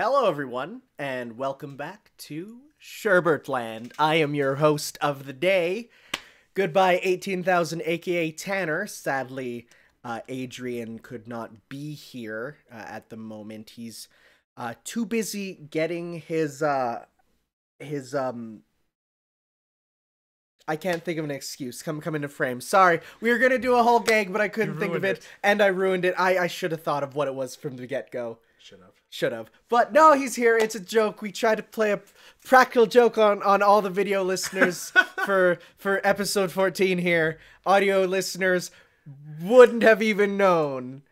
Hello, everyone, and welcome back to Sherbertland. I am your host of the day. Goodbye, 18,000, aka Tanner. Sadly, uh, Adrian could not be here uh, at the moment. He's uh, too busy getting his uh, his um. I can't think of an excuse. Come come into frame. Sorry, we were gonna do a whole gag, but I couldn't think of it, it. and I ruined it. I I should have thought of what it was from the get go. Should have. Should have. But no, he's here. It's a joke. We tried to play a practical joke on, on all the video listeners for for episode 14 here. Audio listeners wouldn't have even known.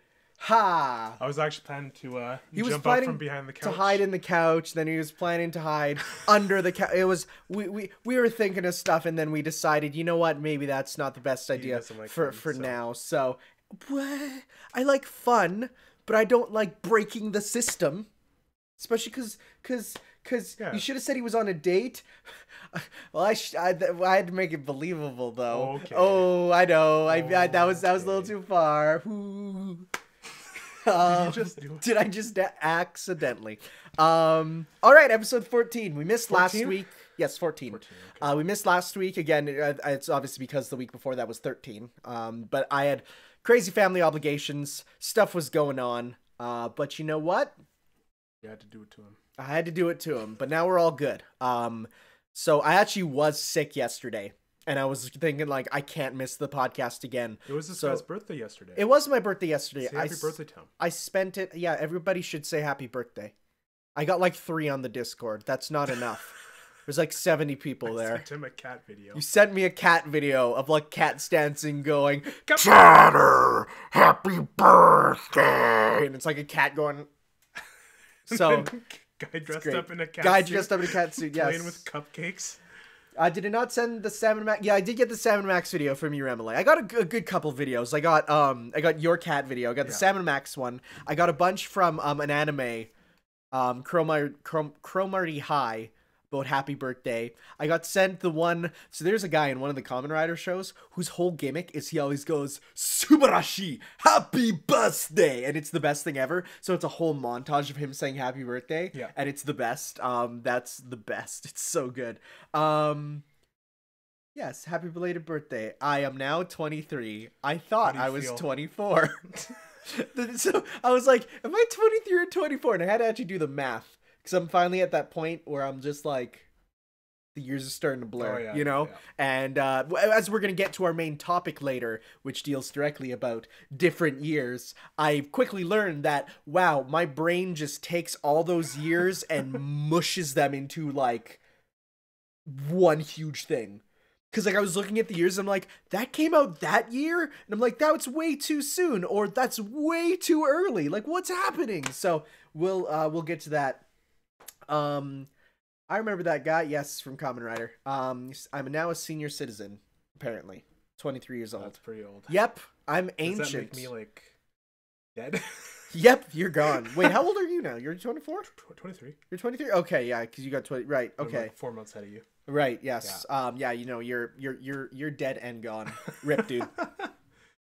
Ha! I was actually planning to uh, He was jump up from behind the couch. to hide in the couch. Then he was planning to hide under the couch. It was we, we we were thinking of stuff, and then we decided, you know what? Maybe that's not the best idea like for fun, for so- now. So, what? I like fun, but I don't like breaking the system. Especially because because because Yeah. you should have said he was on a date. well, I, sh- I th- I had to make it believable though. Okay. Oh, I know. I, I that was that was a little too far. Ooh. Um, just do it? did I just accidentally? Um. All right, episode fourteen. We missed last week. Yes, fourteen. 14, Uh, we missed last week again. uh, It's obviously because the week before that was thirteen. Um, but I had crazy family obligations. Stuff was going on. Uh, but you know what? You had to do it to him. I had to do it to him, but now we're all good. Um, so I actually was sick yesterday, and I was thinking like I can't miss the podcast again. It was this So- guy's birthday yesterday. It was my birthday yesterday. Say happy s- birthday to him. I spent it. Yeah, everybody should say happy birthday. I got like three on the Discord. That's not enough. There's like 70 people I there. sent him a cat video. You sent me a cat video of like cats dancing, going "Chatter, happy birthday," and it's like a cat going. So guy dressed up in a cat guy suit, dressed up in a cat suit. Yes. playing with cupcakes. I did not send the Salmon Max. Yeah, I did get the Salmon Max video from you, Emily. I got a good couple videos. I got um, I got your cat video. I got the Yeah. Salmon Max one. I got a bunch from um an anime, um, Chroma Chrom Cromartie High about Happy Birthday. I got sent the one. So there's a guy in one of the Kamen Rider shows whose whole gimmick is he always goes Subarashi Happy Birthday, and it's the best thing ever. So it's a whole montage of him saying Happy Birthday, Yeah. and it's the best. Um, that's the best. It's so good. Um. Yes, happy belated birthday. I am now 23. I thought I was feel? 24. so I was like, am I 23 or 24? And I had to actually do the math because I'm finally at that point where I'm just like, the years are starting to blur, Oh, yeah, you know? yeah. And uh, as we're going to get to our main topic later, which deals directly about different years, I quickly learned that, wow, my brain just takes all those years and mushes them into like one huge thing. Cause like I was looking at the years, I'm like, that came out that year, and I'm like, that's way too soon, or that's way too early. Like, what's happening? So we'll uh we'll get to that. Um, I remember that guy. Yes, from Kamen Rider. Um, I'm now a senior citizen, apparently, 23 years old. That's pretty old. Yep, I'm Does ancient. that make me like dead? Yep, you're gone. Wait, how old are you now? You're 24. 23. You're 23. Okay, yeah, because you got 20. Right. Okay. like four months ahead of you. Right. Yes. Um. Yeah. You know, you're you're you're you're dead and gone. Rip, dude.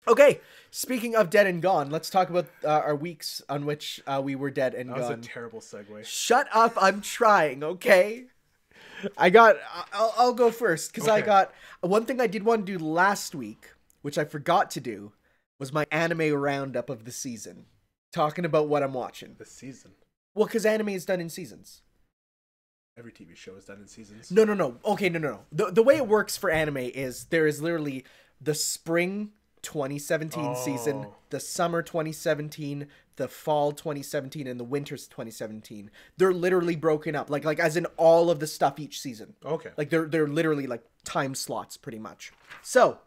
Okay. Speaking of dead and gone, let's talk about uh, our weeks on which uh, we were dead and That was a gone. terrible segue. Shut up! I'm trying. Okay. I got. I'll, I'll go first because I got one thing I did want to do last week, which I forgot to do, was my anime roundup of the season, talking about what I'm watching. The season. Well, because anime is done in seasons. Every TV show is done in seasons. No, no, no. Okay, no, no, no. The, the way it works for anime is there is literally the spring 2017 season, Oh. the summer 2017, the fall 2017, and the winter's 2017. They're literally broken up, like like as in all of the stuff each season. Okay. Like they're they're literally like time slots, pretty much. So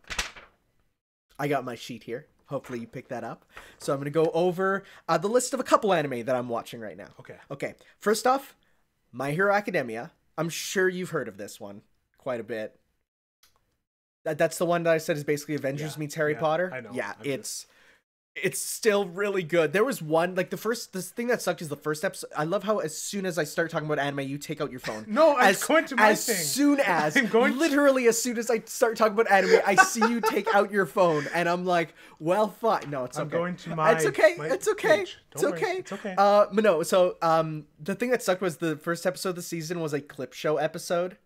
I got my sheet here. Hopefully you pick that up. So I'm gonna go over uh, the list of a couple anime that I'm watching right now. okay. Okay, first off, My Hero Academia. I'm sure you've heard of this one quite a bit. That, that's the one that I said is basically Avengers Yeah, meets Harry yeah, Potter. I know. Yeah, I'm it's it's still really good. There was one like the first this thing that sucked is the first episode. I love how as soon as I start talking about anime, you take out your phone. No, I'm as, going to my as thing. soon as I'm going to- literally as soon as I start talking about anime, I see you take out your phone, and I'm like, well, fine. No, it's I'm okay. going to my- It's okay. my It's okay. It's worry. okay. It's okay. Uh, but no. So um, the thing that sucked was the first episode of the season was a clip show episode.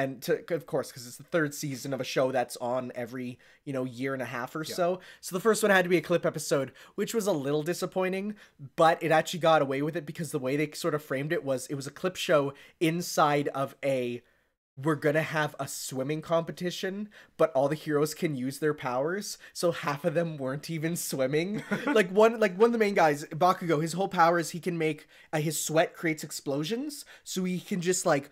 And to, of course, because it's the third season of a show that's on every you know year and a half or so. So the first one had to be a clip episode, which was a little disappointing, but it actually got away with it because the way they sort of framed it was it was a clip show inside of a we're gonna have a swimming competition, but all the heroes can use their powers. So half of them weren't even swimming. like one, like one of the main guys, Bakugo. His whole power is he can make uh, his sweat creates explosions, so he can just like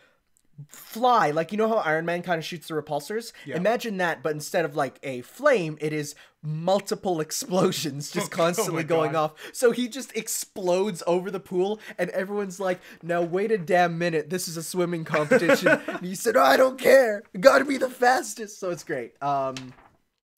fly. Like you know how Iron Man kind of shoots the repulsors. Imagine that, but instead of like a flame, it is multiple explosions just Oh constantly my going God. off. So he just explodes over the pool, and everyone's like, "Now wait a damn minute! This is a swimming competition." and he said, oh, "I don't care. Got to be the fastest." So it's great. Um,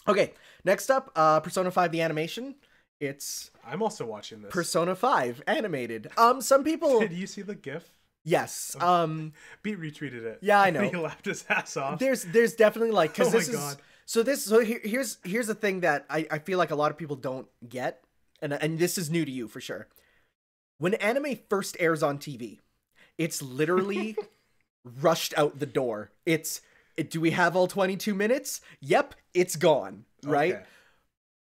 okay, next up, uh, Persona Five: The Animation. It's I'm also watching this. Persona Five animated. Um, some people, Did you see the GIF? Yes. Um, Beat retweeted it. Yeah, I know. he laughed his ass off. there's there's definitely like because Oh my this is God. so this so here, here's here's the thing that I, I feel like a lot of people don't get and and this is new to you for sure when anime first airs on tv it's literally rushed out the door it's it, do we have all 22 minutes yep it's gone right Okay.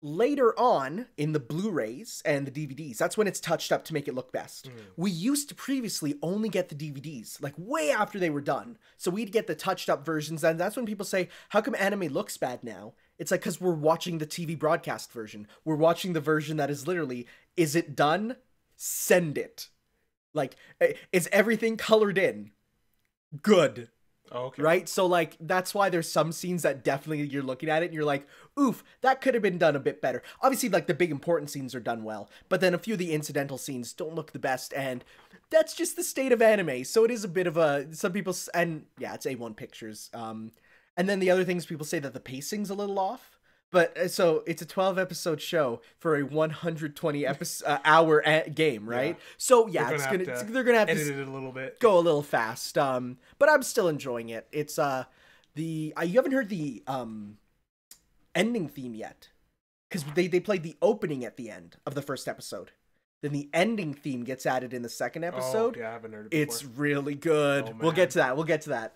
Later on in the Blu-rays and the DVDs, that's when it's touched up to make it look best. We used to previously only get the DVDs, like way after they were done. So we'd get the touched up versions, and that's when people say, "How come anime looks bad now?" It's like because we're watching the TV broadcast version. We're watching the version that is literally, "Is it done? Send it." Like, eh, is everything colored in? Good okay. right? So like that's why there's some scenes that definitely you're looking at it and you're like, oof, that could have been done a bit better. Obviously, like the big important scenes are done well, but then a few of the incidental scenes don't look the best, and that's just the state of anime. So it is a bit of a some people and yeah, it's A1 Pictures. Um, and then the other things people say that the pacing's a little off. But uh, so it's a 12 episode show for a 120 episode uh, hour a- game, right? Yeah. So yeah, They're gonna gonna have to they're gonna have to Edit it a little bit. go a little fast um but i'm still enjoying it it's uh the uh, you haven't heard the um ending theme yet because they they played the opening at the end of the first episode then the ending theme gets added in the second episode Oh, yeah, I haven't heard it before. it's really good Oh, we'll get to that we'll get to that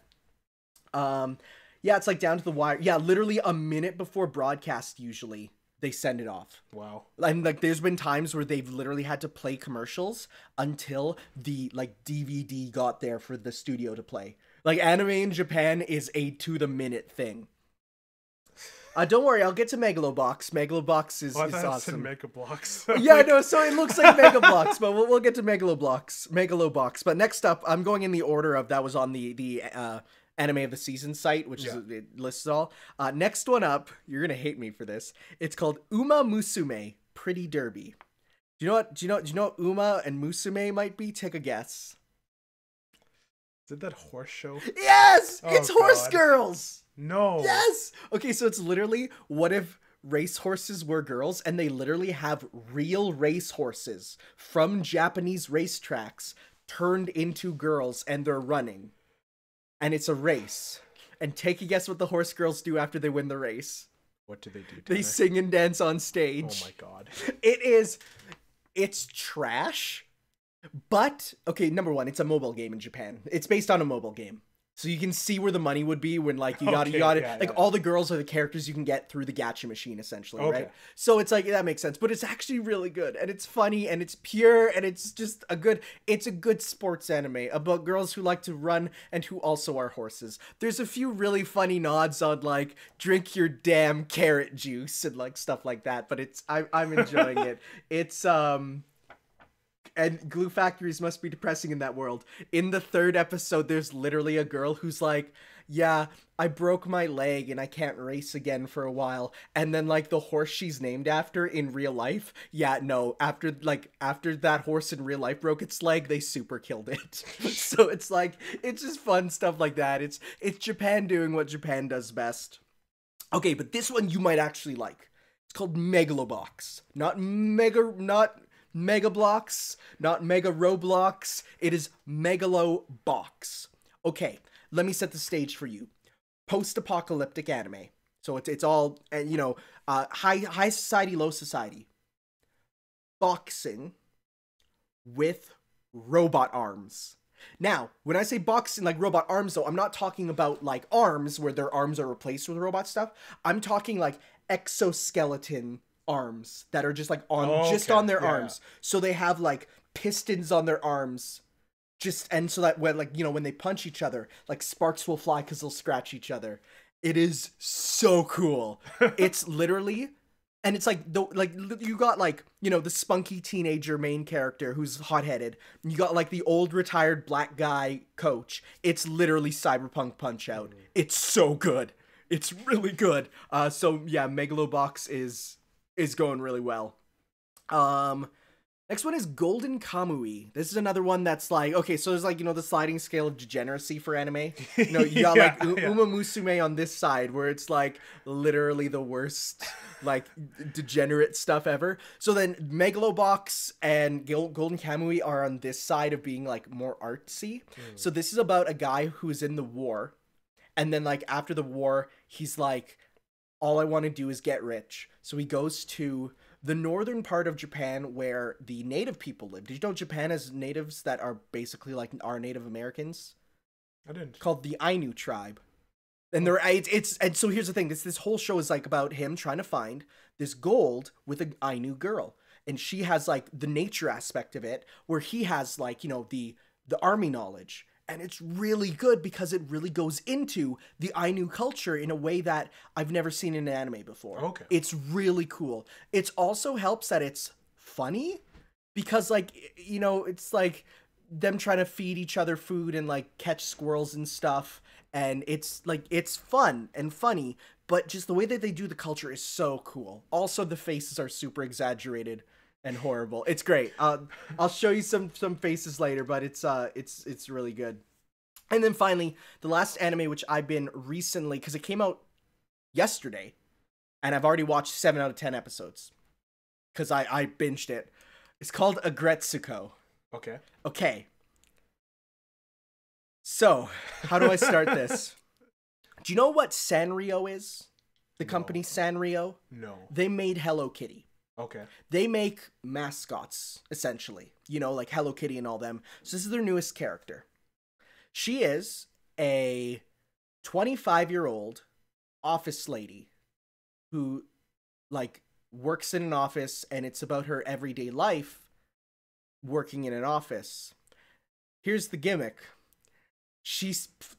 um yeah it's like down to the wire yeah literally a minute before broadcast usually they send it off wow. and like there's been times where they've literally had to play commercials until the like DVD got there for the studio to play. Like anime in Japan is a to the minute thing. Uh, don't worry, I'll get to Megalobox. Megalobox is, Oh, I is thought it said awesome. Mega Blocks. yeah, no, so it looks like Mega Blocks, but we'll, we'll get to Megaloblocks, Megalobox. But next up, I'm going in the order of that was on the the uh, anime of the season site, which Yeah. is it lists it all. Uh, next one up, you're gonna hate me for this. It's called Uma Musume Pretty Derby. Do you know what? Do you know? Do you know what Uma and Musume might be? Take a guess. Did that horse show? Yes, Oh, it's Horse Girls. No. Yes. Okay, so it's literally what if race horses were girls and they literally have real race horses from Japanese racetracks turned into girls and they're running. And it's a race. And take a guess what the horse girls do after they win the race. What do they do? They sing and dance on stage. Oh my god. It is it's trash. But okay, number 1, it's a mobile game in Japan. It's based on a mobile game. So you can see where the money would be when like you got to you got to yeah, like yeah. all the girls are the characters you can get through the gacha machine essentially, Okay. right? So it's like that makes sense, but it's actually really good and it's funny and it's pure and it's just a good it's a good sports anime about girls who like to run and who also are horses. There's a few really funny nods on like drink your damn carrot juice and like stuff like that, but it's I I'm enjoying it. It's um and glue factories must be depressing in that world. In the third episode, there's literally a girl who's like, Yeah, I broke my leg and I can't race again for a while. And then, like, the horse she's named after in real life, yeah, no, after, like, after that horse in real life broke its leg, they super killed it. so it's like, it's just fun stuff like that. It's, it's Japan doing what Japan does best. Okay, but this one you might actually like. It's called Megalobox. Not mega not Mega Blocks, not Mega Roblox. It is Megalobox. Okay, let me set the stage for you. Post-apocalyptic anime. So it's it's all you know, uh, high high society, low society. Boxing with robot arms. Now, when I say boxing like robot arms though, I'm not talking about like arms where their arms are replaced with robot stuff. I'm talking like exoskeleton arms that are just like on Oh, just okay, on their yeah. arms. So they have like pistons on their arms. Just and so that when like you know when they punch each other like sparks will fly because they'll scratch each other. It is so cool. It's literally and it's like the like you got like you know the spunky teenager main character who's hot-headed. You got like the old retired black guy coach. It's literally cyberpunk punch out. It's so good. It's really good. Uh so yeah megalobox is is going really well um Next one is Golden Kamui. This is another one that's like okay, so there's like you know the sliding scale of degeneracy for anime. You know, you got like Yeah, U- yeah. Uma Musume on this side where it's like literally the worst like degenerate stuff ever. So then Megalobox and Gol- Golden Kamui are on this side of being like more artsy. So this is about a guy who's in the war, and then like after the war, he's like, all I want to do is get rich. So he goes to the northern part of Japan where the native people live. Did you know Japan has natives that are basically like our Native Americans? I didn't. called the Ainu tribe. And they're it's, it's and so here's the thing. This this whole show is like about him trying to find this gold with an Ainu girl. And she has like the nature aspect of it where he has like, you know, the the army knowledge. And it's really good because it really goes into the Ainu culture in a way that I've never seen in an anime before. Okay. It's really cool. It also helps that it's funny because like you know it's like them trying to feed each other food and like catch squirrels and stuff and it's like it's fun and funny but just the way that they do the culture is so cool also the faces are super exaggerated and horrible it's great uh, i'll show you some some faces later but it's uh it's it's really good and then finally the last anime which i've been recently because it came out yesterday and i've already watched seven out of ten episodes because i i binged it it's called aggretsuko Okay. Okay. So, how do I start this? Do you know what Sanrio is? The No. company Sanrio? No. They made Hello Kitty. Okay. They make mascots, essentially. You know, like Hello Kitty and all them. So this is their newest character. She is a 25-year-old office lady who like works in an office and it's about her everyday life working in an office. Here's the gimmick. She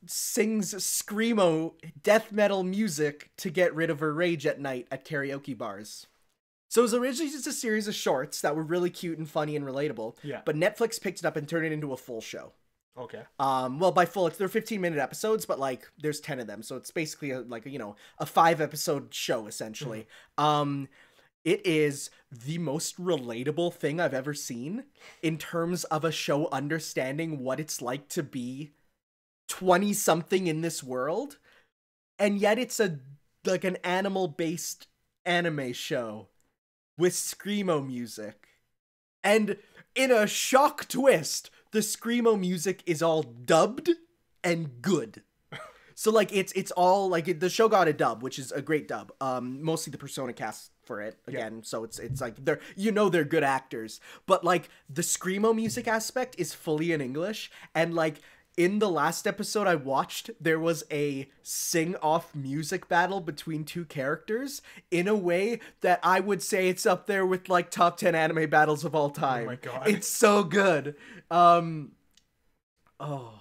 sings screamo death metal music to get rid of her rage at night at karaoke bars. So it was originally just a series of shorts that were really cute and funny and relatable. Yeah. But Netflix picked it up and turned it into a full show. Okay. Um, well, by full, it's they're 15 minute episodes, but like there's 10 of them, so it's basically a, like you know a five episode show essentially. Um, it is the most relatable thing I've ever seen in terms of a show understanding what it's like to be 20 something in this world, and yet it's a like an animal based anime show with screamo music. And in a shock twist, the screamo music is all dubbed and good. So like it's it's all like it, the show got a dub, which is a great dub. Um, mostly the Persona cast for it again. So it's it's like they're you know they're good actors, but like the screamo music aspect is fully in English, and like in the last episode I watched, there was a sing off music battle between two characters in a way that I would say it's up there with like top 10 anime battles of all time. Oh my God. It's so good. Um oh.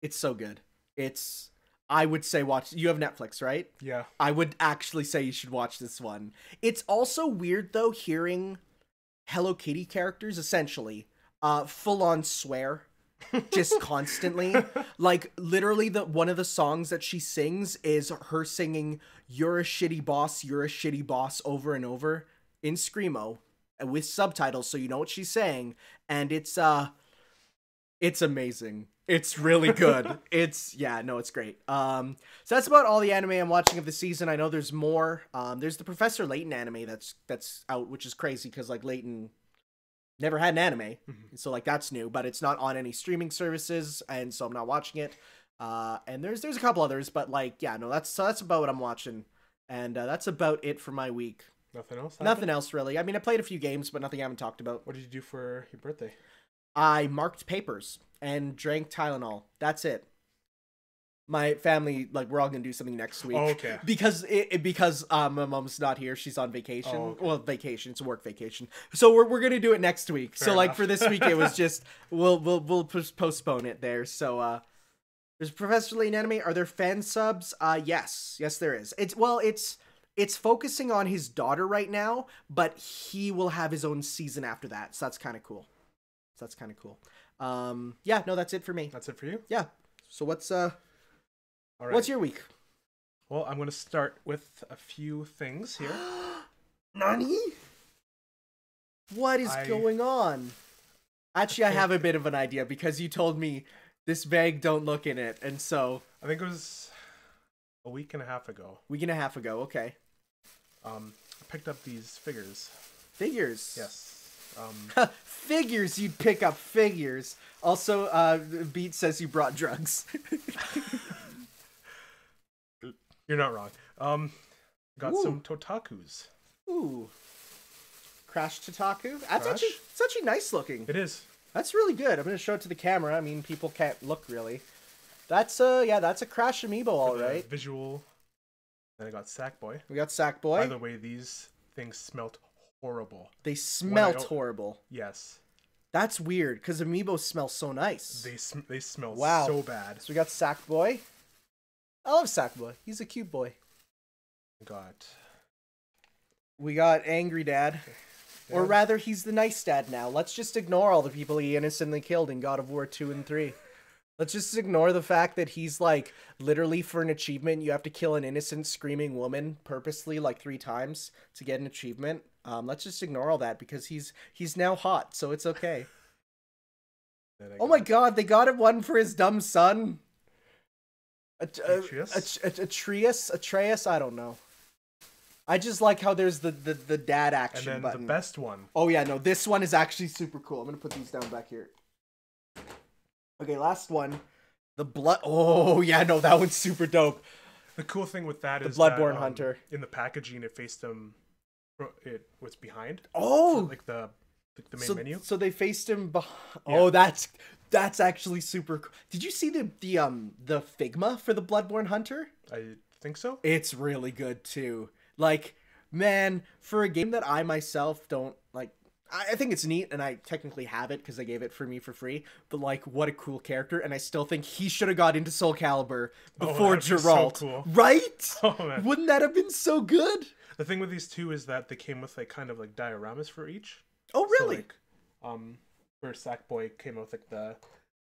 It's so good. It's I would say watch you have Netflix, right? Yeah. I would actually say you should watch this one. It's also weird though hearing Hello Kitty characters essentially uh full on swear just constantly. Like literally the one of the songs that she sings is her singing you're a shitty boss, you're a shitty boss over and over in screamo uh, with subtitles so you know what she's saying and it's uh It's amazing. It's really good. it's yeah, no, it's great. Um, so that's about all the anime I'm watching of the season. I know there's more. Um, there's the Professor Layton anime that's that's out, which is crazy because like Layton never had an anime, so like that's new, but it's not on any streaming services, and so I'm not watching it. Uh, and there's there's a couple others, but like yeah, no, that's so that's about what I'm watching, and uh, that's about it for my week. Nothing else. Nothing else really. I mean, I played a few games, but nothing I haven't talked about. What did you do for your birthday? I marked papers and drank Tylenol. That's it. My family, like, we're all gonna do something next week. Oh, okay. Because it, it- because um, my mom's not here. She's on vacation. Oh, okay. Well, vacation. It's a work vacation. So we're, we're gonna do it next week. so Fair like for this week, it was just we'll we'll we'll pos- postpone it there. So uh, there's Professor Layton anime. Are there fan subs? Uh, yes, yes there is. It's well, it's it's focusing on his daughter right now, but he will have his own season after that. So that's kind of cool. So that's kind of cool. Um, yeah, no, that's it for me. That's it for you. Yeah. So what's uh, All right. what's your week? Well, I'm gonna start with a few things here. Nani? What is I- going on? Actually, I have a bit of an idea because you told me this bag don't look in it, and so I think it was a week and a half ago. week and a half ago. Okay, Um, I picked up these figures. figures. Yes. Um, figures. You'd pick up figures. Also, uh, Beat says you brought drugs. you're not wrong. Um, got Ooh. some Totakus. Ooh. Crash Totaku. That's Crash? actually it's actually nice looking. It is. That's really good. I'm gonna show it to the camera. I mean, people can't look really. That's uh yeah, that's a Crash amiibo, all right. Visual. Then I got Sackboy. We got Sackboy. By the way, these things smelt horrible. They smelt horrible. Yes, That's weird because amiibo smell so nice. they sm- they smell Wow. so bad. So we got Sackboy. I love Sackboy. He's a cute boy. Got We got Angry Dad. Or rather, he's the nice dad now. Let's just ignore all the people he innocently killed in God of War 2 and 3. Let's just ignore the fact that he's like literally for an achievement, you have to kill an innocent screaming woman purposely like three times to get an achievement. Um, let's just ignore all that because he's he's now hot, so it's okay. Oh my god, they got it one for his dumb son. Atreus? Atreus, Atreus, I don't know. I just like how there's the the, the dad And action then button. the best one. Oh yeah, no, this one is actually super cool. I'm gonna put these down back here. Okay, last one. The blood. Oh yeah, no, that one's super dope. The cool thing with that The is Bloodborne that, um, Hunter. In the packaging, it faced them. It was behind. Oh, like the the main so, menu. so they faced him. Beh- Oh, that's that's actually super. cool. Did you see the the um the Figma for the Bloodborne Hunter? I think so. It's really good too. Like, man, for a game that I myself don't like, I, I think it's neat, and I technically have it because they gave it for me for free. But like, what a cool character, and I still think he should have got into Soul Calibur Oh, before that'd be so Geralt. cool. Right? Oh man. Wouldn't that have been so good? The thing with these two is that they came with like kind of like dioramas for each. Oh, So, really? like, um, where Sackboy came out with like the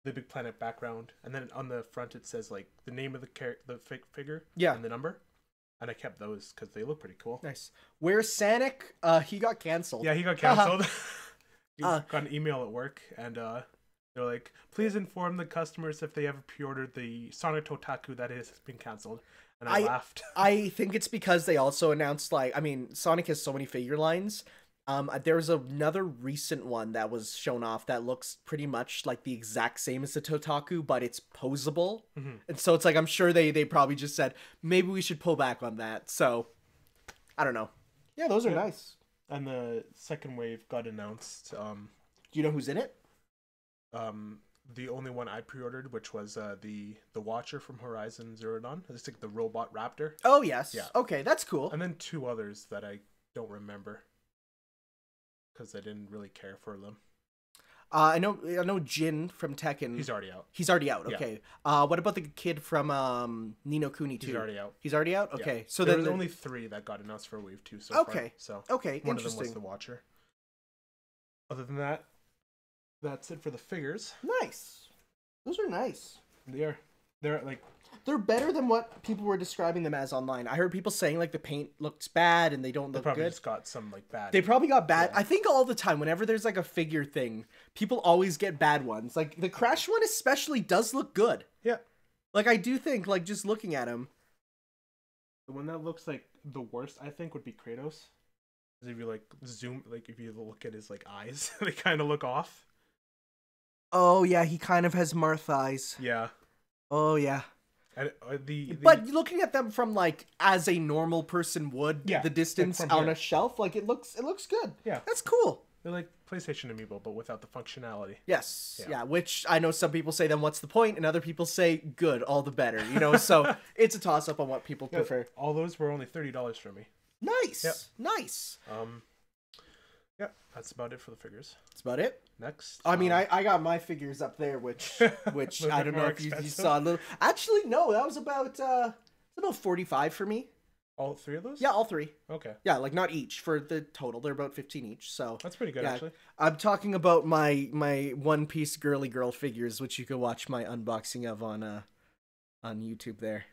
the big planet background, and then on the front it says like the name of the character, the fake figure, Yeah. and the number. And I kept those because they look pretty cool. nice. Where's Sanic? Uh, he got canceled. Yeah, he got canceled. he Uh. got an email at work, and uh, they're like, "Please inform the customers if they ever pre-ordered the Sonic Totaku that has been canceled." And I, I- laughed. I think it's because they also announced like I mean Sonic has so many figure lines. Um, there was another recent one that was shown off that looks pretty much like the exact same as the Totaku, but it's posable, Mhm. and so it's like I'm sure they they probably just said maybe we should pull back on that. So I don't know. Yeah, those are Yeah. nice. And the second wave got announced. Um, Do you know who's in it? um, the only one I pre-ordered, which was uh, the the Watcher from Horizon Zero Dawn. It's like the robot raptor, Oh yes. Yeah. Okay, that's cool. and then two others that I don't remember because I didn't really care for them. Uh, I know I know Jin from Tekken. He's already out. He's already out. Yeah. Okay. Uh, what about the kid from um Ni no Kuni too? He's already out. He's already out. Yeah. Okay. So there then was the- only three that got announced for Wave Two so far. Okay. So okay, one of them was interesting. the Watcher. Other than that, that's it for the figures. Nice. Those are nice. They are. they're like They're better than what people were describing them as online. I heard people saying like the paint looks bad and they don't they look probably good. just got some like bad. They probably got bad. I think all the time, whenever there's like a figure thing, people always get bad ones. Like the Crash one, especially, does look good. yeah. Like I do think, like just looking at him, The one that looks like the worst, I think, would be Kratos. 'Cause if you like zoom, like if you look at his like eyes, they kind of look off. oh yeah, he kind of has Marth eyes. Yeah. Oh yeah, And uh, the, the but looking at them from like as a normal person would, Yeah, the distance on here. a shelf, like it looks, it looks good. Yeah. that's cool. they're like PlayStation amiibo, but without the functionality. Yes. Yeah. Yeah. Which I know some people say, then what's the point? And other people say, good, all the better. You know, so it's a toss up on what people Yeah, prefer. All those were only thirty dollars for me. Nice. Yep. Nice. Um, yeah, that's about it for the figures. That's about it. Next, I mean, um, I, I got my figures up there, which which I don't know if you, you saw a little. Actually, no, that was about uh, about forty five for me. all three of those. Yeah, all three. Okay, Yeah, like not each for the total. They're about fifteen each. So that's pretty good Yeah. actually. I'm talking about my my One Piece girly girl figures, which you can watch my unboxing of on uh on YouTube. There,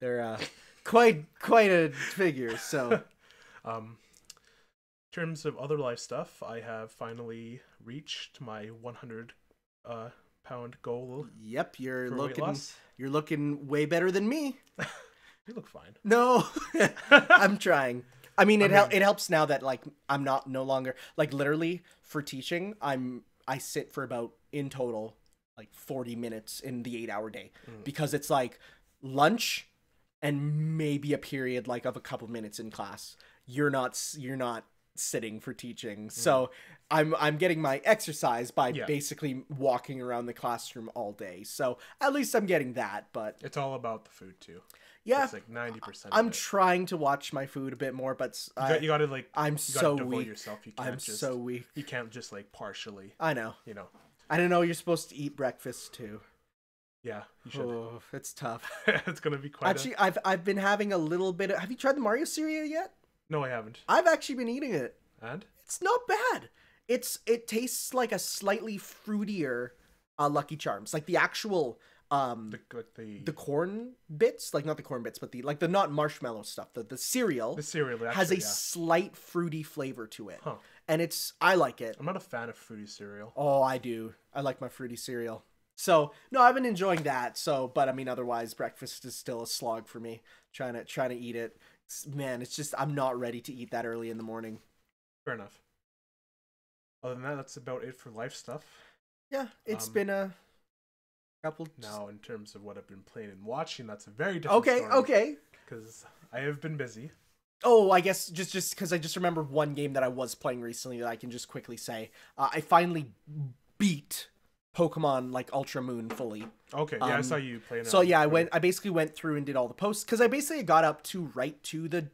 they're uh quite quite a figure. So Um, in terms of other life stuff, I have finally reached my 100 uh pound goal yep, you're looking you're looking way better than me. You look fine. No, I'm trying. I mean, it I hel- it helps now that like I'm not no longer like literally for teaching. I'm I sit for about in total like 40 minutes in the eight hour day Mm. because it's like lunch and maybe a period like of a couple minutes in class. You're not you're not sitting for teaching, so I'm I'm getting my exercise by Mm. Yeah. basically walking around the classroom all day. So at least I'm getting that. But It's all about the food too. yeah, It's like 90 percent. I'm trying to watch my food a bit more, but s- You, I, got, you gotta like. I'm so weak. yourself. You can't I'm just. so weak. You can't just like partially. I know. You know. I don't know. You're supposed to eat breakfast too. Yeah, you should. Oh, it's tough. it's gonna be quite. Actually, I've I've been having a little bit. Of, have you tried the Mario cereal yet? No, I haven't. I've actually been eating it. And It's not bad. It's it tastes like a slightly fruitier uh, Lucky Charms, like the actual um the like the the corn bits, like not the corn bits, but the like the not marshmallow stuff. The the cereal the cereal actually, has a yeah. slight fruity flavor to it, Huh. and it's I like it. I'm not a fan of fruity cereal. Oh, I do. I like my fruity cereal. So no, I've been enjoying that. So, but I mean, otherwise, breakfast is still a slog for me. Trying to trying to eat it, man. It's just I'm not ready to eat that early in the morning. Fair enough. Other than that, that's about it for life stuff. Yeah, it's Um, been a couple. Now, in terms of what I've been playing and watching, that's a very different okay, story. okay. Because I have been busy. Oh, I guess just just because I just remembered one game that I was playing recently that I can just quickly say. Uh, I finally beat Pokemon like Ultra Moon fully. Okay, yeah, I Um, saw you playing. So yeah, I went. I basically went through and did all the posts because I basically got up to right to the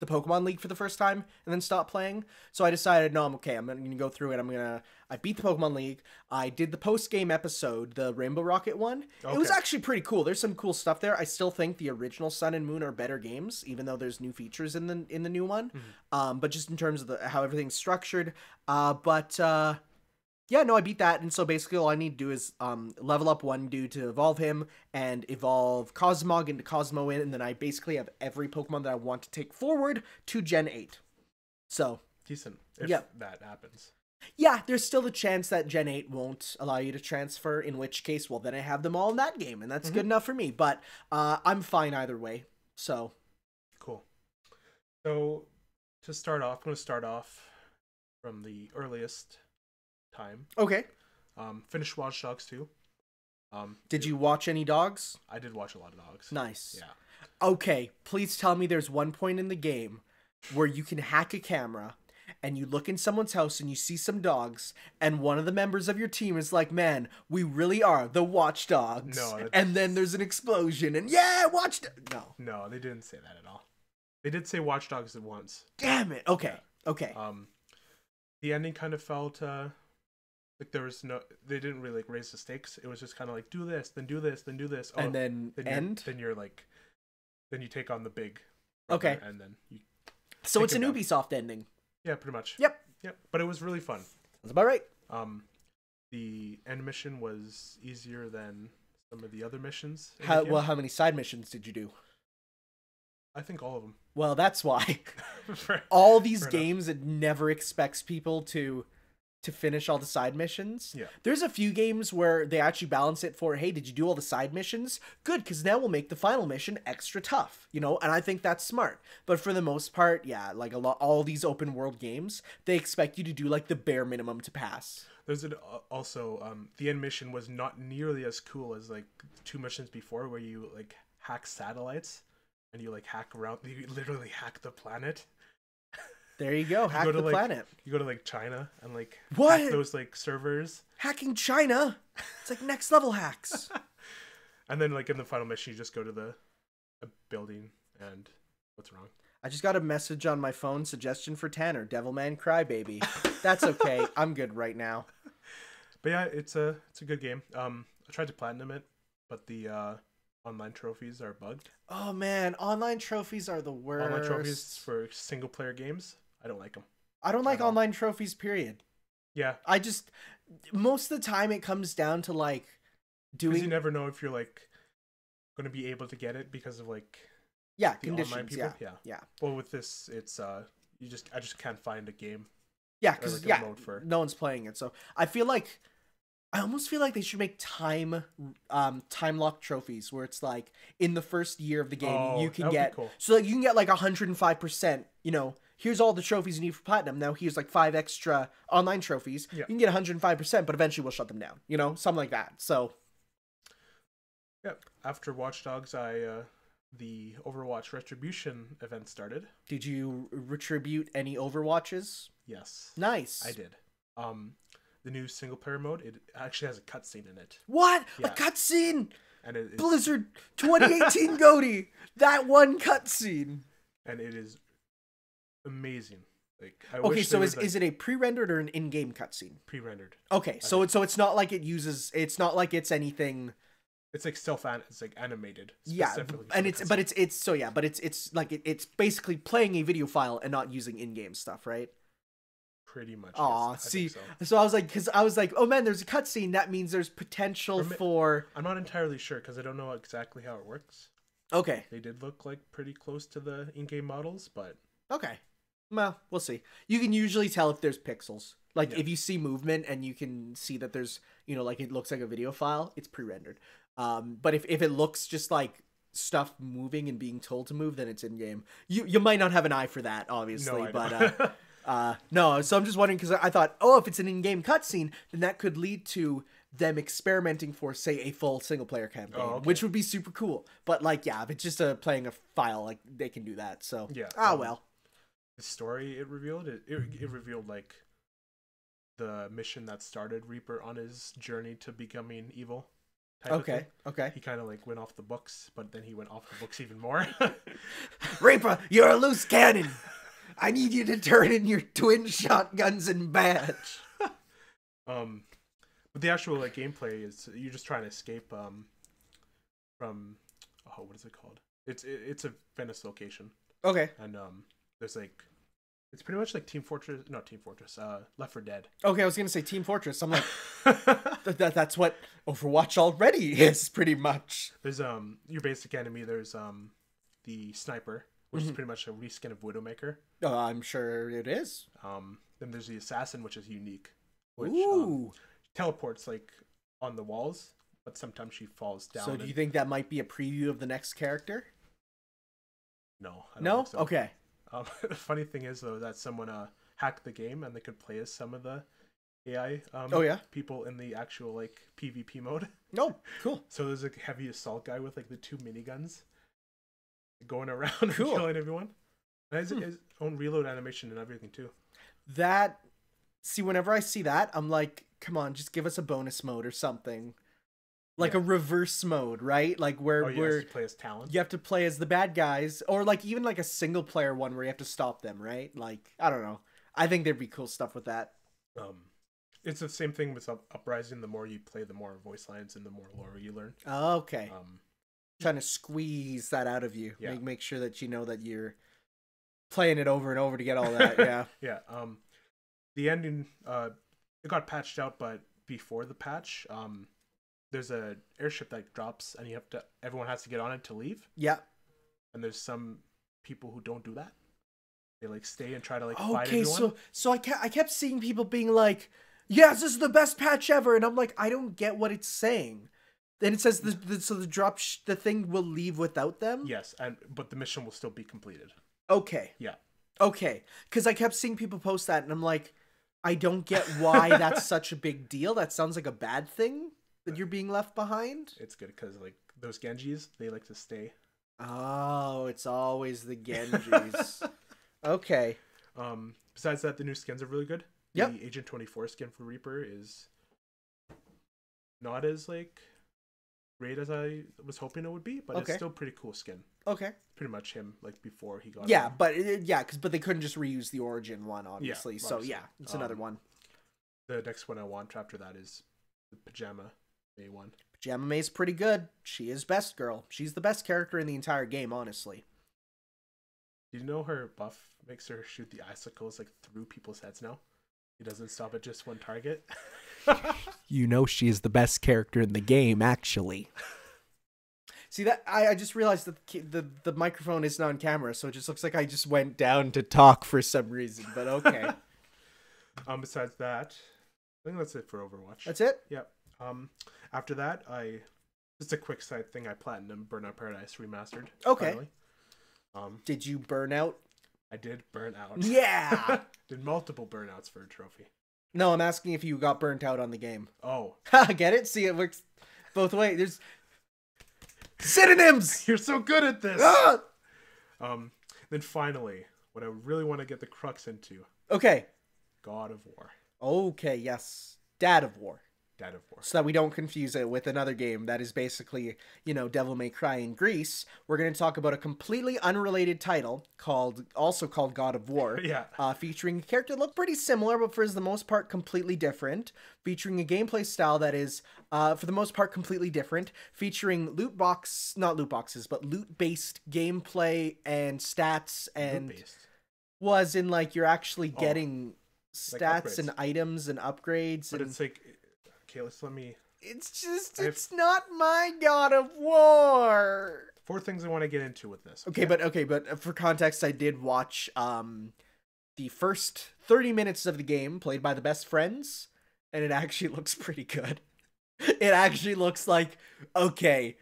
the Pokemon League for the first time and then stopped playing. So I decided, no, I'm okay. I'm gonna go through it. I'm gonna. I beat the Pokemon League. I did the post game episode, the Rainbow Rocket one. It was actually pretty cool. There's some cool stuff there. I still think the original Sun and Moon are better games, even though there's new features in the in the new one. Um, but just in terms of the how everything's structured. Uh, but uh, yeah, no, I beat that, and so basically all I need to do is um, level up one dude to evolve him and evolve Cosmog into Cosmoem, and then I basically have every Pokemon that I want to take forward to Gen 8. So, decent. If Yeah. that happens. yeah, there's still a chance that Gen 8 won't allow you to transfer, in which case, well, then I have them all in that game, and that's good enough for me, but uh, I'm fine either way. So, Cool. So, to start off, I'm going to start off from the earliest time. okay. Um, finished Watch Dogs 2. Um, Did you watch any dogs? I did watch a lot of dogs. Nice. Yeah. Okay, please tell me there's one point in the game where you can hack a camera and you look in someone's house and you see some dogs and one of the members of your team is like, "Man, we really are the watchdogs." No, that's- and then there's an explosion and yeah, watch No. No, they didn't say that at all. They did say Watch Dogs at once. Damn it. Okay. Okay. Um, the ending kind of felt uh, like there was no. They didn't really like raise the stakes. It was just kind of like do this, then do this, then do this. Oh, and then, then you're- end. Then you're like, then you take on the big. Okay. And then you. So it's an down. Ubisoft ending. Yeah, pretty much. Yep. Yep. But it was really fun. That's about right. Um, the end mission was easier than some of the other missions. How well? How many side missions did you do? I think all of them. Well, that's why For- all these Fair enough. games it never expects people to to finish all the side missions. Yeah. There's a few games where they actually balance it for, hey, did you do all the side missions? Good, because now we'll make the final mission extra tough, you know. And I think that's smart. But for the most part, yeah, like a lot, all these open world games, they expect you to do like the bare minimum to pass. There's an, uh, also um, the end mission was not nearly as cool as like two missions before, where you like hack satellites and you like hack around. You literally hack the planet. There you go, hack go to, the like- planet. You go to like China and like What? hack those like servers, Hacking China, it's like next level hacks. and then like in the final mission, you just go to the a building and what's wrong? I just got a message on my phone suggestion for Tanner, Devilman Crybaby. That's okay. I'm good right now. But yeah, it's a it's a good game. Um, I tried to platinum it, but the uh, online trophies are bugged. Oh man, online trophies are the worst. Online trophies for single player games, I don't like them. I don't like online trophies. Period. Yeah, I just most of the time it comes down to like because you never know if you're like going to be able to get it because of like yeah the online conditions. people. Yeah, yeah. yeah, Well, with this, it's uh, you just I just can't find a game. yeah. Because like, yeah, for- no one's playing it. So I feel like I almost feel like they should make time um time lock trophies where it's like in the first year of the game Oh, you can get cool. so like you can get like 105%, you know, here's all the trophies you need for platinum. Now here's like five extra online trophies. Yeah. You can get 105%, but eventually we'll shut them down, you know, something like that. So Yeah. After Watch Dogs, I uh, the Overwatch Retribution event started. did you retribute any overwatches? Yes, Nice. I did. Um, the new single player mode it actually has a cutscene in it, What? Yeah. A cutscene? and it Blizzard 2018 GOTY. That one cutscene. and it is amazing. Like I Okay, so is, like, is it a pre-rendered or an in-game cutscene? pre-rendered? Okay, so it's so it's not like it uses it's not like it's anything It's like self an it's like animated. yeah, and it's but it's it's so yeah, but it's it's like it, it's basically playing a video file and not using in-game stuff, right? pretty much. Aw, yes, see, so. so I was like, because I was like, oh man, there's a cutscene. That means there's potential For for. I'm not entirely sure because I don't know exactly how it works. Okay, They did look like pretty close to the in-game models, but okay. Well, we'll see. You can usually tell if there's pixels. Like Yeah. if you see movement and you can see that there's, you know, like it looks like a video file, it's pre-rendered. Um, but if if it looks just like stuff moving and being told to move, then it's in game. You you might not have an eye for that, obviously, no, but uh, Uh, no, so I'm just wondering because I thought, oh, if it's an in-game cutscene, then that could lead to them experimenting for, say, a full single-player campaign, Oh, okay. which would be super cool. But like, yeah, if it's just a playing a file, like they can do that. So Yeah, ah, um, well, story it revealed it, it it revealed like the mission that started Reaper on his journey to becoming evil. okay, okay. He kind of like went off the books, but then he went off the books even more. Reaper, you're a loose cannon. I need you to turn in your twin shotguns and badge. um, but the actual like gameplay is you're just trying to escape um from oh what is it called? It's it, it's a Venice location, Okay, and um there's like it's pretty much like Team Fortress, not Team Fortress, uh, Left 4 Dead. okay. I was gonna say Team Fortress. I'm like, th- that, that's what Overwatch already is, pretty much. There's um your basic enemy. There's um the sniper, which Mhm. is pretty much a reskin of Widowmaker. Uh, I'm sure it is. Um, then there's the assassin, which is unique, which um, teleports like on the walls, but sometimes she falls down. so do you and- think that might be a preview of the next character? No. I don't No. think so. Okay. Um, the funny thing is though that someone uh hacked the game and they could play as some of the AI um Oh, yeah? people in the actual like PvP mode. No. Cool. So there's a heavy assault guy with like the two miniguns going around and killing everyone. And his, Hmm. his own reload animation and everything too. That. See, whenever I see that, I'm like, come on, just give us a bonus mode or something, like a reverse mode, right? Like where Oh, where you play as Talon. you have to play as the bad guys, or like even like a single player one where you have to stop them, right? Like I don't know. I think there'd be cool stuff with that. Um, it's the same thing with Up- Uprising. The more you play, the more voice lines and the more lore you learn. Oh, Okay, Um, trying to squeeze that out of you, Yeah. make make sure that you know that you're playing it over and over to get all that. Yeah. yeah. Um, the ending, uh, it got patched out, but before the patch, um, there's a airship that drops, and you have to everyone has to get on it to leave. Yeah. And there's some people who don't do that. They like stay and try to like Okay, so so I kept I kept seeing people being like, "Yes, this is the best patch ever," and I'm like, I don't get what it's saying. Then it says the, the so the drop sh- the thing will leave without them. Yes, and but the mission will still be completed. Okay. Yeah. Okay. Because I kept seeing people post that, and I'm like, I don't get why that's such a big deal. That sounds like a bad thing that you're being left behind. It's good because like those Genjis, they like to stay. Oh, it's always the Genjis. okay. Um, besides that, the new skins are really good. Yep. The Agent Twenty Four skin for Reaper is not as like great as I was hoping it would be, but Okay. it's still pretty cool skin. Okay. Pretty much him like before he got. Yeah, on. but it, yeah, because but they couldn't just reuse the origin one, obviously. so obviously. yeah, it's another Um, one. the next one I want after that is the Pajama Mei one. Pajama Mei's pretty good. She is best girl. She's the best character in the entire game, honestly. Did you know her buff makes her shoot the icicles like through people's heads now? He doesn't stop at just one target. You know she is the best character in the game, actually. See that I, I just realized that the, the the microphone isn't on camera, so it just looks like I just went down to talk for some reason. But okay, um, besides that, I think that's it for Overwatch. that's it. Yep. Um, after that, I just a quick side thing. I platinum Burnout Paradise remastered. Okay. finally. Um, Did you burn out? I did burn out. Yeah. did multiple burnouts for a trophy. no, I'm asking if you got burnt out on the game. Oh, Get it? See, it works both ways. There's synonyms. you're so good at this. Ah! Um, then finally, what I really want to get the crux into, Okay. God of War, Okay. Yes. Dad of War. Dad of War. so that we don't confuse it with another game that is basically, you know, Devil May Cry in Greece. We're going to talk about a completely unrelated title called, also called God of War, Yeah. uh, featuring a character that looked pretty similar, but for the most part completely different. Featuring a gameplay style that is, uh, for the most part, completely different. Featuring loot box, not loot boxes, but loot based gameplay and stats and Loot-based. was in like you're actually Oh, getting stats upgrades. and items and upgrades But and it's like, okay, let's let me. it's just have- it's not my God of War. Four things I want to get into with this. Okay, but okay, but for context, I did watch um the first 30 minutes of the game played by the best friends, and it actually looks pretty good. It actually looks like okay,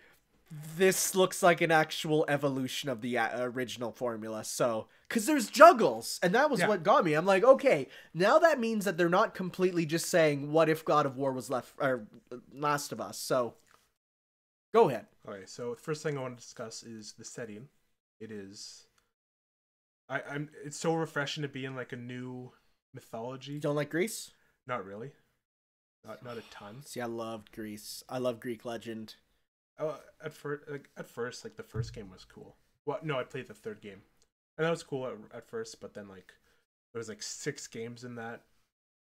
this looks like an actual evolution of the uh, original formula. So, cuz there's juggles, and that was Yeah. what got me. I'm like, okay, now that means that they're not completely just saying what if God of War was left or Last of Us. So, go ahead. Okay, so the first thing I want to discuss is the setting. It is. I, I'm. It's so refreshing to be in like a new mythology. You don't like Greece? Not really. Not not a ton. See, I loved Greece. I love Greek legend. Oh, at first, like at first, like the first game was cool. Well, no, I played the third game, and that was cool at, at first. But then like there was like six games in that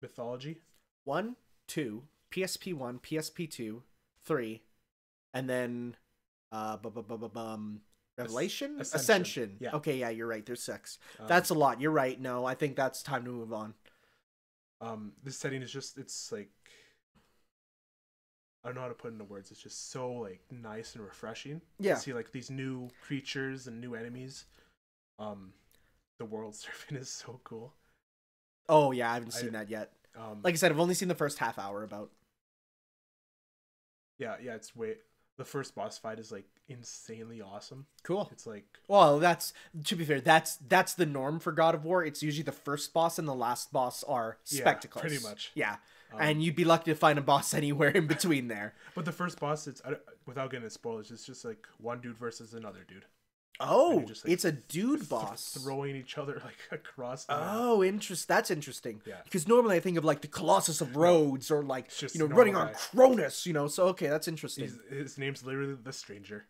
mythology. One, two, PSP one, PSP two, three, and then uh bu- bu- bu- bu- bum Revelation? Ascension. Ascension. Yeah. Okay, yeah, you're right. There's six. Um, That's a lot. You're right. No, I think that's time to move on. um this setting is just it's like I don't know how to put it into words. It's just so like nice and refreshing. Yeah. To see like these new creatures and new enemies. Um, the world surfing is so cool. Oh yeah, I haven't I- seen that yet. Um, Like I said, I've only seen the first half hour about. yeah, yeah, it's way. The first boss fight is like insanely awesome. Cool. It's like Well, that's to be fair. That's that's the norm for God of War. It's usually the first boss and the last boss are Yeah, spectacles. pretty much. Yeah, um, and you'd be lucky to find a boss anywhere in between there. But the first boss, it's without getting into spoilers. It's just like one dude versus another dude. Oh, just, like, it's a dude Th- boss. throwing each other like across. The map. Oh, interest. That's interesting. Yeah. Because normally I think of like the Colossus of Rhodes or like just you know running on. Cronus. You know, so okay, that's interesting. He's, his name's literally the Stranger.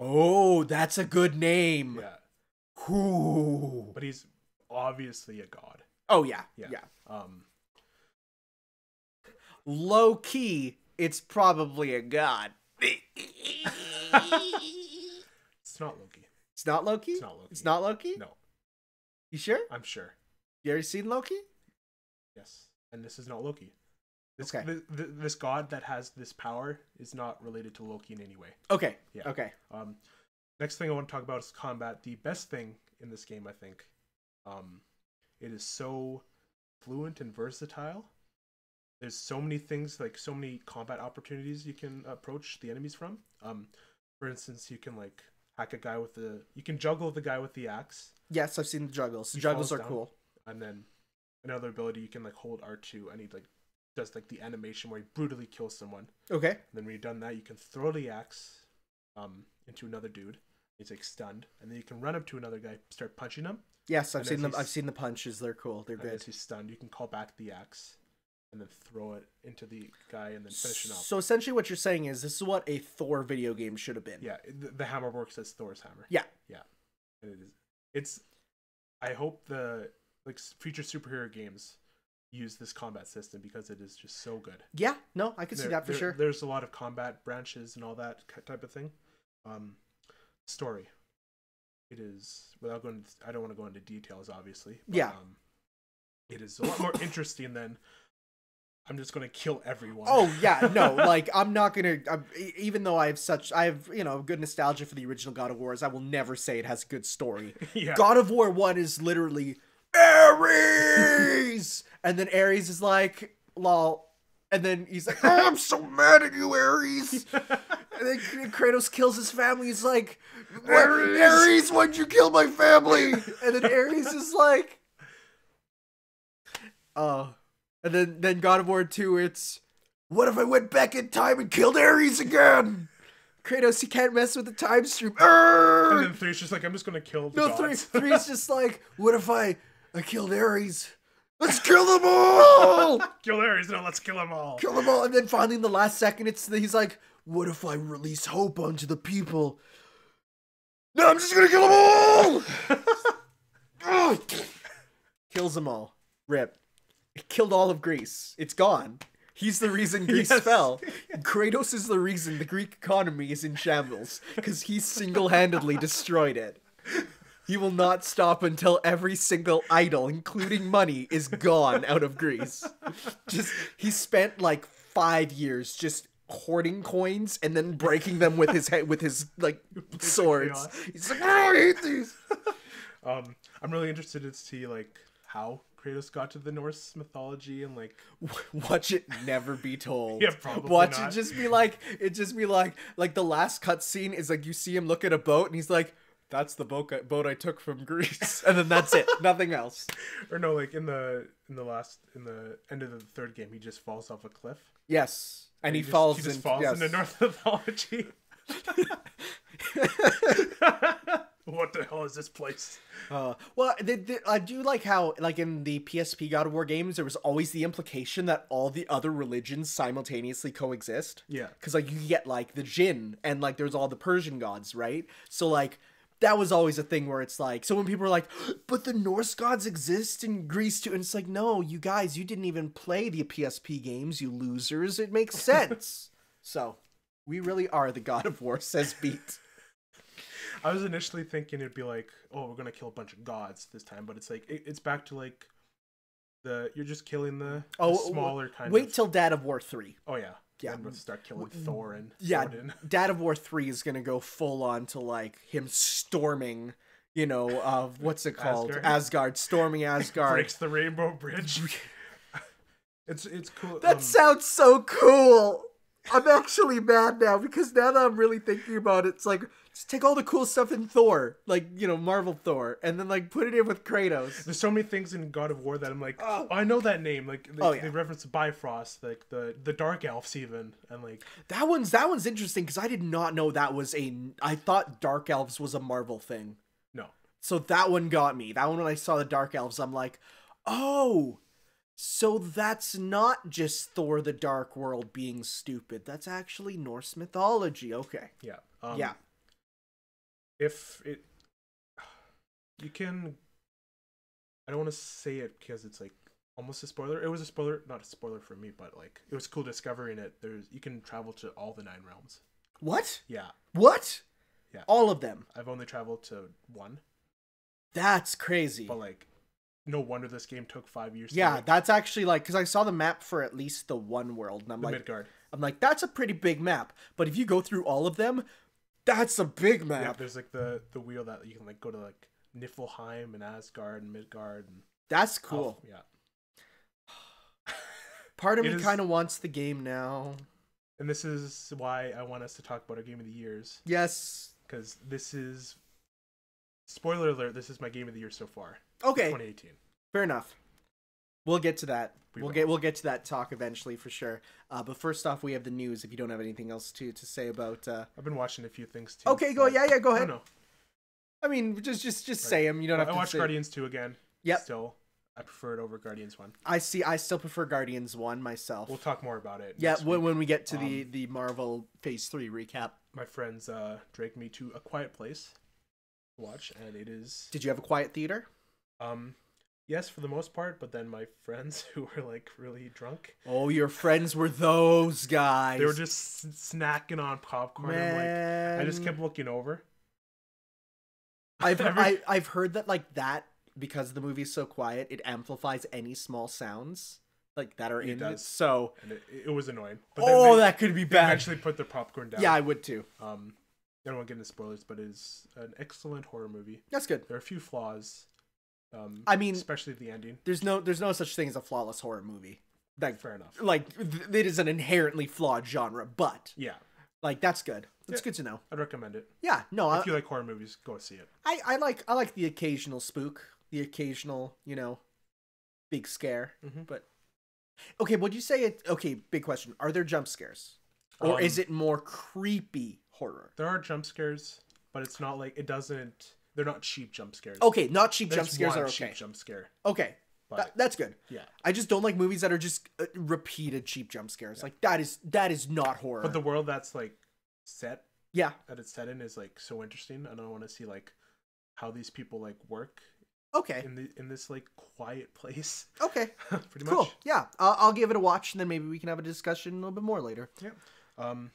Oh, that's a good name. Yeah, Ooh. but he's obviously a god. Oh yeah, Yeah. yeah. Um, Low key, it's probably a god. it's not Loki. It's not Loki. It's not Loki. It's not Loki. No, You sure? I'm sure. You ever seen Loki? Yes, and this is not Loki. This, Okay. th- th- this god that has this power is not related to Loki in any way. Okay. Yeah. Okay. Um, next thing I want to talk about is combat. The best thing in this game, I think, um, it is so fluent and versatile. There's so many things, like so many combat opportunities you can approach the enemies from. Um, for instance, you can like hack a guy with the, you can juggle the guy with the axe, Yes, I've seen the juggles. The juggles are down. cool. and then another ability you can like hold R two and he like does like the animation where he brutally kills someone. Okay. And then when you've done that, you can throw the axe um, into another dude. He's like stunned, and then you can run up to another guy, start punching him. Yes, I've seen them. I've seen the punches. They're cool. They're good. he's stunned, you can call back the axe, and then throw it into the guy, and then finish it off. So essentially, what you're saying is this is what a Thor video game should have been. Yeah, the, the hammer works as Thor's hammer. Yeah. yeah, and it is. It's. I hope the like future superhero games use this combat system because it is just so good. Yeah. No, I can see that for there- sure. There's a lot of combat branches and all that type of thing. Um, story. It is without going. I don't want to go into details, obviously. Yeah. Um, it is a lot more interesting than. I'm just gonna kill everyone. Oh yeah, no, like I'm not gonna. I'm, e- even though I have such, I have you know good nostalgia for the original God of Wars. I will never say it has a good story. yeah. God of War One is literally Ares, and then Ares is like, lol, and then he's like, oh, I'm so mad at you, Ares. And then Kratos kills his family. He's like, "What- Ares! Ares, why'd you kill my family? And then Ares is like, oh. And then, then God of War 2, it's, what if I went back in time and killed Ares again? Kratos, you can't mess with the time stream. and then three's just like I'm just gonna kill the No, gods. three, three's just like, what if I, I killed Ares? Let's kill them all! kill Ares. No, let's kill them all. kill them all. And then finally, in the last second, it's he's like, "What if I release hope onto the people?" No, I'm just gonna kill them all. Kills them all. Rip. It killed all of Greece. It's gone. He's the reason Greece Yes. fell. Kratos is the reason the Greek economy is in shambles because he single-handedly destroyed it. He will not stop until every single idol, including money, is gone out of Greece. Just he spent like five years just hoarding coins and then breaking them with his head with his like swords. He's like, oh, I hate these. Um, I'm really interested to see like how Kratos got to the Norse mythology and like Watch it never be told. Yeah, probably Watch not. it just be like it just be like like the last cutscene is like you see him look at a boat and he's like, "That's the boat I, boat I took from Greece," and then that's it, nothing else. or no, like in the in the last in the end of the third game, he just falls off a cliff. Yes, and he, just, falls. He just in, falls yes. into Norse mythology. What the hell is this place? Uh, well, the, the, I do like how, like in the PSP God of War games, there was always the implication that all the other religions simultaneously coexist. Yeah. Because like you get like the Jinn and like there's all the Persian gods, right? So like that was always a thing where it's like, so when people are like, but the Norse gods exist in Greece too, and it's like, no, you guys, you didn't even play the PSP games, you losers. It makes sense. so we really are the God of War, says Beat. I was initially thinking it'd be like, oh, we're gonna kill a bunch of gods this time, but it's like it, it's back to like the you're just killing the, the Oh, smaller kind Wait of. till Dad of War 3. oh yeah, Yeah. And we'll start killing Thor and yeah, Odin. Dad of War 3 is going to go full on to like him storming, you know, uh, what's it called? Asgard. Asgard, storming Asgard. breaks the Rainbow Bridge. it's it's cool. that um, sounds so cool. I'm actually mad now because now that I'm really thinking about it, it's like just take all the cool stuff in Thor, like, you know, Marvel Thor, and then like put it in with Kratos. There's so many things in God of War that I'm like, Oh. I know that name. Like, they, Oh, yeah. they reference Bifrost, like the the Dark Elves, even, and like, That one's that one's interesting because I did not know that was a I thought Dark Elves was a Marvel thing. no, So that one got me. That one when I saw the Dark Elves, I'm like, oh, so that's not just Thor the Dark World being stupid. That's actually Norse mythology. Okay. yeah, um, yeah. If it, you can. I don't want to say it because it's like almost a spoiler. It was a spoiler, not a spoiler for me, but like it was cool discovering it. There's you can travel to all the nine realms. What? Yeah, What? Yeah. All of them. I've only traveled to one, That's crazy. but like no wonder this game took five years. Yeah, that's actually like because I saw the map for at least the one world, and I'm the like, Midgard. I'm like, that's a pretty big map. But if you go through all of them, that's a big map. Yeah, there's like the the wheel that you can like go to like Niflheim and Asgard and Midgard and That's cool. Alf- yeah. Part of It me is- kind of wants the game now. And this is why I want us to talk about our game of the years Yes. because this is spoiler alert. This is my game of the year so far. Okay. 2018. Fair enough. We'll get to that. We will get we'll get to that talk eventually for sure. Uh, but first off, we have the news. If you don't have anything else to to say about, uh... I've been watching a few things too. okay, go yeah yeah go I ahead. know. I mean, just just just Right. say them. You don't have I to. watched say... Guardians 2 again. Yep. Still, I prefer it over Guardians 1. I see. I still prefer Guardians one myself. We'll talk more about it. yeah, when, when we get to the Um, the Marvel Phase Three recap. my friends uh, dragged me to A Quiet Place to watch, and it is Did you have a quiet theater? Um yes for the most part, but then my friends who were like really drunk, Oh, your friends were those guys. they were just snacking on popcorn. and Man. like I just kept looking over. I've Every- I, I've heard that like that because the movie's so quiet, it amplifies any small sounds like that are It in it. does. So, and it, it was annoying. But oh, they, that could be bad. eventually put the popcorn down. Yeah, I would too. Um, I don't want to get into spoilers, but it's an excellent horror movie. That's good. There are a few flaws. Um, I mean- especially the ending. There's no there's no such thing as a flawless horror movie. Like Fair enough. like th- it is an inherently flawed genre, but Yeah, like that's good. That's Yeah. good to know. I'd recommend it. Yeah, no, I, If you like horror movies, go see it. I I like I like the occasional spook, the occasional you know, big scare. Mhm. But okay, would you say it? Okay, big question: Are there jump scares, or Um, is it more creepy horror? There are jump scares, but it's not like it doesn't. They're not cheap jump scares. Okay, not cheap There's jump scares one are cheap okay. jump scare, Okay, but that, that's good. yeah. I just don't like movies that are just uh, repeated cheap jump scares. Like that is that is not horror. But the world that's like set yeah, that it's set in is like so interesting, and I want to see like how these people like work okay, in the in this like quiet place. okay, Pretty cool. much. Yeah, I'll, I'll give it a watch, and then maybe we can have a discussion a little bit more later. Yeah. Um,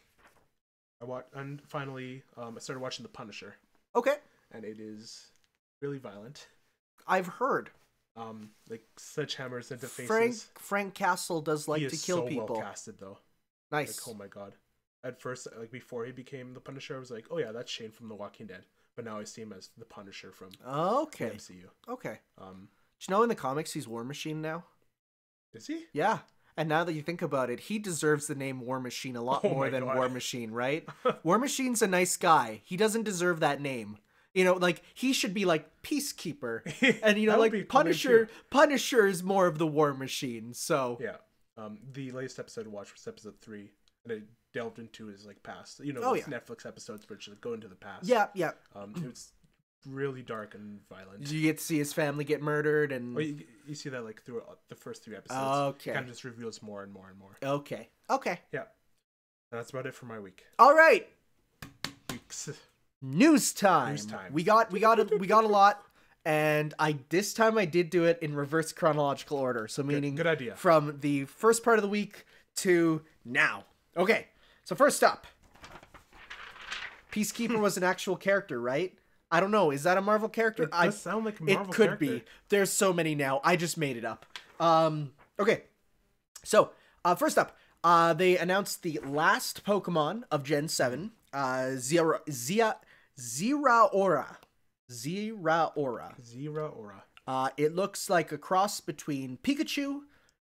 I watch and finally um I started watching The Punisher, Okay, and it is really violent. I've heard Um, like sledgehammers into faces. Frank Frank Castle does like he to is kill so people. well casted though. nice. Like, oh my god. At first, like before he became the Punisher, I was like, oh yeah, that's Shane from The Walking Dead. But now I see him as the Punisher from okay. the MCU. okay. Um, Do you know in the comics he's War Machine now? is he? Yeah. And now that you think about it, he deserves the name War Machine a lot Oh more than God. War Machine, right? War Machine's a nice guy. He doesn't deserve that name. You know, like he should be like Peacekeeper. And you know, like be a cool name, Punisher. Punisher is more of the War Machine. So Yeah. Um, the latest episode I watched was episode three, and it delved into his like past. You know, Oh, yeah. Netflix episodes which like, go into the past. yeah, yeah. Um, it was really dark and violent. You get to see his family get murdered and Well, you, you see that like through the first three episodes. Okay. Kind of just reveals more and more and more. Okay. Okay. Yeah. And that's about it for my week. All right. Weeks. News time. News time. We got we got a, we got a lot and I this time I did do it in reverse chronological order. So meaning good idea. from the first part of the week to now. Okay. So first up, Peacekeeper was an actual character, right? I don't know. Is that a Marvel character? It I sound like a Marvel it could character. be. There's so many now. I just made it up. Um, okay. So, uh, first up, uh, they announced the last Pokemon of Gen 7, uh, Zera, Zia, Zeraora. Zeraora. Zera Aura. Uh, it looks like a cross between Pikachu,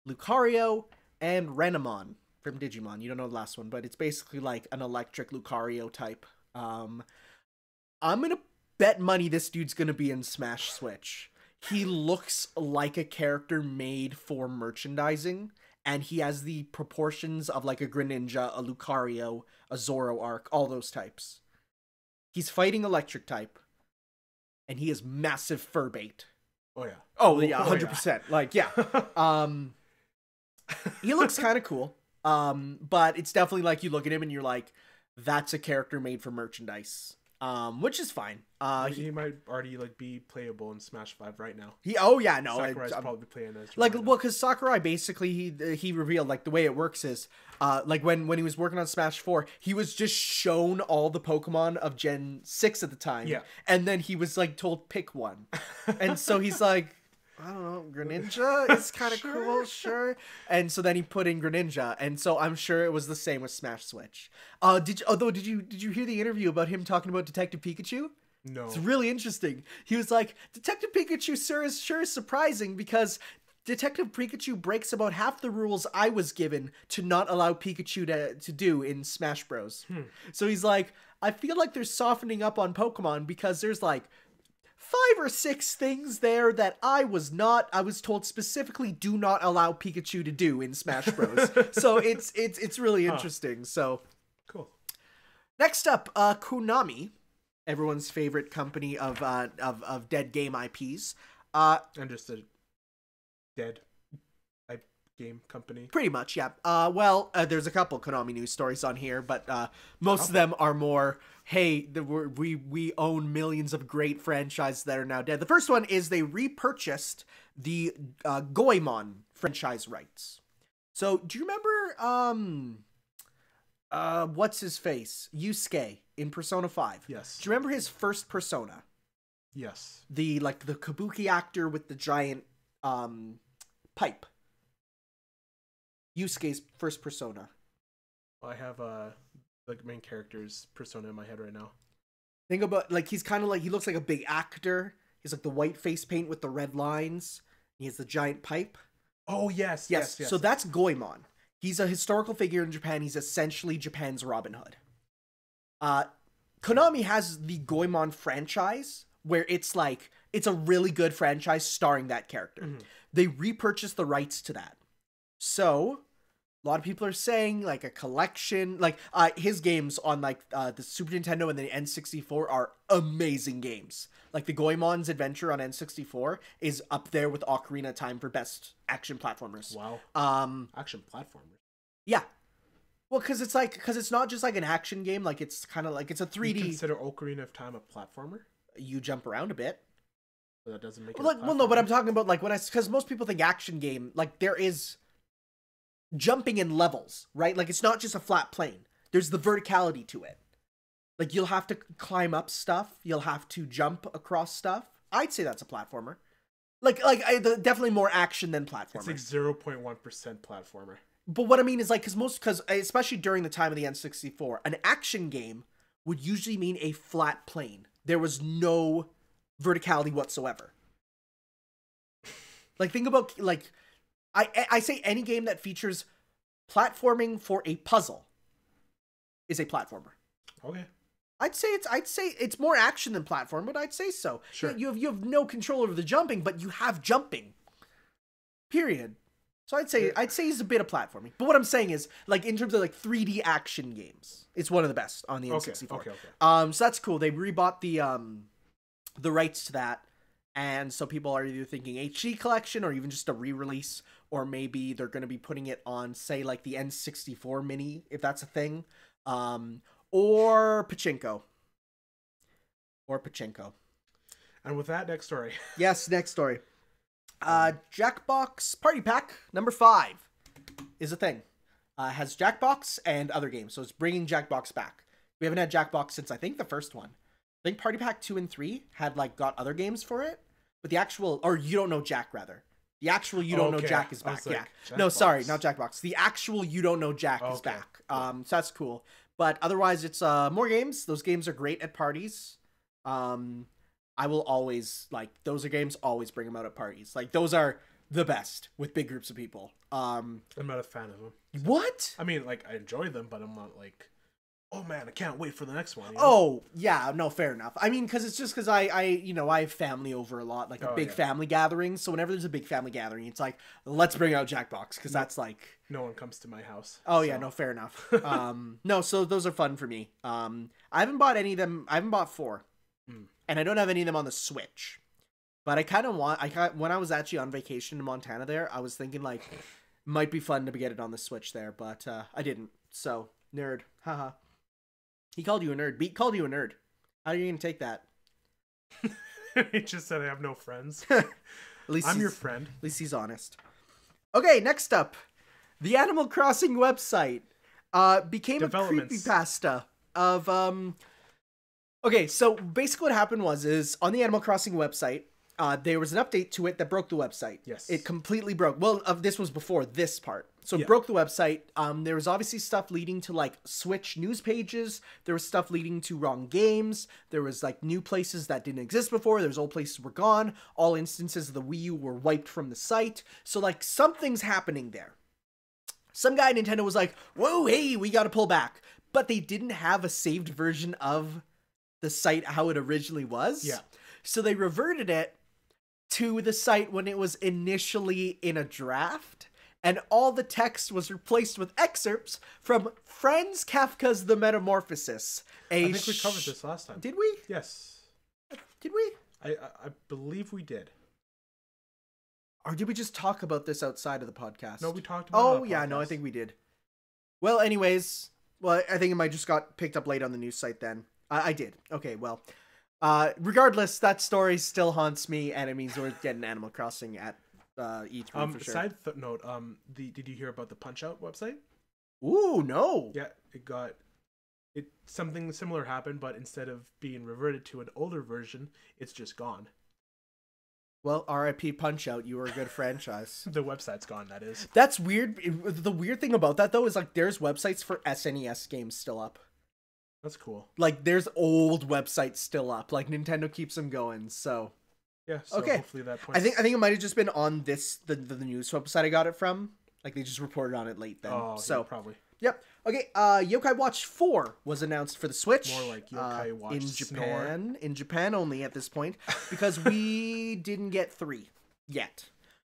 Lucario, and Renamon from Digimon. You don't know the last one, but it's basically like an electric Lucario type. Um, I'm gonna bet money this dude's gonna be in Smash Switch. He looks like a character made for merchandising, and he has the proportions of like a Greninja, a Lucario, a Zoroark, all those types. He's fighting electric type, and he is massive fur bait. Oh yeah. Oh yeah, Oh, hundred percent. Like yeah. Um, he looks kind of cool. Um, but it's definitely like you look at him and you're like, that's a character made for merchandise. Um, which is fine. Uh, he, he, might already like be playable in Smash Five right now. he oh yeah, no, Sakurai's um, probably playing as like well, because Sakurai basically he he revealed like the way it works is, uh, like when when he was working on Smash Four, he was just shown all the Pokemon of Gen Six at the time. Yeah. and then he was like told pick one, and so he's like. I don't know, Greninja is kind of Sure. cool, sure. And so then he put in Greninja, and so I'm sure it was the same with Smash Switch. Uh, did you, although did you did you hear the interview about him talking about Detective Pikachu? No. It's really interesting. He was like, Detective Pikachu, sir, is sure is surprising because Detective Pikachu breaks about half the rules I was given to not allow Pikachu to, to do in Smash Bros. So he's like, I feel like they're softening up on Pokemon because there's like five or six things there that I was not I was told specifically do not allow Pikachu to do in Smash Bros. so it's it's it's really interesting. So Cool. Next up, uh, Konami, everyone's favorite company of uh, of of dead game IPs. Uh, And just a dead game company. pretty much, yeah. Uh, well, uh, there's a couple Konami news stories on here, but uh, most of them are more. Hey, the, we're, we we own millions of great franchises that are now dead. The first one is they repurchased the uh, Goemon franchise rights. So, do you remember um, uh, what's his face, Yusuke in Persona Five? Yes. Do you remember his first persona? Yes. The like the kabuki actor with the giant um pipe. Yusuke's first persona. I have uh the main character's persona in my head right now. Think about like he's kind of like he looks like a big actor. He's like the white face paint with the red lines. He has the giant pipe. Oh yes, Yes. yes, yes. So that's Goemon. He's a historical figure in Japan. He's essentially Japan's Robin Hood. Uh, Konami has the Goemon franchise where it's like it's a really good franchise starring that character. Mhm. They repurchased the rights to that. So a lot of people are saying like a collection, like uh, his games on like uh, the Super Nintendo and the N64 are amazing games. Like the Goemon's Adventure on N64 is up there with Ocarina of Time for best action platformers. wow. Um, Action platformer. yeah. Well, because it's like because it's not just like an action game. Like it's kind of like it's a 3D. consider Ocarina of Time a platformer? You jump around a bit. But that doesn't make it. Well, like, well, no, but. I'm talking about like when I because most people think action game like there is jumping in levels, right? Like it's not just a flat plane. There's the verticality to it. Like you'll have to climb up stuff. You'll have to jump across stuff. I'd say that's a platformer. Like like I, the, definitely more action than platformer. It's like zero point one percent platformer. But what I mean is like because most because especially during the time of the N64, an action game would usually mean a flat plane. There was no verticality whatsoever. Like think about like I I say any game that features platforming for a puzzle is a platformer. Okay. I'd say it's I'd say it's more action than platform, but I'd say so. Sure. You, have you have no control over the jumping, but you have jumping. Period. So I'd say I'd say he's a bit of platforming. But what I'm saying is, like in terms of like 3D action games, it's one of the best on the Okay. N64. Okay. Okay. Um, so that's cool. They rebought the um, the rights to that, and so people are either thinking HD collection or even just a re-release, or maybe they're going to be putting it on, say, like the N64 Mini, if that's a thing, um, or Pachinko, or Pachinko. And with that, next story. Yes, next story. Uh, Jackbox Party Pack number five is a thing. Uh, has Jackbox and other games, so it's bringing Jackbox back. We haven't had Jackbox since I think the first one. I think Party Pack two and three had like got other games for it, but the actual or you don't know Jack rather. The actual you don't know Jack is back. like, yeah. No, sorry, Jackbox. not Jackbox. The actual you don't know Jack is back. Um, so that's cool. But otherwise, it's uh more games. Those games are great at parties. Um, I will always like those are games. Always bring them out at parties. Like those are the best with big groups of people. Um, I'm not a fan of them. what? I mean, like I enjoy them, but I'm not like, oh man, I can't wait for the next one. you know? Oh yeah, no, fair enough. I mean, because it's just because I, I, you know, I have family over a lot, like a Oh, big yeah. family gathering. So whenever there's a big family gathering, it's like let's bring out Jackbox because that's like no one comes to my house. Oh yeah, no, fair enough. um, no, so those are fun for me. Um, I haven't bought any of them. I haven't bought four, Hmm. and I don't have any of them on the Switch. But I kind of want. I kind when I was actually on vacation in Montana, there, I was thinking like, might be fun to get it on the Switch there, but uh, I didn't. So nerd, haha. He called you a nerd. Beat called you a nerd. How are you gonna take that? he just said I have no friends. At least I'm your friend. At least he's honest. Okay, next up, the Animal Crossing website uh, became a creepypasta of um. Okay, so basically what happened was is on the Animal Crossing website, uh, there was an update to it that broke the website. Yes. It completely broke. Well, uh, this was before this part. So it Yeah. broke the website. Um, there was obviously stuff leading to like Switch news pages. There was stuff leading to wrong games. There was like new places that didn't exist before. There was old places were gone. All instances of the Wii U were wiped from the site. So like something's happening there. Some guy at Nintendo was like, "Whoa, hey, we got to pull back," but they didn't have a saved version of the site how it originally was. Yeah. So they reverted it to the site when it was initially in a draft, and all the text was replaced with excerpts from Franz Kafka's The Metamorphosis. A I think we covered this last time. Did we? Yes, Did we? I, I I believe we did. Or did we just talk about this outside of the podcast? No, we talked about. Oh yeah, no, I think we did. Well, anyways, well, I think it might just got picked up late on the news site. Then I, I did. Okay, well, uh, regardless, that story still haunts me, and it means we're getting Animal Crossing at uh, E3 Um, for sure. side th- note. Um, the did you hear about the Punch Out website? Ooh, no. Yeah, it got it. Something similar happened, but instead of being reverted to an older version, it's just gone. Well, R.I.P. Punch Out. You were a good franchise. The website's gone. That is. That's weird. The weird thing about that though is like there's websites for SNES games still up. That's cool. Like there's old websites still up. Like Nintendo keeps them going. So Yeah. So Okay. Hopefully that. Points... I think I think it might have just been on this the, the the news website I got it from. Like they just reported on it late then. Oh, so yeah, probably. yep. Okay. Uh, Yokai Watch Four was announced for the Switch. More like uh, Watch in Snore. Japan. In Japan only at this point because we didn't get three yet,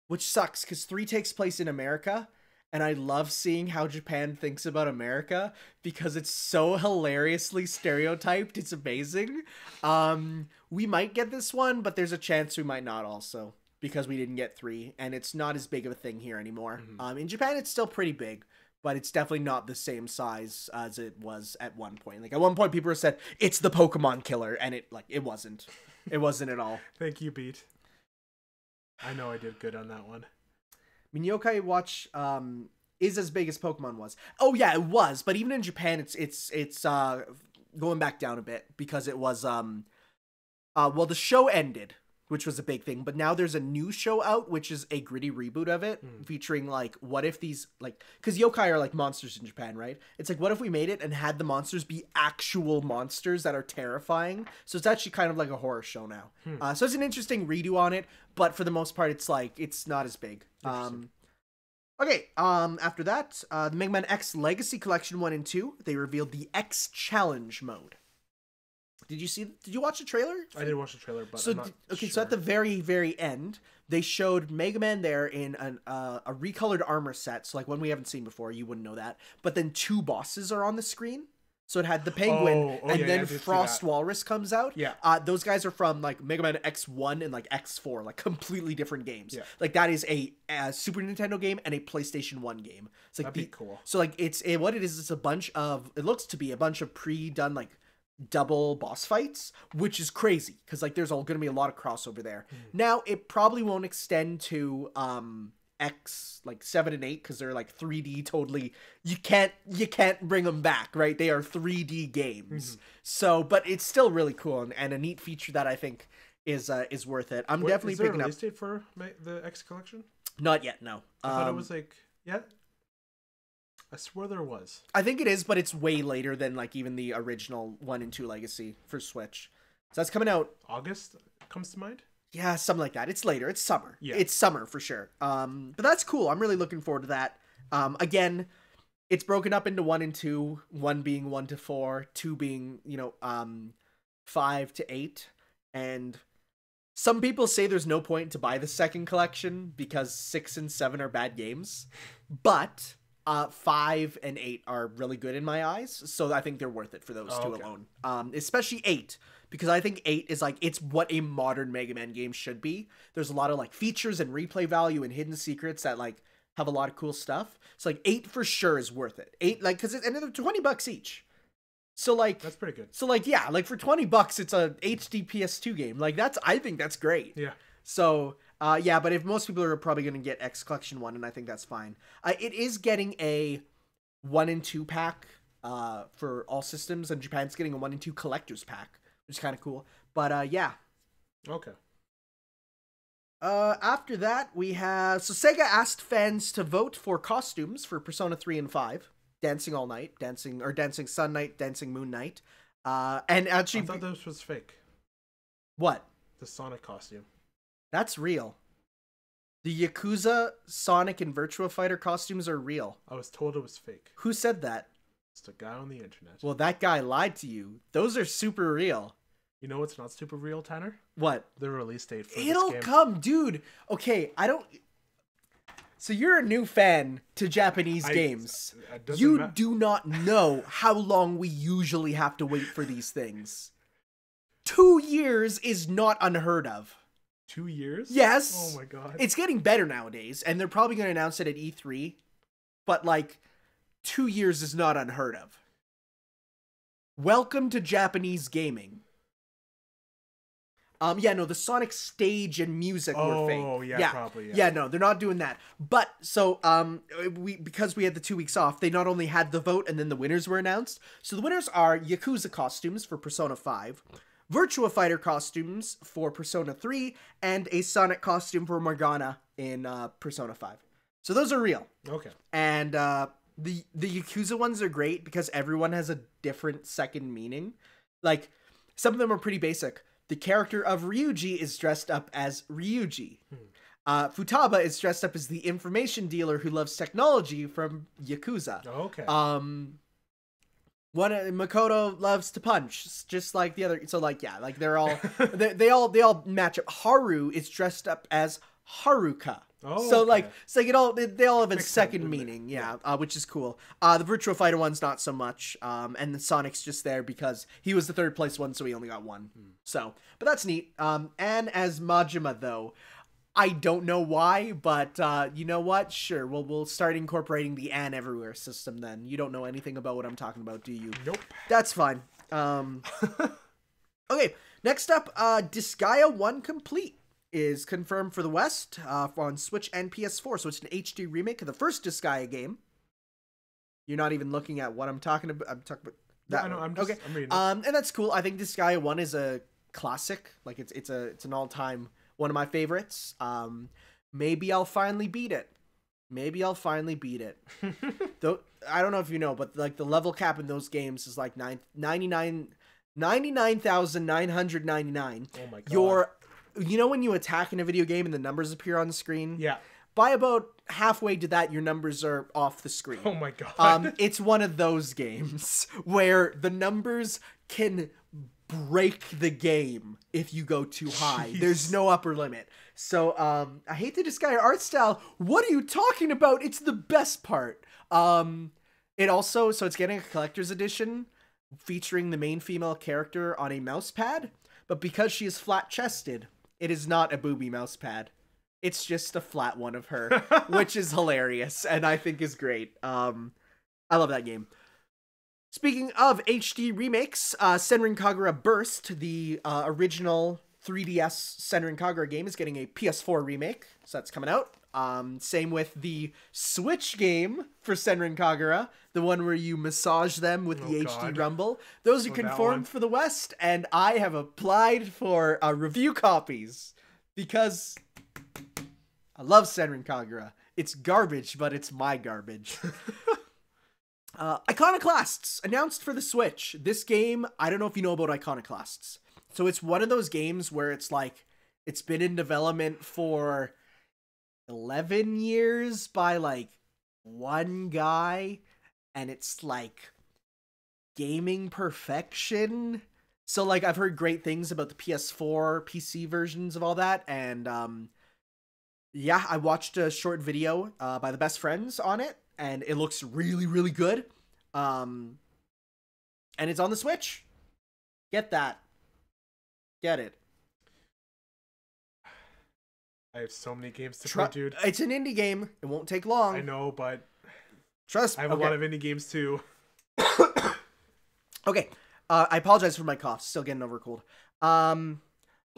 which sucks because three takes place in America. And I love seeing how Japan thinks about America because it's so hilariously stereotyped. It's amazing. Um, we might get this one, but there's a chance we might not also because we didn't get three, and it's not as big of a thing here anymore. Mhm. Um, in Japan, it's still pretty big, but it's definitely not the same size as it was at one point. Like at one point, people said it's the Pokemon killer, and it like it wasn't. It wasn't at all. Thank you, Beat. I know I did good on that one. I mean, Yokai Watch um, is as big as Pokemon was. Oh yeah, it was. But even in Japan, it's it's it's uh, going back down a bit because it was um, uh, well, the show ended, which was a big thing. But now there's a new show out, which is a gritty reboot of it, Hmm. featuring like what if these like because yokai are like monsters in Japan, right? It's like what if we made it and had the monsters be actual monsters that are terrifying. So it's actually kind of like a horror show now. Hmm. Uh, so it's an interesting redo on it, but for the most part, it's like it's not as big. Um, okay. Um, after that, uh, the Mega Man X Legacy Collection one and two, they revealed the X Challenge mode. Did you see? Did you watch the trailer? I did watch the trailer, but so I'm not d- okay, Sure. so at the very very end, they showed Mega Man there in an uh, a recolored armor set, so like one we haven't seen before. You wouldn't know that, but then two bosses are on the screen. So it had the penguin, Oh, oh, and yeah, then yeah, I did see Frost. Walrus comes out. Yeah. Uh, those guys are from like Mega Man X One and like X Four, like completely different games. Yeah. Like that is a, a Super Nintendo game and a PlayStation One game. It's like That'd be cool. so like it's it, what it is. It's a bunch of it looks to be a bunch of pre-done like double boss fights, which is crazy because like there's all going to be a lot of crossover there. Now it probably won't extend to um X like seven and eight because they're like 3D totally. You can't you can't bring them back, right? They are 3D games. So, but it's still really cool and, and a neat feature that I think is uh is worth it. I'm definitely is there a picking up. release date for ma- the X collection? Not yet, no. I thought it Um, was like yeah. I swear there was. I think it is, but it's way later than like even the original one and two Legacy for Switch. So that's coming out. August comes to mind. Yeah, something like that. It's later. It's summer. Yeah. It's summer for sure. Um, but that's cool. I'm really looking forward to that. Um, again, it's broken up into one and two. One being one to four, two being you know um, five to eight, and some people say there's no point to buy the second collection because six and seven are bad games, but uh, five and eight are really good in my eyes. So I think they're worth it for those Oh, two okay. alone. Um, especially eight because I think eight is like it's what a modern Mega Man game should be. There's a lot of like features and replay value and hidden secrets that like have a lot of cool stuff. So like eight for sure is worth it. Eight like because and they're twenty bucks each. So like That's pretty good. so like yeah, like for 20 bucks it's a HD PS2 game. Like that's I think that's great. Yeah. So uh yeah, but if most people are probably going to get X Collection 1 and I think that's fine. Uh, it is getting a 1 and 2 pack uh for all systems and Japan's getting a 1 and 2 collectors pack, which is kind of cool. But uh yeah, Okay. Uh, after that, we have so Sega asked fans to vote for costumes for Persona three and five, Dancing All Night, Dancing or Dancing Sun Night, Dancing Moon Night. Uh, and I thought this was fake. what? The Sonic costume. That's real. The Yakuza, Sonic, and Virtua Fighter costumes are real. I was told it was fake. Who said that? It's a guy on the internet. Well, that guy lied to you. Those are super real. you know what's not super real, Tanner? What? The release date for It'll this game. come, dude. Okay, I don't. So you're a new fan to Japanese I- games. You ma- do not know how long we usually have to wait for these things. Two years is not unheard of. Two years? Yes. Oh my god. It's getting better nowadays, and they're probably going to announce it at E3. But like, two years is not unheard of. Welcome to Japanese gaming. Um, yeah, no, the Sonic stage and music were fake. Oh, yeah, yeah, probably, yeah. yeah. no, they're not doing that. But so, um, we because we had the two weeks off, they not only had the vote and then the winners were announced. So the winners are Yakuza costumes for Persona Five, Virtua Fighter costumes for Persona 3, and a Sonic costume for Morgana in uh, Persona 5. So those are real. okay. And uh, the the Yakuza ones are great because everyone has a different second meaning. Like some of them are pretty basic. The character of Ryuji is dressed up as Ryuji. Uh, Futaba is dressed up as the information dealer who loves technology from Yakuza. Okay. Um, one uh, Makoto loves to punch, just like the other. So like yeah, like they're all they, they all they all match up. Haru is dressed up as Haruka. Oh, so like okay. so like it all they, they all have a sense, second it? meaning, yeah, uh, which is cool. Uh, the Virtual Fighter one's not so much, um, and the Sonic's just there because he was the third place one, so he only got one. Hmm. So, but that's neat. Um, and as Majima though, I don't know why, but uh, you know what? Sure, we'll we'll start incorporating the "and everywhere" system. Then you don't know anything about what I'm talking about, do you? nope. That's fine. Um, okay, next up, uh, Disgaea One Complete is confirmed for the West uh, on Switch and PS4. So it's an HD remake of the first Disgaea game. You're not even looking at what I'm talking about. I'm talking about that. I know. I'm just. okay. I'm reading. Um, and that's cool. I think Disgaea One is a classic. Like it's it's a it's an all time one of my favorites. Um, maybe I'll finally beat it. Maybe I'll finally beat it. Though I don't know if you know, but like the level cap in those games is like nine, 99 99,999. oh my god. Your you know when you attack in a video game and the numbers appear on the screen? Yeah. By about halfway to that your numbers are off the screen. Oh my god. Um, it's one of those games where the numbers can break the game if you go too high. There's no upper limit. So um, I hate the Disgaea art style. What are you talking about? It's the best part. Um, it also so it's getting a collector's edition featuring the main female character on a mouse pad, but because she is flat chested, it is not a booby mouse pad. It's just a flat one of her, which is hilarious and I think is great. Um, I love that game. Speaking of HD remakes, uh, Senran Kagura Burst, the uh, original 3DS Senran Kagura game, is getting a PS4 remake, so that's coming out. Um, same with the Switch game for Senran Kagura, the one where you massage them with the Oh, HD Rumble. Those are Oh, confirmed for the West, and I have applied for uh, review copies because I love Senran Kagura. It's garbage, but it's my garbage. Uh, Iconoclasts announced for the Switch. This game, I don't know if you know about Iconoclasts. So it's one of those games where it's like it's been in development for 11 years by like one guy and it's like gaming perfection. So like I've heard great things about the PS4, PC versions of all that and um yeah, I watched a short video uh, by the best friends on it, and it looks really, really good. Um, and it's on the Switch. Get that. Get it. I have so many games to Tru- play, dude. It's an indie game. It won't take long. I know, but Trust I have okay. a lot of indie games too. Okay. Uh, I apologize for my cough. Still getting over cold. Um,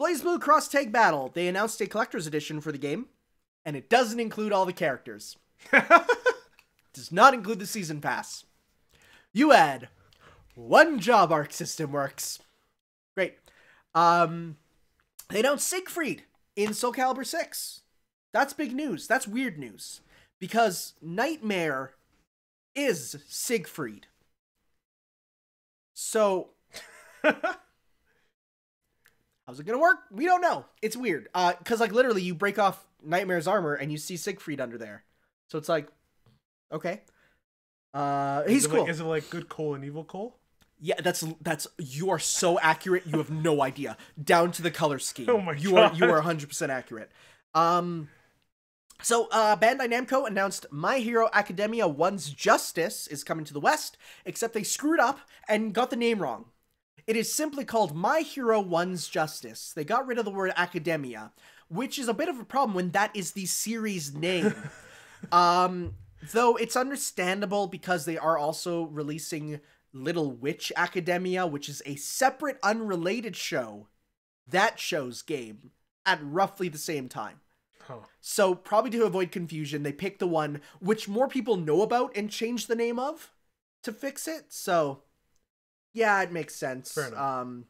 BlazBlue Cross Tag Battle. They announced a collector's edition for the game, and it doesn't include all the characters. Does not include the season pass. You add one job Arc System Works. Great. Um, they announced Siegfried in Soul Calibur 6. That's big news. That's weird news. Because Nightmare is Siegfried. So how's it gonna work? We don't know. It's weird. Uh cause like literally you break off Nightmare's armor and you see Siegfried under there. So it's like okay. Uh he's is cool. Like, is it like good Cole and evil Cole? Yeah, that's that's you are so accurate. You have no idea down to the color scheme. Oh my you are you are 100 percent accurate. Um, so uh, Bandai Namco announced My Hero Academia One's Justice is coming to the West, except they screwed up and got the name wrong. It is simply called My Hero One's Justice. They got rid of the word Academia, which is a bit of a problem when that is the series name. um, though it's understandable because they are also releasing Little Witch Academia, which is a separate, unrelated show. That show's game at roughly the same time. Huh. So, probably to avoid confusion, they picked the one which more people know about and changed the name of to fix it. So, yeah, it makes sense. Fair enough. Um,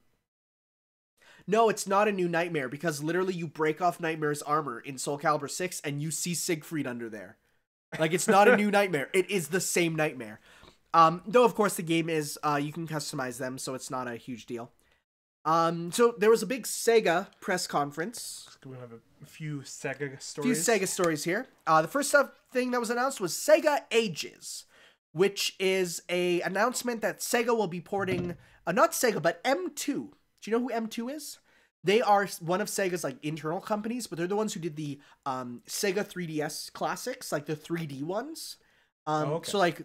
no, it's not a new nightmare because literally you break off Nightmare's armor in Soul Calibur 6 and you see Siegfried under there. Like it's not a new nightmare. It is the same nightmare. Um, though of course the game is uh, you can customize them, so it's not a huge deal. Um, so there was a big Sega press conference We have a few Sega stories. few. Sega stories here. Uh, the first thing that was announced was Sega Ages, which is a announcement that Sega will be porting, uh, not Sega, but M2. Do you know who M2 is? They are one of Sega's like internal companies, but they're the ones who did the um, Sega 3DS classics, like the 3D ones. Um, Oh, okay. So like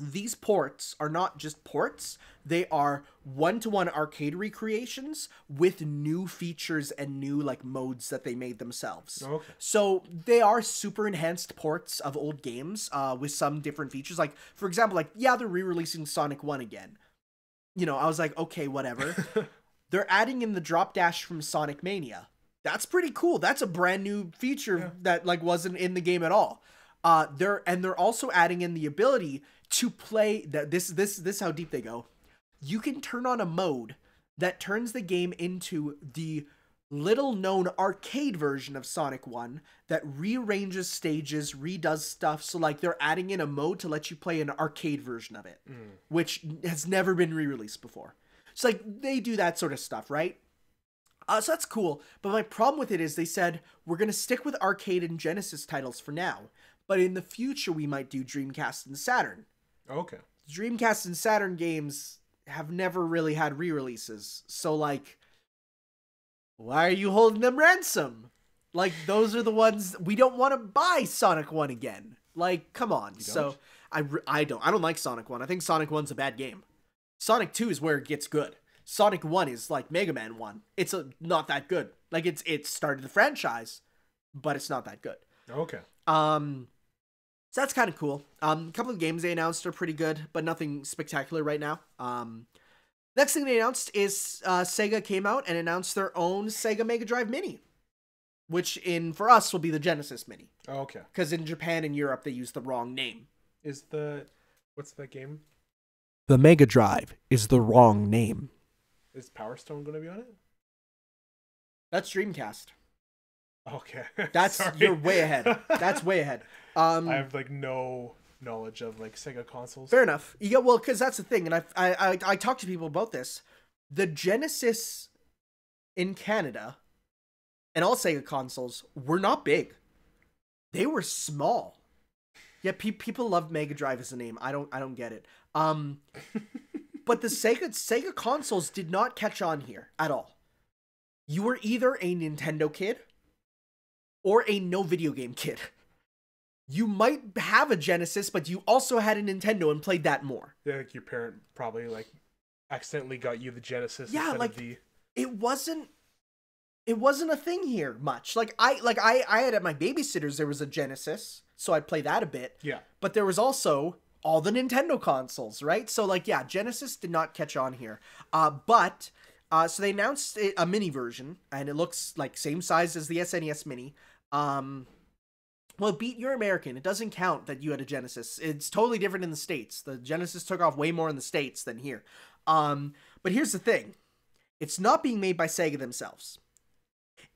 these ports are not just ports they are one-to-one arcade recreations with new features and new like modes that they made themselves Okay. so they are super enhanced ports of old games uh, with some different features like for example like yeah they're re-releasing sonic 1 again you know i was like okay whatever they're adding in the drop dash from sonic mania that's pretty cool that's a brand new feature Yeah. that like wasn't in the game at all uh they're and they're also adding in the ability to play that this this this is how deep they go you can turn on a mode that turns the game into the little known arcade version of Sonic 1 that rearranges stages, redoes stuff. So, like, they're adding in a mode to let you play an arcade version of it, which has never been re released before. So, like, they do that sort of stuff, right? Uh, so that's cool. But my problem with it is they said, we're going to stick with arcade and Genesis titles for now. But in the future, we might do Dreamcast and Saturn. Okay. Dreamcast and Saturn games have never really had re-releases. So like why are you holding them ransom? Like those are the ones we don't want to buy Sonic 1 again. Like come on. So? I I don't I don't like Sonic 1. I think Sonic 1's a bad game. Sonic 2 is where it gets good. Sonic 1 is like Mega Man 1. It's a, not that good. Like it's it started the franchise, but it's not that good. Okay. Um, so that's kind of cool. Um, a couple of games they announced are pretty good, but nothing spectacular right now. Um, next thing they announced is uh, Sega came out and announced their own Sega Mega Drive Mini, which in for us will be the Genesis Mini, Okay. because in Japan and Europe they use the wrong name. Is the what's that game? The Mega Drive is the wrong name. Is Power Stone going to be on it? That's Dreamcast. Okay. That's Sorry. you're way ahead. That's way ahead. Um, I have like no knowledge of like Sega consoles. Fair enough. Yeah, well, because that's the thing, and I, I, I, I talked to people about this. The Genesis in Canada and all Sega consoles were not big; they were small. Yeah, pe- people love Mega Drive as a name. I don't, I don't get it. Um, but the Sega Sega consoles did not catch on here at all. You were either a Nintendo kid or a no video game kid. You might have a Genesis, but you also had a Nintendo and played that more. Yeah, like your parent probably like accidentally got you the Genesis Yeah, instead like- of the It wasn't it wasn't a thing here much. Like I like I I had at my babysitter's there was a Genesis, so I'd play that a bit. yeah. But there was also all the Nintendo consoles, right? So like yeah, Genesis did not catch on here. Uh but uh so they announced a mini version and it looks like same size as the SNES mini. Um well, beat your American. It doesn't count that you had a Genesis. It's totally different in the states. The Genesis took off way more in the states than here. Um, but here's the thing: it's not being made by Sega themselves.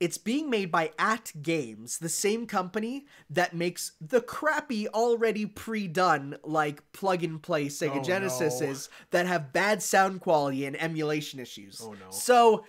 It's being made by At Games, the same company that makes the crappy, already pre-done, like plug-and-play Sega Oh, Genesises that have bad sound quality and emulation issues. Oh, no. So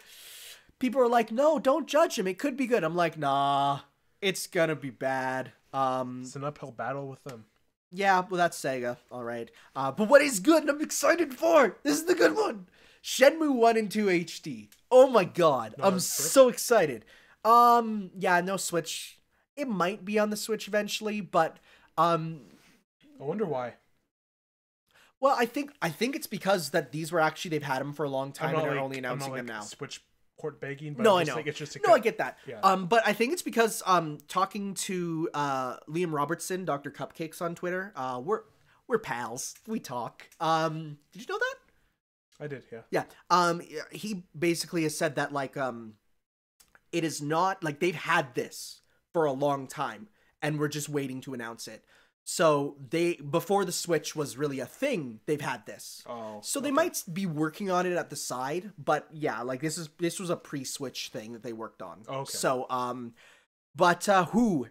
people are like, "No, don't judge him. It could be good." I'm like, "Nah, it's gonna be bad." Um, It's an uphill battle with them. yeah, well, that's Sega. All right. Uh, but what is good and I'm excited for? This is the good one. Shenmue 1 and 2 HD. Oh my god. Not I'm so excited. Um, yeah, no Switch. It might be on the Switch eventually, but um I wonder why. well, I think I think it's because that these were actually they've had them for a long time and they're like, only announcing not, them now. Switch port begging, but No, I know. Like, it's just a No, I get that. Yeah. Um, but I think it's because um, talking to uh, Liam Robertson, Doctor Cupcakes on Twitter, uh, we're we're pals. We talk. Um, did you know that? I did, yeah. Yeah. Um, he basically has said that like um, it is not like they've had this for a long time, and we're just waiting to announce it. So they before the Switch was really a thing, they've had this. Oh. So they might be working on it at the side, but yeah, like this is this was a pre-switch thing that they worked on. Okay. So um but uh who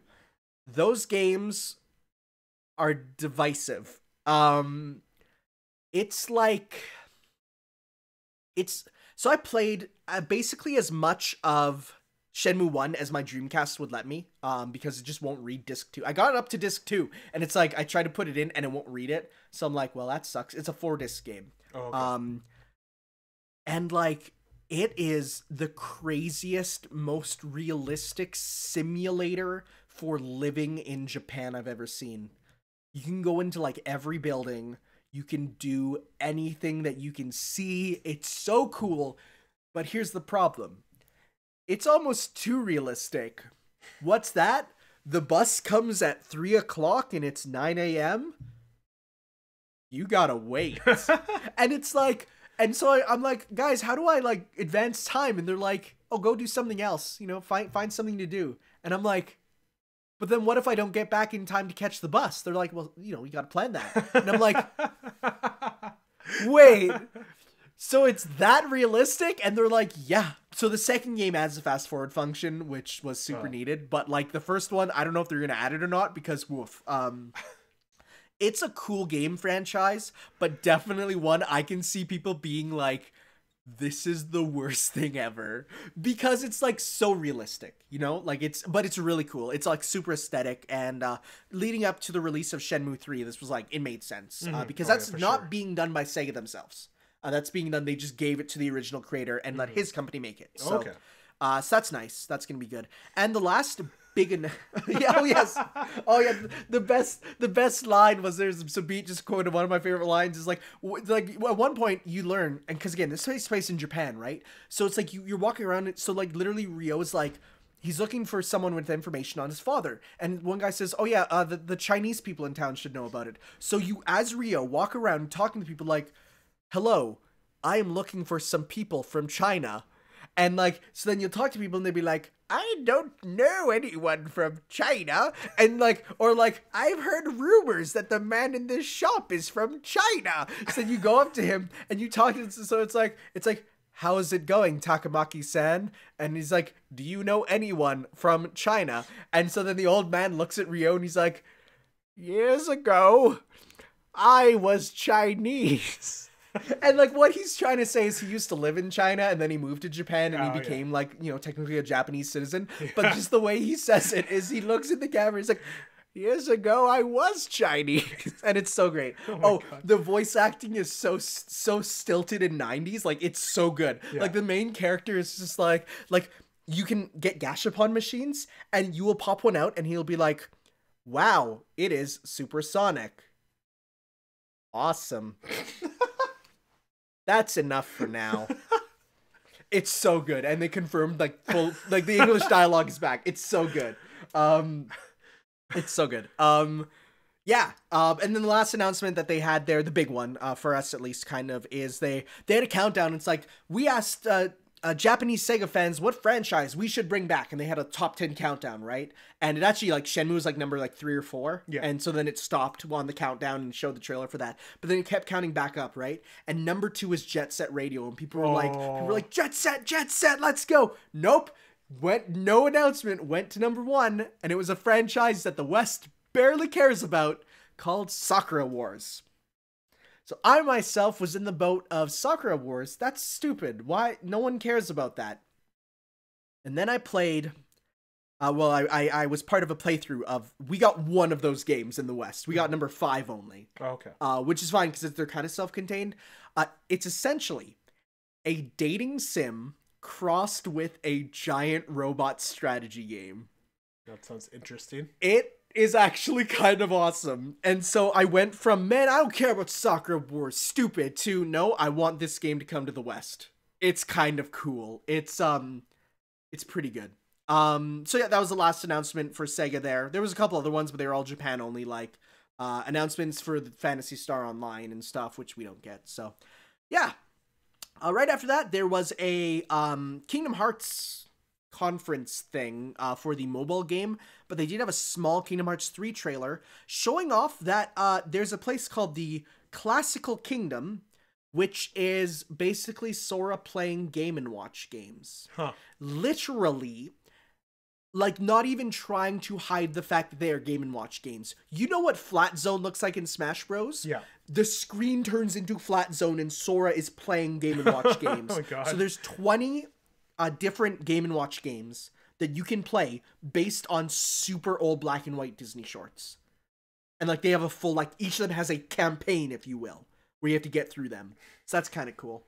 those games are divisive. Um it's like it's so I played uh, basically as much of Shenmue 1 as my Dreamcast would let me um because it just won't read disc 2. I got it up to disc 2 and it's like I try to put it in and it won't read it. So I'm like, well that sucks. It's a 4 disc game. Oh, okay. Um, and like it is the craziest, most realistic simulator for living in Japan I've ever seen. You can go into like every building. You can do anything that you can see. It's so cool. But here's the problem it's almost too realistic. What's that? The bus comes at 3 o'clock and it's 9 a.m.? You gotta wait and it's like and so I, i'm like guys how do i like advance time and they're like oh go do something else you know find find something to do and i'm like but then what if i don't get back in time to catch the bus? They're like well you know you gotta plan that. And i'm like wait so it's that realistic? And they're like yeah. So the second game adds a fast forward function which was super Oh. needed but like the first one i don't know if they're gonna add it or not because woof um it's a cool game franchise, but definitely one I can see people being like, this is the worst thing ever because it's like so realistic, you know? Like it's, but it's really cool. It's like super aesthetic. And uh, leading up to the release of Shenmue 3, this was like, it made sense uh, Mhm. because Oh, that's for not sure. being done by Sega themselves. Uh, that's being done, they just gave it to the original creator and let his company make it. So, Mm-hmm. Okay. uh, so that's nice. That's gonna be good. And the last big, an- yeah, oh yes, oh yeah. The best, the best line was there's Sabit just quoted one of my favorite lines is like, like at one point you learn, and because again this takes place in Japan, right? So it's like you, you're walking around. So like literally Ryo is like. He's looking for someone with information on his father, and one guy says, "Oh yeah, uh, the the Chinese people in town should know about it." So you, as Ryo, walk around talking to people like, "Hello, I am looking for some people from China. And like, so then you'll talk to people and they'll be like, I don't know anyone from China. And like, or like, I've heard rumors that the man in this shop is from China. So you go up to him and you talk. to him. So it's like, it's like, how is it going, Takamaki san? And he's like, Do you know anyone from China? And so then the old man looks at Ryo and he's like, Years ago, I was Chinese. and like what he's trying to say is he used to live in China and then he moved to Japan and Oh, he yeah. became like, you know, technically a Japanese citizen. But just the way he says it is he looks at the camera, he's like, Years ago, I was Chinese, and it's so great. Oh Oh, the voice acting is so so stilted in '90s, like it's so good. Yeah. Like the main character is just like like you can get Gashapon machines, and you will pop one out, and he'll be like, "Wow, it is supersonic." Awesome. That's enough for now. It's so good, and they confirmed like full like the English dialogue is back. It's so good. Um, it's so good. Um, yeah. Um, and then the last announcement that they had there, the big one uh, for us at least, kind of, is they they had a countdown. It's like we asked uh, uh, Japanese Sega fans what franchise we should bring back, and they had a top ten countdown, right? And it actually like Shenmue was like number like three or four, Yeah. And so then it stopped on the countdown and showed the trailer for that, but then it kept counting back up, right? And number two was Jet Set Radio, and people were like, people were Oh. like Jet Set, Jet Set, let's go. Nope. went no announcement went to number one, and it was a franchise that the West barely cares about called Sakura Wars. So I myself was in the boat of Sakura Wars. That's stupid. Why? No one cares about that. And then I played. Uh, well, I, I I was part of a playthrough of. We got one of those games in the West. We got number five only, Oh, okay. uh, which is fine because they're kind of self-contained. Uh, it's essentially a dating sim crossed with a giant robot strategy game. That sounds interesting. It is actually kind of awesome. And so I went from, man, I don't care about Sakura Wars, stupid, to no, I want this game to come to the West. It's kind of cool. It's um it's pretty good. Um so yeah, that was the last announcement for Sega there. There was a couple other ones, but they were all Japan only, like uh announcements for the Phantasy Star Online and stuff, which we don't get. So yeah. Uh, right after that, there was a um Kingdom Hearts conference thing uh, for the mobile game, but they did have a small Kingdom Hearts 3 trailer showing off that uh, there's a place called the Classical Kingdom, which is basically Sora playing Game and Watch games. Huh. Literally, like not even trying to hide the fact that they are Game and Watch games. You know what Flat Zone looks like in Smash Bros? Yeah. the screen turns into flat zone and Sora is playing Game and Watch games. Oh my God. So there's 20 uh, different Game and Watch games that you can play based on super old black and white Disney shorts. And like they have a full like each of them has a campaign, if you will, where you have to get through them. So that's kind of cool.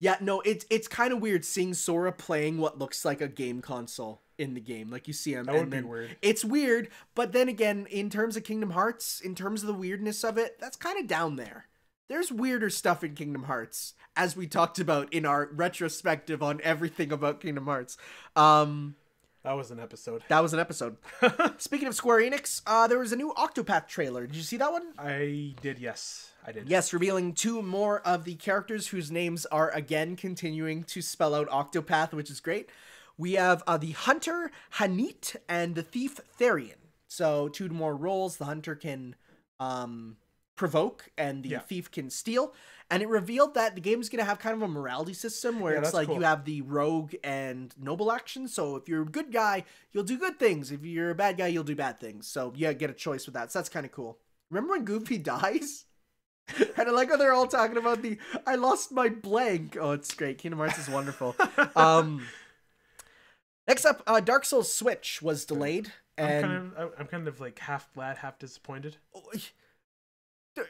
Yeah, no, it's it's kind of weird seeing Sora playing what looks like a game console in the game. Like you see him. That and would be weird. it's weird, but then again, in terms of Kingdom Hearts, in terms of the weirdness of it, that's kind of down there. There's weirder stuff in Kingdom Hearts, as we talked about in our retrospective on everything about Kingdom Hearts. Um, That was an episode. that was an episode. Speaking of Square Enix, uh, there was a new Octopath trailer. Did you see that one? I did, yes. I did. Yes, revealing two more of the characters whose names are again continuing to spell out Octopath, which is great. We have uh, the Hunter H'aanit and the Thief Therion. So two more roles. The Hunter can um, provoke, and the Yeah. Thief can steal. And it revealed that the game's gonna have kind of a morality system where Yeah, it's like cool. you have the rogue and noble action. So if you're a good guy, you'll do good things. If you're a bad guy, you'll do bad things. So yeah, get a choice with that. So that's kind of cool. Remember when Goofy dies? and I like how they're all talking about the I lost my blank. Oh, it's great. Kingdom Hearts is wonderful. um Next up, uh, Dark Souls Switch was delayed, I'm and kind of, I'm kind of like half glad, half disappointed. They're-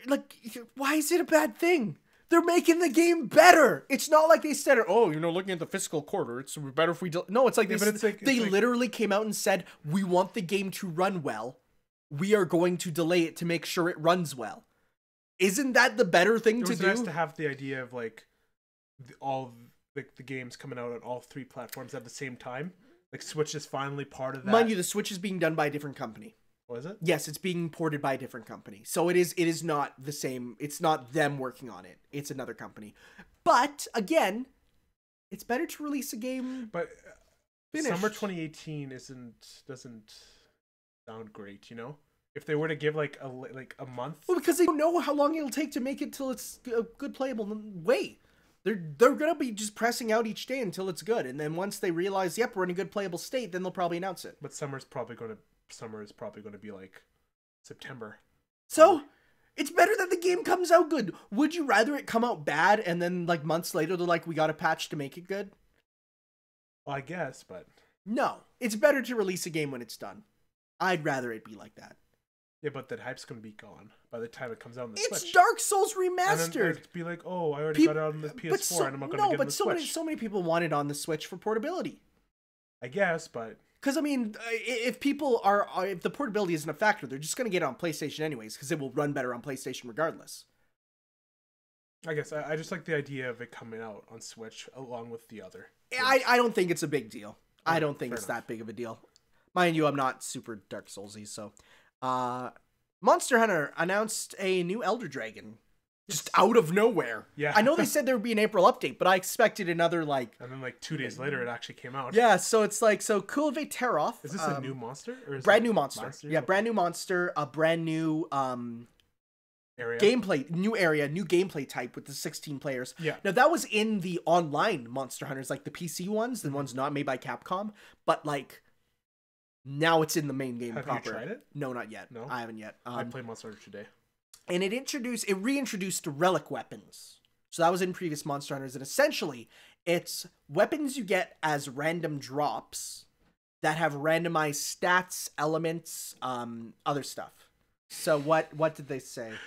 like, why is it a bad thing? They're making the game better. It's not like they said, "Oh, you know, looking at the fiscal quarter, it's better if we." No, it's like Yeah, they, it's like, they it's like- literally came out and said, "We want the game to run well. We are going to delay it to make sure it runs well." Isn't that the better thing to do? nice to have the idea of like the, all the, the games coming out on all three platforms at the same time. Like Switch is finally part of that. Mind you, the Switch is being done by a different company. Was it? Yes, it's being ported by a different company. So it is it is not the same. It's not them working on it. It's another company. But again, it's better to release a game But uh, finished. summer 2018 isn't doesn't sound great. You know, if they were to give like a like a month, Well, because they don't know how long it'll take to make it till it's a good playable. Wait, they're they're gonna be just pressing out each day until it's good, and then once they realize, yep, we're in a good playable state, then they'll probably announce it. but summer's probably going to summer is probably going to be like September. So it's better that the game comes out good. Would you rather it come out bad and then like months later they're like, we got a patch to make it good? Well, I guess, but No, it's better to release a game when it's done. I'd rather it be like that. yeah, but that hype's going to be gone by the time it comes out on the It's Switch. It's Dark Souls and remastered. it'd be like, oh, I already Peop- got it on the PS4, but so, and I'm not going to no, get it on but the so Switch. many so many people want it on the Switch for portability. I guess, but Because I mean, if people are, are if the portability isn't a factor, they're just gonna get it on PlayStation anyways because it will run better on PlayStation regardless. I guess I, I just like the idea of it coming out on Switch along with the other. I I don't think it's a big deal. I don't think it's enough. that big of a deal. Mind you, I'm not super Dark Soulsy, so. Uh, Monster Hunter announced a new Elder Dragon, just out of nowhere. Yeah. I know they said there would be an April update, but I expected another like. And then like two days later, it actually came out. Yeah, so it's like so Kulve Taroth. Is this a um, new monster or is brand new monster. Yeah, brand new monster, a brand new um area. gameplay, new area, new gameplay type with the 16 players. Yeah. Now that was in the online Monster Hunters, like the PC ones, Mm-hmm. the ones not made by Capcom, but like now it's in the main game Have you proper. tried it? No, not yet. No? I haven't yet. I Um, played Monster Hunter today. And it introduced it reintroduced relic weapons so that was in previous monster hunters and essentially it's weapons you get as random drops that have randomized stats elements um other stuff so what what did they say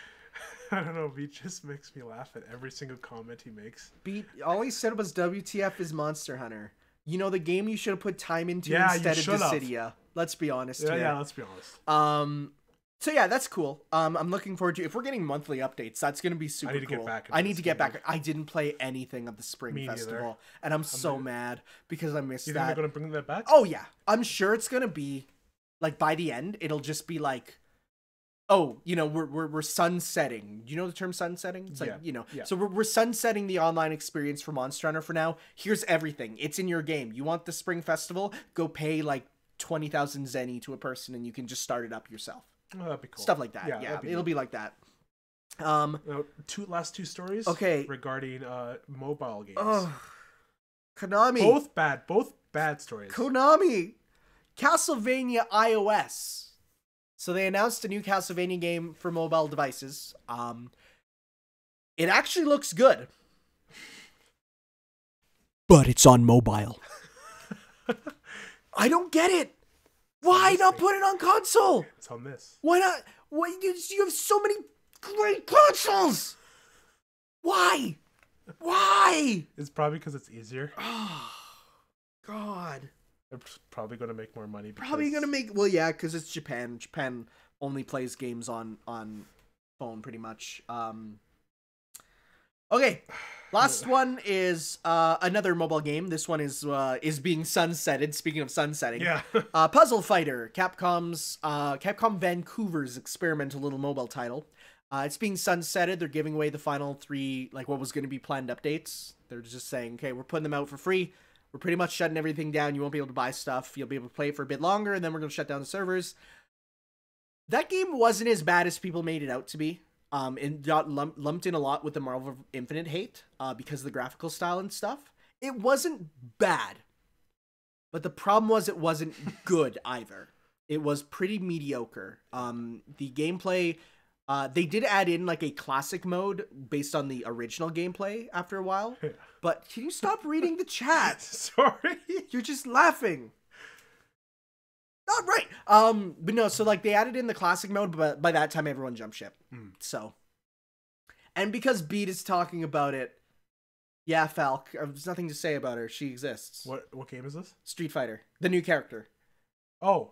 I don't know. Beat just makes me laugh at every single comment he makes. beat all he said was wtf is monster hunter you know the game you should have put time into Yeah, instead of should've. Let's be honest Yeah, here. yeah. Let's be honest. Um, so yeah, that's cool. Um, I'm looking forward to if we're getting monthly updates. That's gonna be super need to get cool. back I need to get game. back. I didn't play anything of the spring Me festival, and I'm so gonna- mad because I missed You think that. they're gonna bring that back? Oh yeah, I'm sure it's gonna be like by the end, it'll just be like, oh, you know, we're we're, we're sunsetting. You know the term sunsetting? It's like Yeah, you know, yeah. so we're we're sunsetting the online experience for Monster Hunter for now. Here's everything. It's in your game. You want the spring festival? Go pay like twenty thousand zenny to a person, and you can just start it up yourself Oh, that'd be cool. stuff like that. Yeah, Yeah, be it'll good. be like that. Um, Now, two last two stories. Okay. Regarding uh mobile games. oh, Konami, both bad. Both bad stories. Konami, Castlevania iOS. So they announced a new Castlevania game for mobile devices. Um, it actually looks good, but it's on mobile. I don't get it. Why not put it on console? It's on this. Why not? Why you, you have so many great consoles? Why? Why? It's probably because it's easier. Oh, God. They're probably gonna make more money. Because... Probably gonna make well, yeah, because it's Japan. Japan only plays games on on phone, pretty much. Um. Okay, last one is uh another mobile game. This one is uh is being sunsetted. Speaking of sunsetting, Yeah. uh, Puzzle Fighter, Capcom's uh, Capcom Vancouver's experimental little mobile title. Uh, it's being sunsetted. They're giving away the final three, like what was going to be planned updates. They're just saying, okay, we're putting them out for free. We're pretty much shutting everything down. You won't be able to buy stuff. You'll be able to play it for a bit longer, and then we're going to shut down the servers. That game wasn't as bad as people made it out to be. Um, it got lump- lumped in a lot with the Marvel Infinite hate uh, because of the graphical style and stuff. It wasn't bad, but the problem was it wasn't good either. It was pretty mediocre. Um, the gameplay, uh, they did add in like a classic mode based on the original gameplay after a while. But can you stop reading the chat? Sorry. You're just laughing. Not right. Um, but no, so like they added in the classic mode, but by that time everyone jumped ship. Mm. So, and because Beat is talking about it, yeah, Falke. uh, There's nothing to say about her. She exists. What what game is this? Street Fighter, the new character. Oh,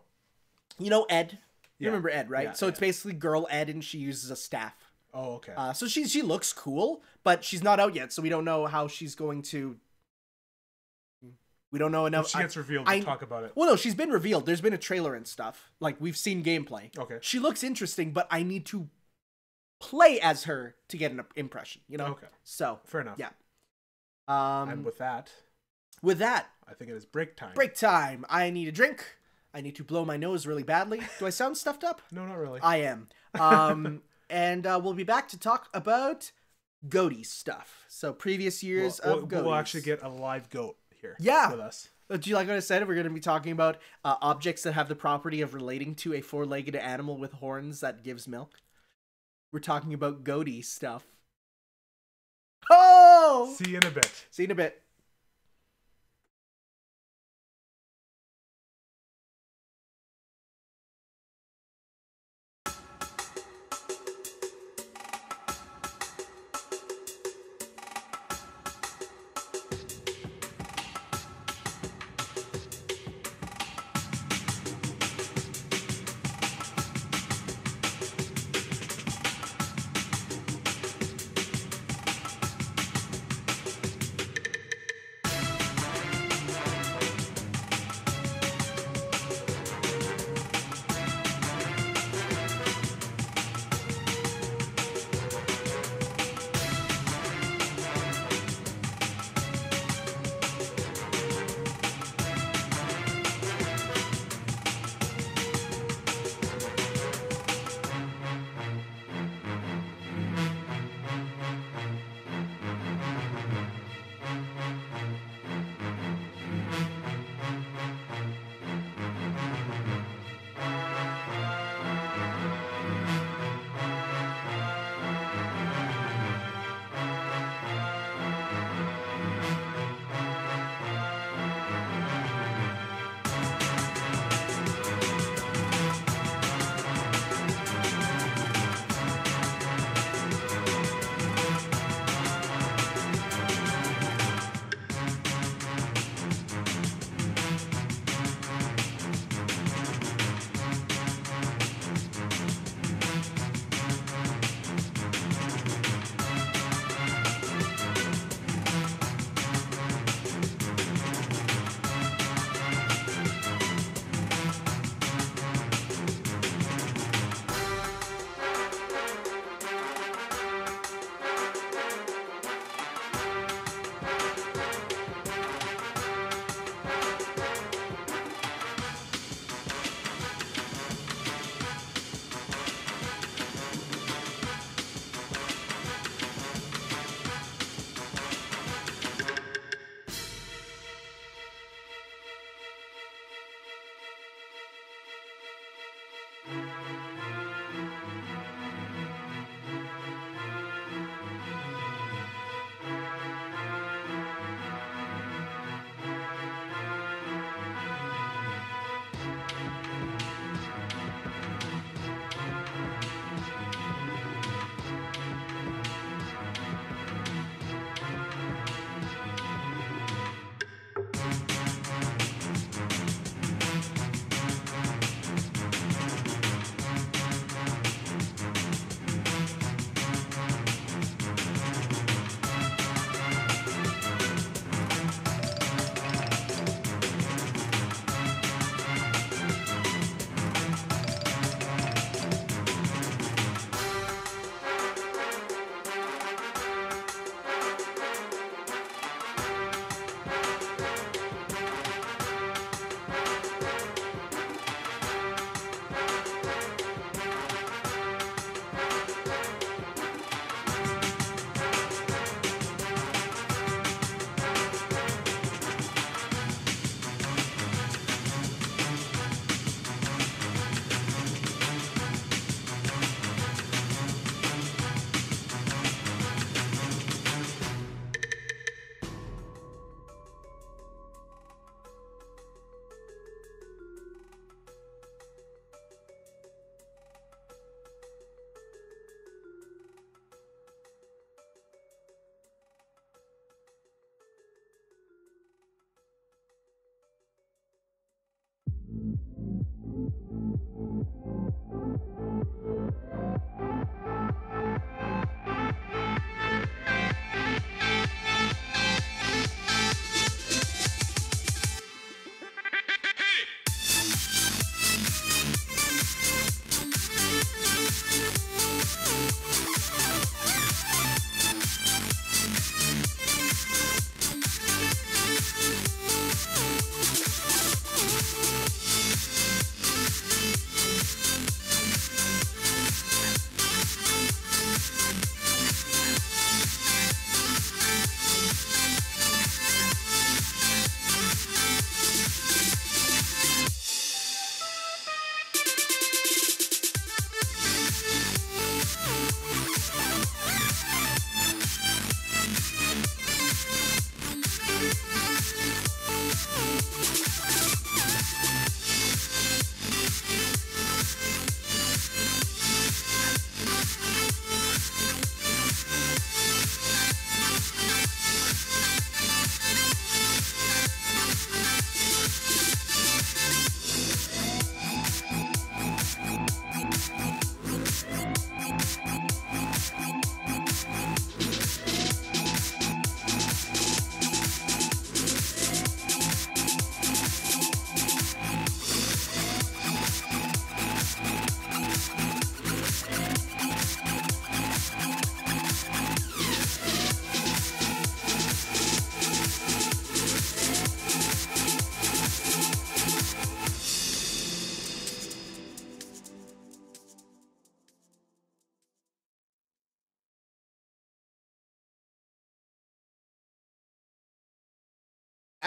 You know Ed. You Yeah. remember Ed, right? Yeah, so it's basically girl Ed, and she uses a staff. oh, okay. Uh, so she she looks cool, but she's not out yet, so we don't know how she's going to. We don't know When enough. she I- gets revealed, I- talk about it. Well, no, she's been revealed. There's been a trailer and stuff. Like we've seen gameplay. Okay. She looks interesting, but I need to play as her to get an impression. You know. Okay. So Fair enough. yeah. Um. and with, that. with that, I think it is break time. break time. I need a drink. I need to blow my nose really badly. Do I sound stuffed up? No, not really. I am. Um. and uh, we'll be back to talk about goatee stuff. So previous years we'll, of we'll, we'll actually get a live goat here. Yeah. With us. Uh, Do you like what I said? We're going to be talking about uh, objects that have the property of relating to a four-legged animal with horns that gives milk. We're talking about goatee stuff. Oh! See you in a bit. See you in a bit.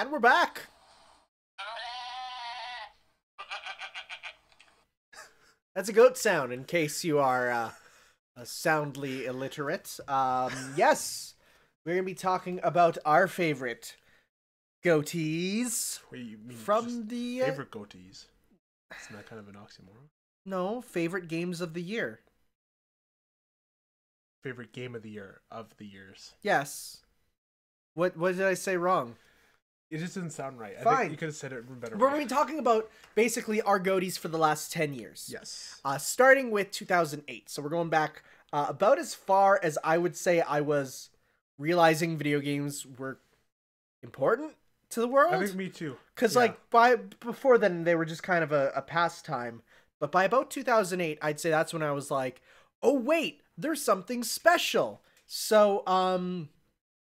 And we're back. That's a goat sound in case you are uh, uh, soundly illiterate. Um, yes, we're going to be talking about our favorite goatees Wait, you mean from the. Uh, favorite goatees? Isn't that kind of an oxymoron? no, favorite games of the year. Favorite game of the year of the years. Yes. What what did I say wrong? It just didn't sound right. I Fine. think you could have said it better We're way. going to be talking about basically our goatees for the last 10 years. Yes. uh, starting with 2008. So we're going back uh, about as far as I would say I was realizing video games were important to the world. I think me too. Because yeah. like by before then they were just kind of a, a pastime. But by about 2008, I'd say that's when I was like, oh wait, there's something special. So um,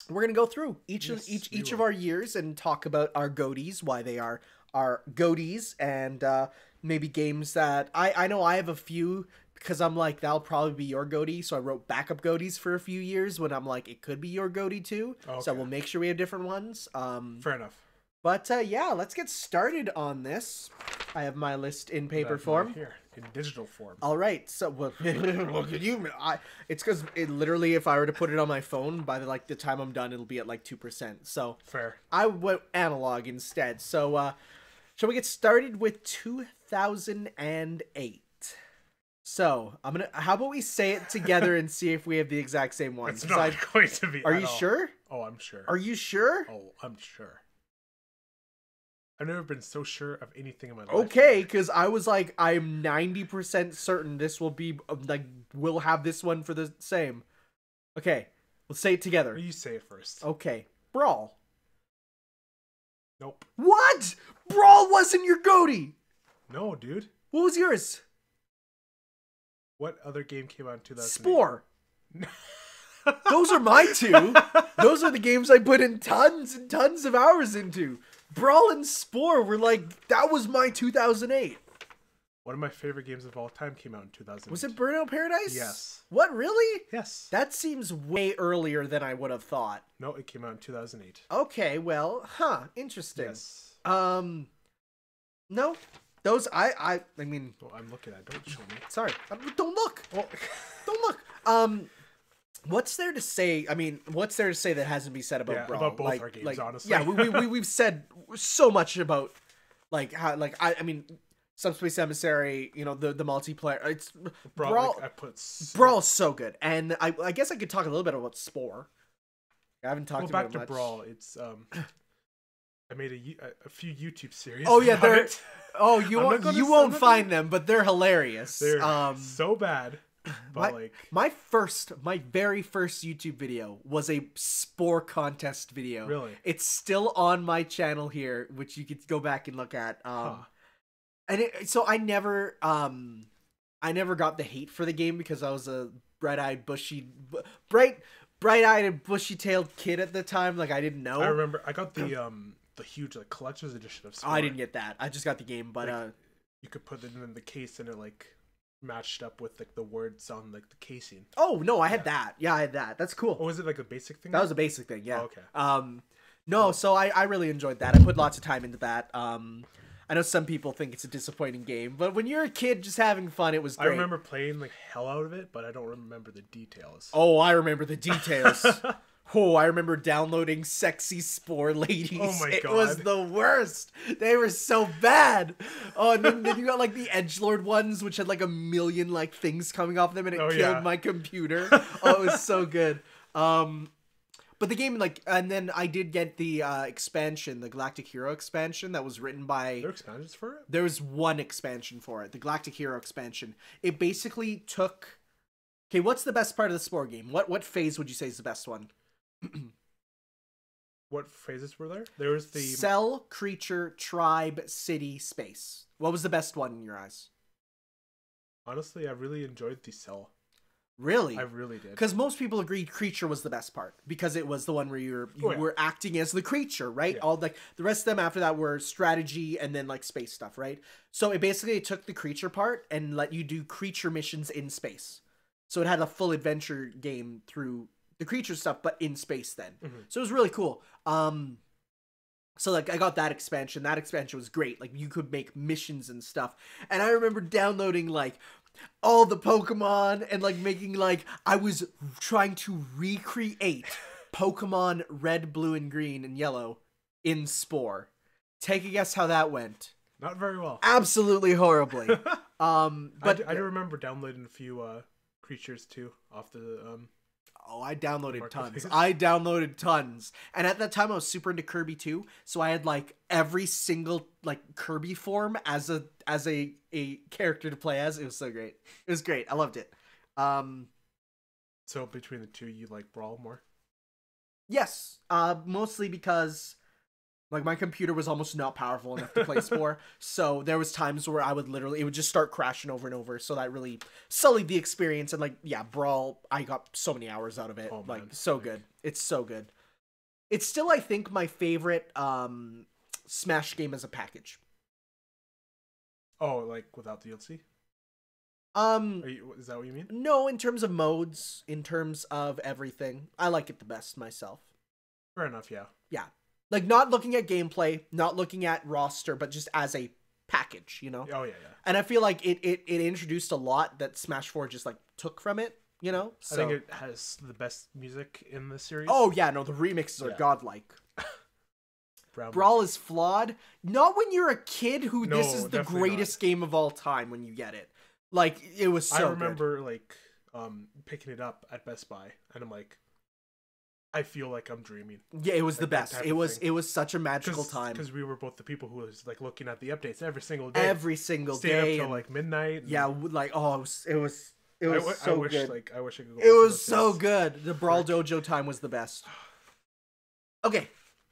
we're gonna go through each Yes, of each each of our years and talk about our goatees, why they are our goatees, and uh, maybe games that I I know I have a few because I'm like that'll probably be your goatee. So I wrote backup goatees for a few years when I'm like it could be your goatee too. So we'll make sure we have different ones. Um, Fair enough. but uh, yeah, let's get started on this. I have my list in paper That's form. here in digital form. All right, so well, at you. I, it's because it literally, if I were to put it on my phone, by the like the time I'm done, it'll be at like two percent. So Fair. I went analog instead. So uh, shall we get started with 2008? So I'm gonna. How about we say it together and see if we have the exact same one? It's not I- going to be. are you all. sure? Oh, I'm sure. Are you sure? Oh, I'm sure. I've never been so sure of anything in my life. Okay, because I was like, I'm 90% certain this will be, uh, like, we'll have this one for the same. Okay, let's say it together. You say it first. Okay, Brawl. Nope. What? Brawl wasn't your goatee! No, dude. What was yours? What other game came out in 2008? Spore. Those are my two. Those are the games I put in tons and tons of hours into. Brawl and Spore were like, that was my 2008. One of my favorite games of all time came out in 2008. Was it Burnout Paradise? Yes. What, really? Yes. That seems way earlier than I would have thought. No, it came out in 2008. Okay, well, huh, interesting. Yes. Um, no, those I I I mean, Well, I'm looking at. Don't show me. sorry, Um, don't look, Oh, don't look. Um, what's there to say? I mean, what's there to say that hasn't been said about Yeah, Brawl? about both like, our games, like, honestly. Yeah, we, we we we've said so much about like how like I I mean, Subspace Emissary, you know the the multiplayer. It's Brawl. Brawl. like, I put. So, Brawl's so good, and I I guess I could talk a little bit about Spore. I haven't talked Well, about back it to much. Brawl. It's um. I made a, a- few YouTube series. Oh yeah, they're it. oh you won't you won't find gonna- them, but they're hilarious. They're um, so bad, my, like my first, my very first YouTube video was a spore contest video. Really? it's still on my channel here, which you could go back and look at. Um, Huh. and it, so I never, um, I never got the hate for the game because I was a bright-eyed, bushy, b- bright, bright-eyed and bushy-tailed kid at the time. Like I didn't know. I remember I got the um the huge like collector's edition of. Spore. I didn't get that. I just got the game, but Like, uh, You could put it in the case and it like matched up with like the words on like the casing. oh no, I had Yeah. that. Yeah, I had that. That's cool. Oh, was it like a basic thing? That was a basic thing, yeah. Oh, okay. Um, no, so I, I really enjoyed that. I put lots of time into that. Um, I know some people think it's a disappointing game, but when you're a kid just having fun, it was I remember playing like hell out of it, but I don't remember the details. Oh, I remember the details. oh, I remember downloading sexy spore ladies. Oh my god. It was the worst. They were so bad. Oh, and then, then you got like the edge lord ones, which had like a million like things coming off them, and it Oh, killed yeah. my computer. oh, it was so good. Um, but the game like, and then I did get the uh, expansion, the Galactic Hero expansion that was written by. There are expansions for it. There was one expansion for it, the Galactic Hero expansion. It basically took. Okay, what's the best part of the Spore game? What what phase would you say is the best one? What phrases were there? There was the Cell, creature, tribe, city, space. What was the best one in your eyes? honestly, I really enjoyed the cell. Really? I really did. Because most people agreed creature was the best part because it was the one where you're you Oh, yeah. were acting as the creature, right? Yeah. All like the rest of them after that were strategy and then like space stuff, right? So it basically took the creature part and let you do creature missions in space. So it had a full adventure game through the creature stuff, but in space then. Mhm. So it was really cool. Um, So like I got that expansion. That expansion was great. Like you could make missions and stuff. And I remember downloading like all the Pokemon and like making like I was trying to recreate Pokemon Red, Blue, and Green and Yellow in Spore. Take a guess how that went. Not very well. Absolutely horribly. um, I, but d- I do remember downloading a few uh, creatures too off the um. Oh, I downloaded tons. I downloaded tons. And at that time I was super into Kirby too, so I had like every single like Kirby form as a as a a character to play as. It was so great. It was great. I loved it. Um So between the two, you like Brawl more? yes, uh mostly because like my computer was almost not powerful enough to play Spore, so there was times where I would literally it would just start crashing over and over, so that really sullied the experience. And like, yeah, Brawl, I got so many hours out of it, Oh, like man. so good. It's so good. It's still, I think, my favorite um Smash game as a package. Oh, like without DLC? Um, Are you, is that what you mean? no, in terms of modes, in terms of everything, I like it the best myself. Fair enough. Yeah. Yeah. Like not looking at gameplay, not looking at roster, but just as a package, you know. Oh yeah, yeah. And I feel like it it, it introduced a lot that Smash Four just like took from it, you know. So, I think it has the best music in the series. oh yeah, no, the remixes are Yeah. godlike. Brown Brawl is flawed, not when you're a kid who this is the greatest game of all time when you get it. Like it was so I good. remember like um picking it up at Best Buy, and I'm like, I feel like I'm dreaming. Yeah, it was the like that best. It was thing. it was such a magical time. because we were both the people who was like looking at the updates every single day, Every single stayed day. up till like midnight. and yeah, like oh, it was it was, it I, was w- so I wish good. like I wish I could. Go It was so days. good. The Brawl Dojo time was the best. Okay,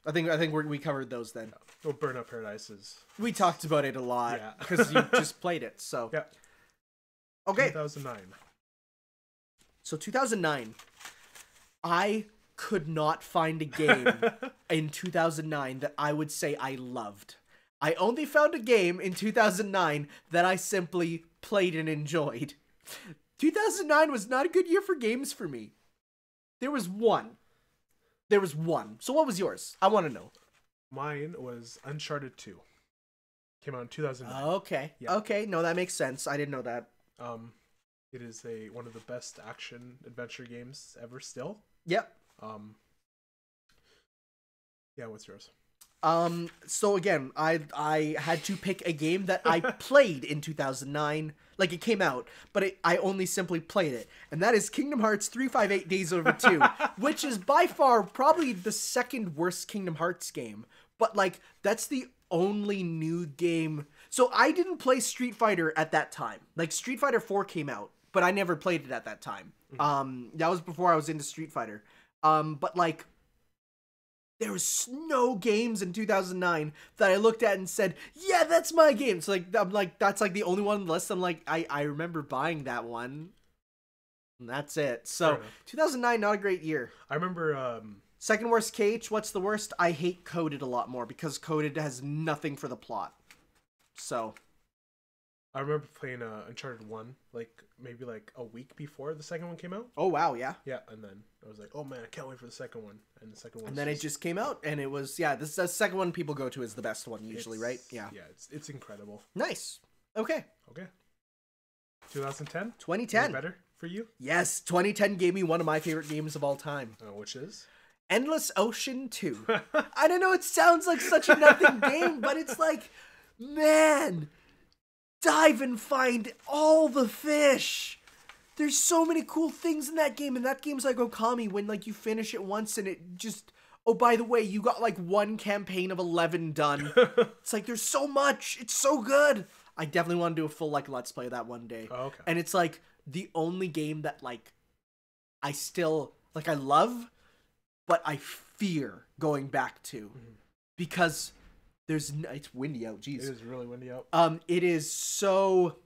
I think I think we we covered those then. Oh, Burnout Paradise is We talked about it a lot Yeah. because you just played it. So yeah. okay, 2009. so 2009, I could not find a game in 2009 that I would say I loved. I only found a game in 2009 that I simply played and enjoyed. 2009 was not a good year for games for me. There was one. There was one. So what was yours? I want to know. Mine was Uncharted 2. Came out in 2009. Okay. Yeah. Okay. No, that makes sense. I didn't know that. Um, it is a one of the best action adventure games ever. Still. Yep. Um. Yeah, what's yours? Um. So again, I I had to pick a game that I played in 2009, like it came out, but it, I only simply played it, and that is Kingdom Hearts 358 Days Over 2, which is by far probably the second worst Kingdom Hearts game. But like that's the only new game. So I didn't play Street Fighter at that time. Like Street Fighter 4 came out, but I never played it at that time. Um, that was before I was into Street Fighter. Um, but like there was no games in 2009 that I looked at and said, "Yeah, that's my game." So like I'm like that's like the only one on the. I'm like I I remember buying that one. And that's it. So 2009 not a great year. I remember. Um. Second worst KH, what's the worst? I hate Coded a lot more because Coded has nothing for the plot. So, I remember playing uh, Uncharted One, like maybe like a week before the second one came out. oh wow, yeah. Yeah, and then I was like, "Oh man, I can't wait for the second one." And the second one. And then it just came out and it was yeah, this the second one people go to is the best one usually, right? Yeah. Yeah, it's it's incredible. Nice. Okay. Okay. 2010. 2010. Better for you, Yes, 2010 gave me one of my favorite games of all time. uh, which is. Endless Ocean 2. I don't know, it sounds like such a nothing game, but it's like, man, dive and find all the fish. There's so many cool things in that game, and that game's like Okami when like you finish it once and it just oh by the way, you got like one campaign of 11 done. it's like there's so much. It's so good. I definitely want to do a full like let's play of that one day. Oh, okay. And it's like the only game that like I still like I love, but I fear going back to mm-hmm. because there's it's windy out. It Jeez. is really windy out. Um, it is so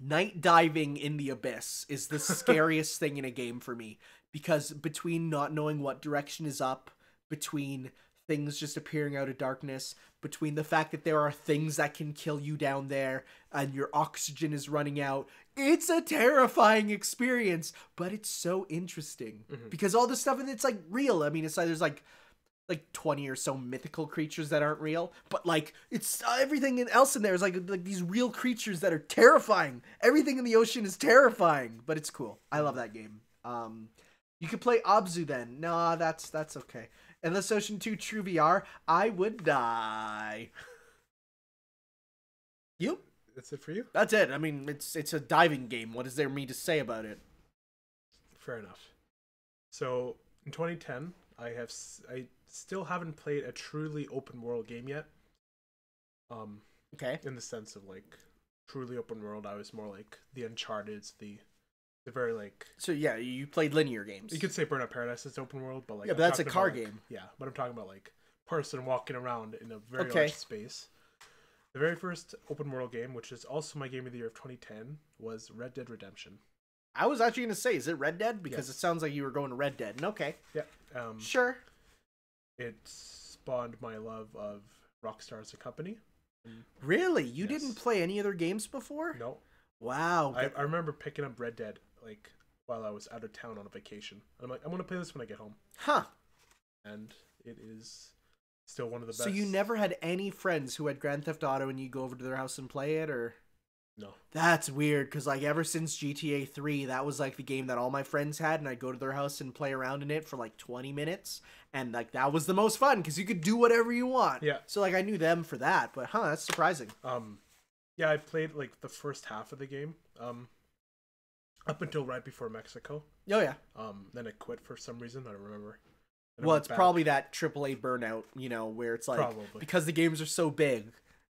night diving in the abyss is the scariest thing in a game for me because between not knowing what direction is up, between things just appearing out of darkness, between the fact that there are things that can kill you down there and your oxygen is running out, it's a terrifying experience, but it's so interesting because all the stuff and it's like real. I mean, it's like there's like like 20 or so mythical creatures that aren't real but like it's uh, everything else in there is like like these real creatures that are terrifying. Everything in the ocean is terrifying but it's cool. I love that game. Um you could play Abzu then. Nah, that's that's okay. Endless Ocean 2 True VR I would die. You? That's it for you. that's it. I mean it's it's a diving game. What is there me to say about it? Fair enough. So in 2010, I have I still haven't played a truly open world game yet. Um, okay in the sense of like truly open world, I was more like the Uncharted's, the the very like so yeah you played linear games you could say Burnout Paradise is open world, but like Yeah, but that's a car about, like- game. Yeah, but I'm talking about like person walking around in a very Okay. large space. The very first open world game, which is also my game of the year of 2010, was Red Dead Redemption. I was actually gonna say, is it Red Dead? Because Yes. it sounds like you were going to Red Dead. And okay, Yeah, um, sure. It spawned my love of Rockstar as a company. Really, you Yes. didn't play any other games before? No, Wow. I, I remember picking up Red Dead like while I was out of town on a vacation. And I'm like, I'm gonna play this when I get home, huh. and it is still one of the best. So you never had any friends who had Grand Theft Auto, and you go over to their house and play it, or no. that's weird because like ever since GTA Three, that was like the game that all my friends had, and I'd go to their house and play around in it for like twenty minutes, and like that was the most fun because you could do whatever you want. Yeah. So like I knew them for that, but huh, that's surprising. Um, yeah, I played like the first half of the game. Um, up until right before Mexico. Oh yeah. Um, then I quit for some reason. I don't remember. And Well, it's back. probably that AAA burnout, you know, where it's like Probably. because the games are so big,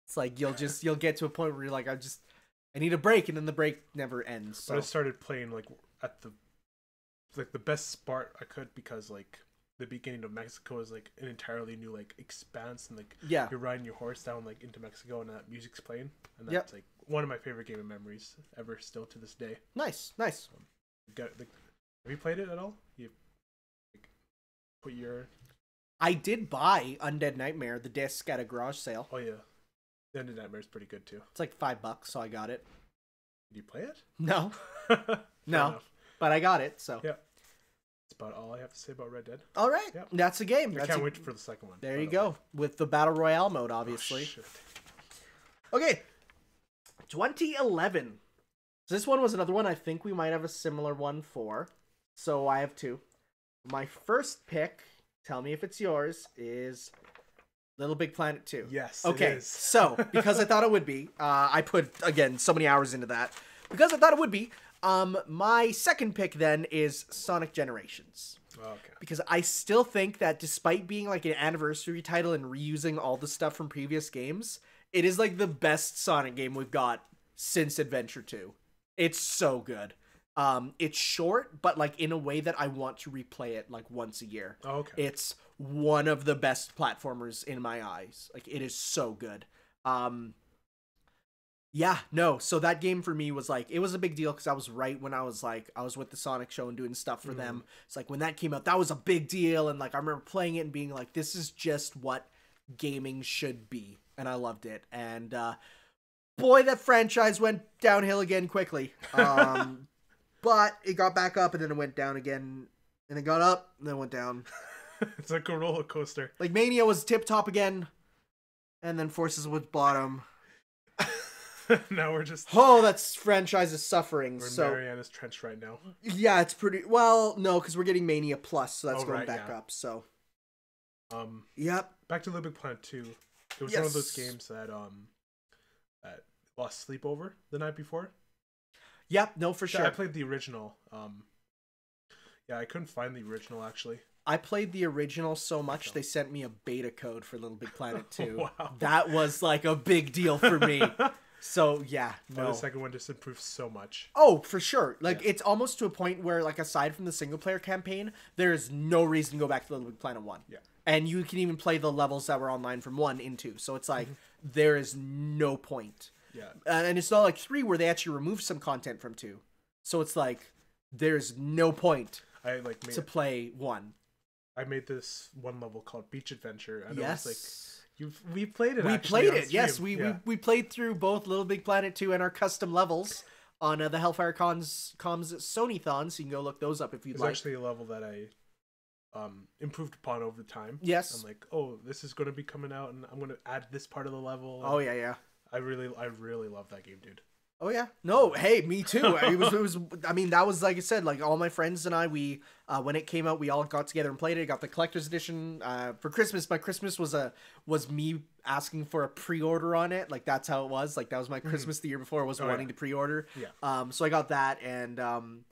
it's like you'll just you'll get to a point where you're like, I just I need a break, and then the break never ends. But I started playing like at the like the best part I could because like the beginning of Mexico is like an entirely new like expanse and like yeah, you're riding your horse down like into Mexico and that music's playing and Yep. that's like one of my favorite gaming memories ever still to this day. nice, nice. Um, got, like, have you played it at all? You like, put your I did buy Undead Nightmare the disc at a garage sale. oh yeah, the Undead Nightmare is pretty good too. It's like five bucks, so I got it. Did you play it? No, No. enough. but I got it. So Yeah. That's about all I have to say about Red Dead. all right, Yep. that's a game. I That's can't a- wait for the second one. There you the go with the battle royale mode, way. Oh, obviously. shit. Okay. 2011. So this one was another one I think we might have a similar one for. So I have two. My first pick, tell me if it's yours, is Little Big Planet 2. Yes. Okay, so because I thought it would be, uh, I put again so many hours into that. Because I thought it would be, um, my second pick then is Sonic Generations okay. because I still think that despite being like an anniversary title and reusing all the stuff from previous games, it is like the best Sonic game we've got since Adventure 2. It's so good. Um it's short but like in a way that I want to replay it like once a year. Oh, okay. It's one of the best platformers in my eyes. Like it is so good. Um yeah, no. So that game for me was like it was a big deal because I was right when I was like I was with the Sonic show and doing stuff for them. It's like when that came out, that was a big deal, and like I remember playing it and being like, this is just what gaming should be, and I loved it. And uh boy, that franchise went downhill again quickly. Um, but it got back up and then it went down again, and it got up and then went down. it's like a roller coaster. Like Mania was tip top again, and then Forces was bottom. now we're just Oh, that's franchise is suffering. we're so Mariana's Trench right now. yeah, it's pretty well. No, because we're getting Mania Plus, so that's Oh, going right, back yeah. up. So Um, yep, back to Little Big Planet Two. It was one of those games that um that lost sleep over the night before. yep, no for sure. I played the original. Um, yeah, I couldn't find the original actually. I played the original so much they sent me a beta code for Little Big Planet 2. Wow. That was like a big deal for me. so yeah, Oh, no. the second one just improved so much. Oh, for sure. Like Yeah. it's almost to a point where like aside from the single player campaign, there's no reason to go back to Little Big Planet 1. Yeah. And you can even play the levels that were online from 1 into. So it's like Mm-hmm. there is no point. Yeah. Uh, and it's not like 3 where they actually removed some content from 2. So it's like there's no point I like made to play 1. I made this one level called Beach Adventure. And yes. it was like you we played it. we actually played it. Yes, we, yeah. we we played through both Little Big Planet 2 and our custom levels on uh, the Hellfire Cons comms Sony thon, so you can go look those up if you'd was like. actually a level that I um improved upon over time. Yes. I'm like, oh, this is going to be coming out, and I'm going to add this part of the level. Oh yeah, yeah. I really, I really love that game, dude. Oh yeah. No, hey, me too. It was it was I mean, that was like I said, like all my friends and I we uh when it came out, we all got together and played it. Got the collector's edition uh for Christmas. My Christmas was a was me asking for a pre-order on it. Like that's how it was. Like that was my Christmas the year before I was Oh, wanting yeah. to pre-order. Yeah. Um so I got that and um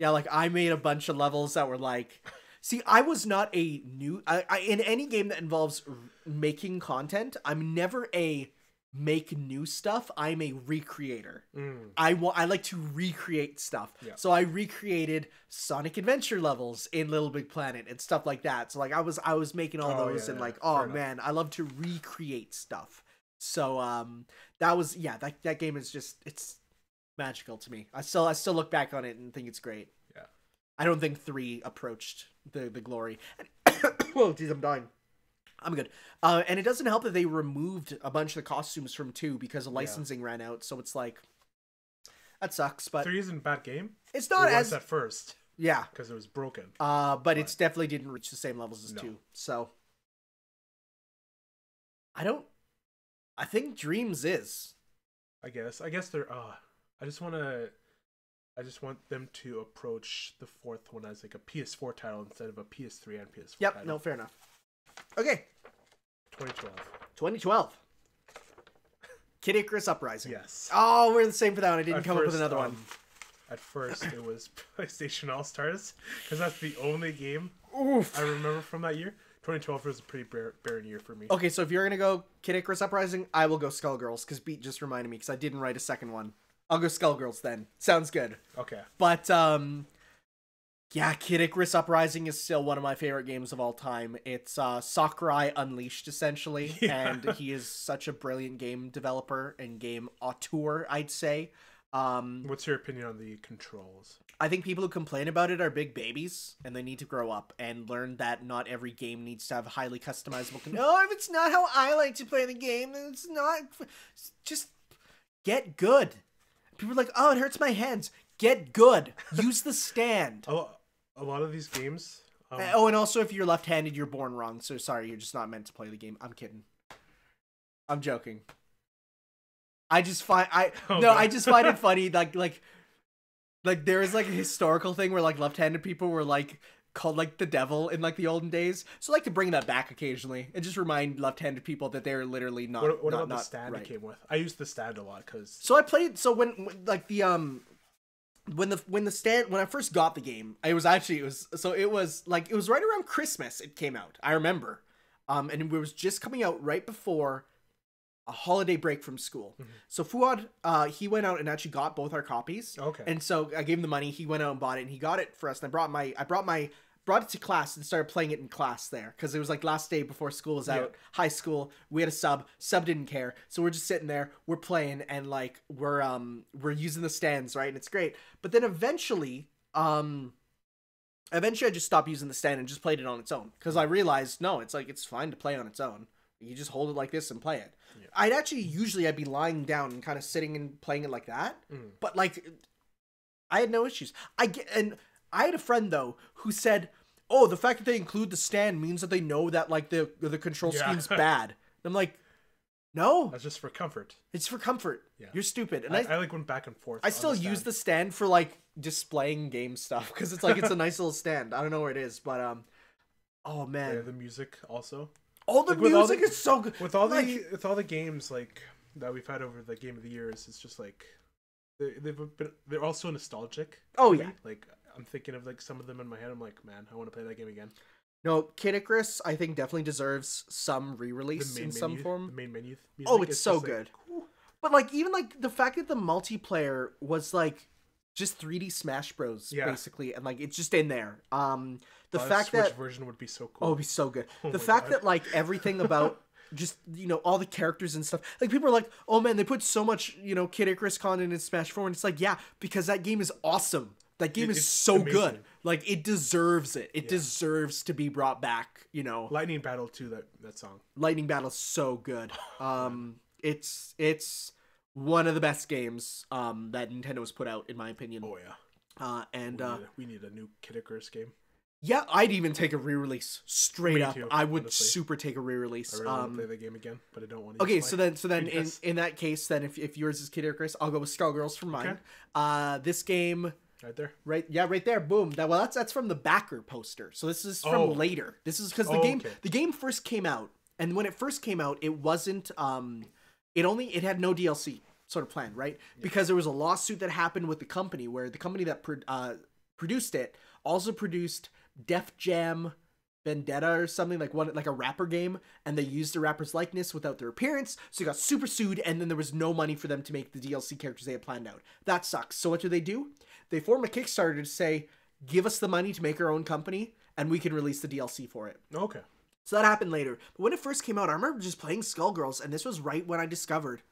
yeah, like I made a bunch of levels that were like See, I was not a new I, I in any game that involves r- making content, I'm never a make new stuff. I'm a recreator. Mm. I want I like to recreate stuff. Yeah. So I recreated Sonic Adventure levels in Little Big Planet and stuff like that. So like I was I was making all Oh, those yeah, and yeah. like oh Fair enough. man, I love to recreate stuff. So um that was yeah, that that game is just it's magical to me. I still I still look back on it and think it's great. Yeah. I don't think 3 approached the the glory. Whoa, geez, I'm dying. I'm good. Uh, and it doesn't help that they removed a bunch of the costumes from 2 because the Yeah. licensing ran out. So it's like that sucks, but Three isn't a bad game. it's It not was as at first yeah. because it was broken. Uh, but it's definitely didn't reach the same levels as No. two. So I don't. I think Dreams is. I guess. I guess they're. Uh, I just want to. I just want them to approach the fourth one as like a PS4 title instead of a PS3 and PS4 Yep. title. No, fair enough. Okay, 2012. 2012. Kid Icarus Uprising. Yes. Oh, we're the same for that one. I didn't At come up with first, another one. um, At first, it was PlayStation All Stars because that's the only game Oof. I remember from that year. 2012 was a pretty bar- barren year for me. Okay, so if you're gonna go Kid Icarus Uprising, I will go Skullgirls because Beat just reminded me because I didn't write a second one. I'll go Skullgirls then. Sounds good. Okay. But um yeah, Kid Icarus Uprising is still one of my favorite games of all time. It's uh Sakurai Unleashed essentially, Yeah. and he is such a brilliant game developer and game auteur, I'd say. Um What's your opinion on the controls? I think people who complain about it are big babies and they need to grow up and learn that not every game needs to have highly customizable con- Oh, if it's not how I like to play the game, then it's not just get good. People are like, "Oh, it hurts my hands." Get good. Use the stand. A, a lot of these games. Um, Uh, oh, and also if you're left-handed, you're born wrong. So sorry, you're just not meant to play the game. I'm kidding. I'm joking. I just find I Oh, no, God. I just find it funny like like like there is like a historical thing where like left-handed people were like called like the devil in like the olden days. So I like to bring that back occasionally and just remind left-handed people that they're literally not. what what not, about the stand right. it came with? I used the stand a lot because So I played. So when, when like the um when the when the stand when I first got the game, it was actually it was so it was like it was right around Christmas it came out. I remember, um, and it was just coming out right before a holiday break from school. So Fuad, uh, he went out and actually got both our copies. Okay. And so I gave him the money. He went out and bought it, and he got it for us. And I brought my I brought my brought it to class and started playing it in class there because it was like last day before school was out. High school, we had a sub. Sub didn't care, so we're just sitting there, we're playing, and like we're um we're using the stands right, and it's great. But then eventually, um. Eventually, I just stopped using the stand and just played it on its own because I realized no, it's like it's fine to play on its own. You just hold it like this and play it. Yeah. I'd actually usually I'd be lying down and kind of sitting and playing it like that, Mm. but like I had no issues. I get and I had a friend though who said, "Oh, the fact that they include the stand means that they know that like the the control Yeah. scheme's bad." And I'm like, "No, that's just for comfort. it's for comfort. Yeah. You're stupid." And I, I, I like went back and forth. I still use the stand for like displaying game stuff because it's like it's a nice little stand. I don't know where it is, but um, oh man, Yeah, the music also. all the like, with all music the- is so good. with all Like- the with all the games like that we've had over the game of the years, it's just like they, they've been they're also nostalgic. Oh, to me. yeah. like I'm thinking of like some of them in my head. I'm like, man, I want to play that game again. No, Kid Icarus, I think definitely deserves some re-release in menu, some form. the main menu. Oh, music it's so just, like, good. But like even like the fact that the multiplayer was like just 3D Smash Bros Yeah. basically and like it's just in there. Um the fact Switch that version would be so oh cool. it'd be so good. Oh the fact God. that like everything about just you know all the characters and stuff like people are like oh man they put so much you know Kid Icarus content in Smash 4 and it's like yeah because that game is awesome. That game It- is so good. Like it deserves it. It Yeah. deserves to be brought back, you know. Lightning Battle too. That that song. Lightning Battle's so good. Um, it's it's one of the best games um that Nintendo's put out in my opinion. Oh yeah. Uh, and we, uh, need a, we need a new Kid Icarus game. Yeah, I'd even take a re-release straight Me up. too, I would honestly. super take a re-release. I really want Um, to play the game again, but I don't want to. okay, so then so then in, in that case, then if, if yours is Kid Icarus, I'll go with Skullgirls for mine. Okay. Uh, this game, right there. right? Yeah, right there. Boom. That well, that's that's from the backer poster. So this is from Oh. later. This is because the Oh, game okay. the game first came out, and when it first came out, it wasn't um, it only it had no DLC sort of planned, right? Because there was a lawsuit that happened with the company where the company that pro- uh, produced it also produced Def Jam Vendetta or something like one like a rapper game, and they used the rapper's likeness without their appearance, so they got super sued, and then there was no money for them to make the DLC characters they had planned out. That sucks. So what do they do? They form a Kickstarter to say, "Give us the money to make our own company, and we can release the DLC for it." Okay. So that happened later. But when it first came out, I remember just playing Skullgirls, and this was right when I discovered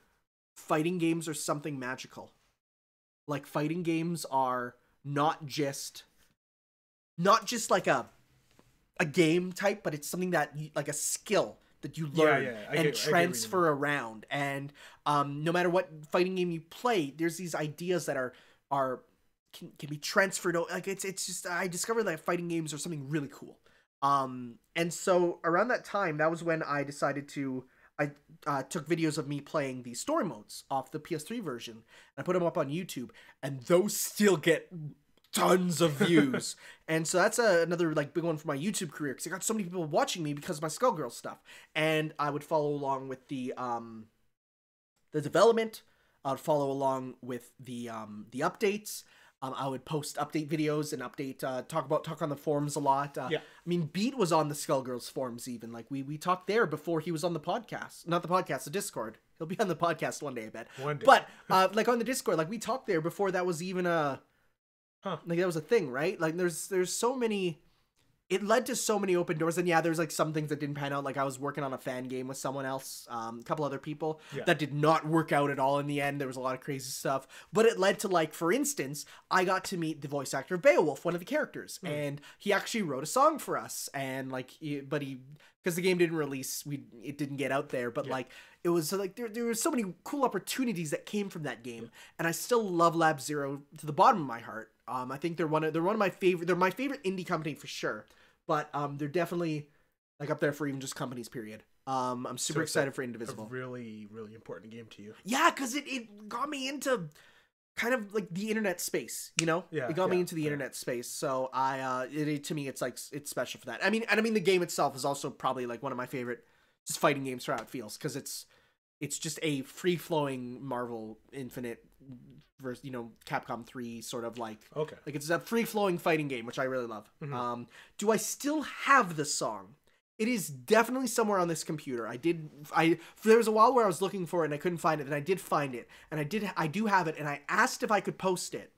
fighting games are something magical. Like fighting games are not just not just like a a game type, but it's something that you, like a skill that you learn yeah, I and get- I get what you transfer around. And um, no matter what fighting game you play, there's these ideas that are are can, can be transferred. Like it's it's just I discovered that fighting games are something really cool. Um, and so around that time, that was when I decided to. I uh, took videos of me playing the story modes off the PS3 version, and I put them up on YouTube, and those still get tons of views. and so that's a, another like big one for my YouTube career because I got so many people watching me because of my Skullgirl stuff, and I would follow along with the um the development. I'd follow along with the um the updates. Um, I would post update videos and update uh, talk about talk on the forums a lot. Uh, Yeah. I mean, Beat was on the Skullgirls forums even. Like we we talked there before he was on the podcast. Not the podcast, the Discord. He'll be on the podcast one day, I bet. One day. But uh, like on the Discord, like we talked there before that was even a Huh. like that was a thing, right? Like there's there's so many it led to so many open doors and yeah there's like some things that didn't pan out like i was working on a fan game with someone else um, a couple other people Yeah. that did not work out at all in the end there was a lot of crazy stuff but it led to like for instance i got to meet the voice actor of beowulf one of the characters Hmm. and he actually wrote a song for us and like he, but he because the game didn't release we it didn't get out there but Yeah. like it was like there, there were so many cool opportunities that came from that game and i still love lab zero to the bottom of my heart um, i think they're one of they're one of my favorite they're my favorite indie company for sure but um, they're definitely like up there for even just companies period um, i'm super So excited for a indivisible really, really important game to you. yeah because it, it got me into kind of like the internet space you know Yeah, it got me into the yeah. internet space so i uh it, it- to me it's like it's special for that i mean and i mean the game itself is also probably like one of my favorite just fighting games for how it feels because it's it's just a free flowing marvel infinite versus you know capcom 3 sort of like Okay. like it's a free flowing fighting game, which I really love. Mhm. Um, do I still have the song? It is definitely somewhere on this computer. I did. I there was a while where I was looking for it and I couldn't find it, and I did find it, and I did. I do have it, and I asked if I could post it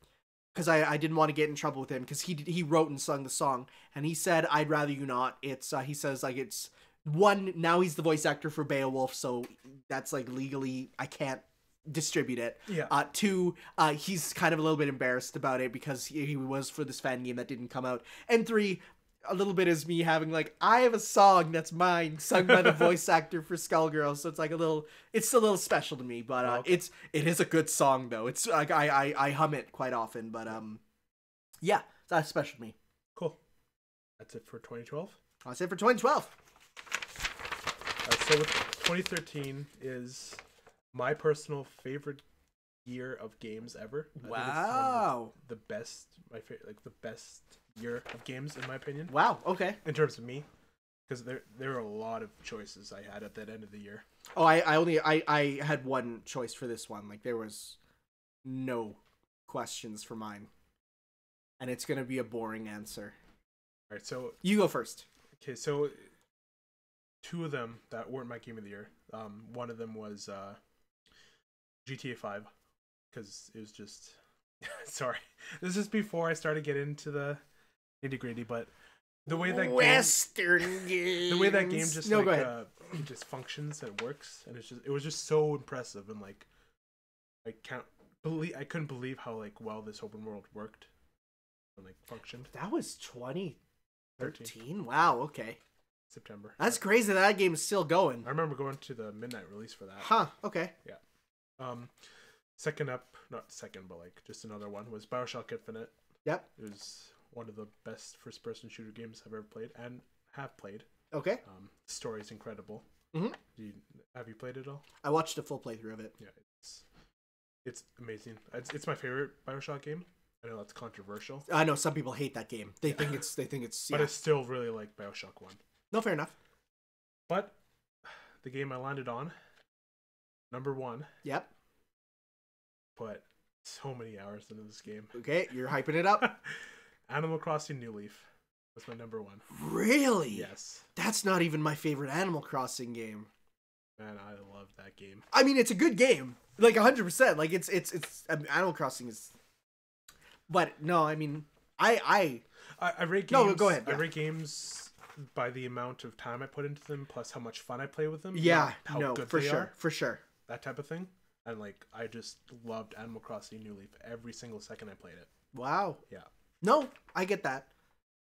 because I, I didn't want to get in trouble with him because he he wrote and sung the song, and he said I'd rather you not. It's uh, he says like it's one now he's the voice actor for Beowulf, so that's like legally I can't distribute it. Yeah. Uh, two, uh, he's kind of a little bit embarrassed about it because he, he was for this fan game that didn't come out. And three, a little bit is me having like I have a song that's mine, sung by the voice actor for Skullgirls, so it's like a little, it's a little special to me. But uh, Okay. it's it is a good song though. It's like I, I I hum it quite often, but um, yeah, that's special to me. Cool. That's it for 2012. That's it for 2012. Uh, so with 2013 is my personal favorite year of games ever. I think it's one of the- Wow, The best, my favorite, like the best year of games in my opinion, wow, okay. in terms of me, because there there are a lot of choices I had at that end of the year. Oh, I, I only I, I had one choice for this one. Like there was no questions for mine. And it's gonna be a boring answer. All right, so You go first. Okay, so two of them that weren't my game of the year. Um, one of them was uh, GTA Five, because it was just. sorry, this is before I started getting into the nitty gritty, but the way that game, Western games. the way that game just no, like uh, it just functions and works, and it's just it was just so impressive and like I can't believe I couldn't believe how like well this open world worked and like functioned. that was 2013. Wow. Okay, September. that's crazy. That, that game is still going. I remember going to the midnight release for that. Huh. Okay. Um, second up, not second, but like just another one was Bioshock Infinite. Yep. It was one of the best first-person shooter games I've ever played and have played. Okay. Um, the story is incredible. Mhm. Do you, have you played it all? I watched a full playthrough of it. Yeah, it's it's amazing. It's, it's my favorite Bioshock game. I know that's controversial, I know some people hate that game. They think it's they think it's but. I still really like Bioshock One. no fair enough. But the game I landed on, number one, Yep. put so many hours into this game. Okay, you're hyping it up. Animal Crossing New Leaf was my number one. really? Yes, That's not even my favorite Animal Crossing game. man, I love that game. I mean, it's a good game, like hundred percent. Like it's it's it's I mean, Animal Crossing is, but no, I mean, I I I, I rate No, go ahead, I yeah. rate games by the amount of time I put into them, plus how much fun I play with them. yeah no for sure are, for sure. That type of thing. And like, I just loved Animal Crossing New Leaf every single second I played it. Wow. Yeah. No, I get that.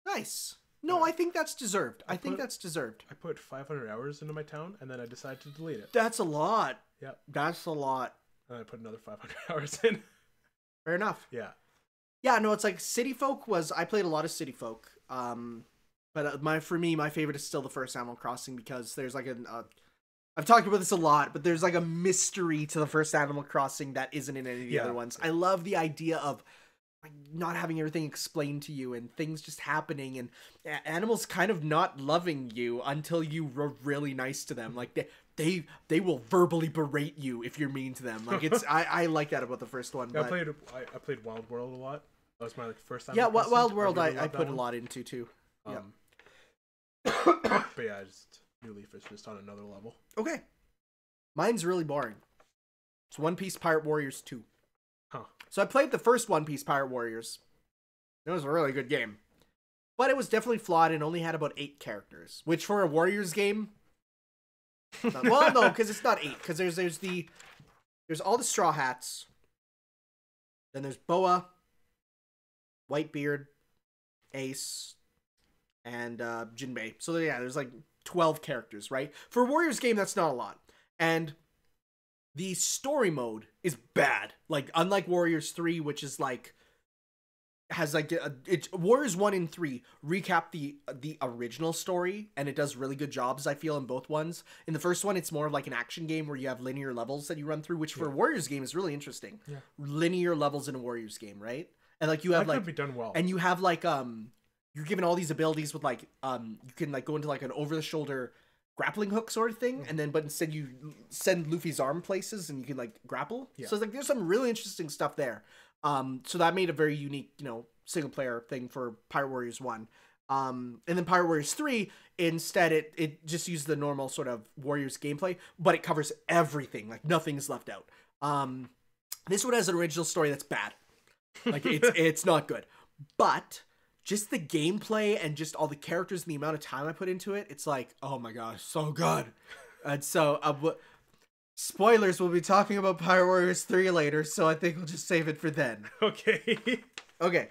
Nice. No. I think that's deserved. I, I think put- that's deserved. I put 500 hours into my town, and then I decided to delete it. That's a lot. Yeah. That's a lot. And I put another 500 hours in. Fair enough. yeah. Yeah, no, it's like City Folk was. I played a lot of City Folk. Um, but uh, my for me, my favorite is still the first Animal Crossing because there's like an. Uh, I've talked about this a lot, but there's like a mystery to the first Animal Crossing that isn't in any of the Yeah. other ones. I love the idea of like not having everything explained to you and things just happening and animals kind of not loving you until you were really nice to them. Like they they they will verbally berate you if you're mean to them. Like it's I I like that about the first one. Yeah, I but... played I, I played Wild World a lot. That was my like first time. Yeah, Wi- Wild World, I, I put a lot. into too. yeah. Um, but yeah, just New Leaf is just on another level. Okay. Mine's really boring. It's One Piece Pirate Warriors 2. Huh. So I played the first One Piece Pirate Warriors. It was a really good game. But it was definitely flawed and only had about eight characters, which for a Warriors game. not- well, no, because it's not eight. Because there's there's the there's all the Straw Hats. Then there's Boa, Whitebeard, Ace, and uh, Jinbei. So yeah, there's like twelve characters, right? For a Warriors game, that's not a lot. And the story mode is bad. Like unlike Warriors Three, which is like has like a, it Warriors one and three recap the the original story and it does really good jobs I feel in both ones. In the first one, it's more of like an action game where you have linear levels that you run through, which for a Warriors game is really interesting. Yeah. Linear levels in a Warriors game, right? And like you have that like be done well. and you have like um you're given all these abilities with like um you can like go into like an over the shoulder grappling hook sort of thing and then but instead you send Luffy's arm places and you can like grapple. Yeah. So it's like there's some really interesting stuff there. Um so that made a very unique, you know, single player thing for Pirate Warriors 1. Um and then Pirate Warriors 3 instead it it just used the normal sort of Warriors gameplay, but it covers everything. Like nothing's left out. Um this one has an original story that's bad. Like it's it's not good. But just the gameplay and just all the characters and the amount of time I put into it, it's like, oh my gosh, so good. And so, uh, w- spoilers, we'll be talking about Pirate Warriors 3 later, so I think we'll just save it for then. okay. Okay.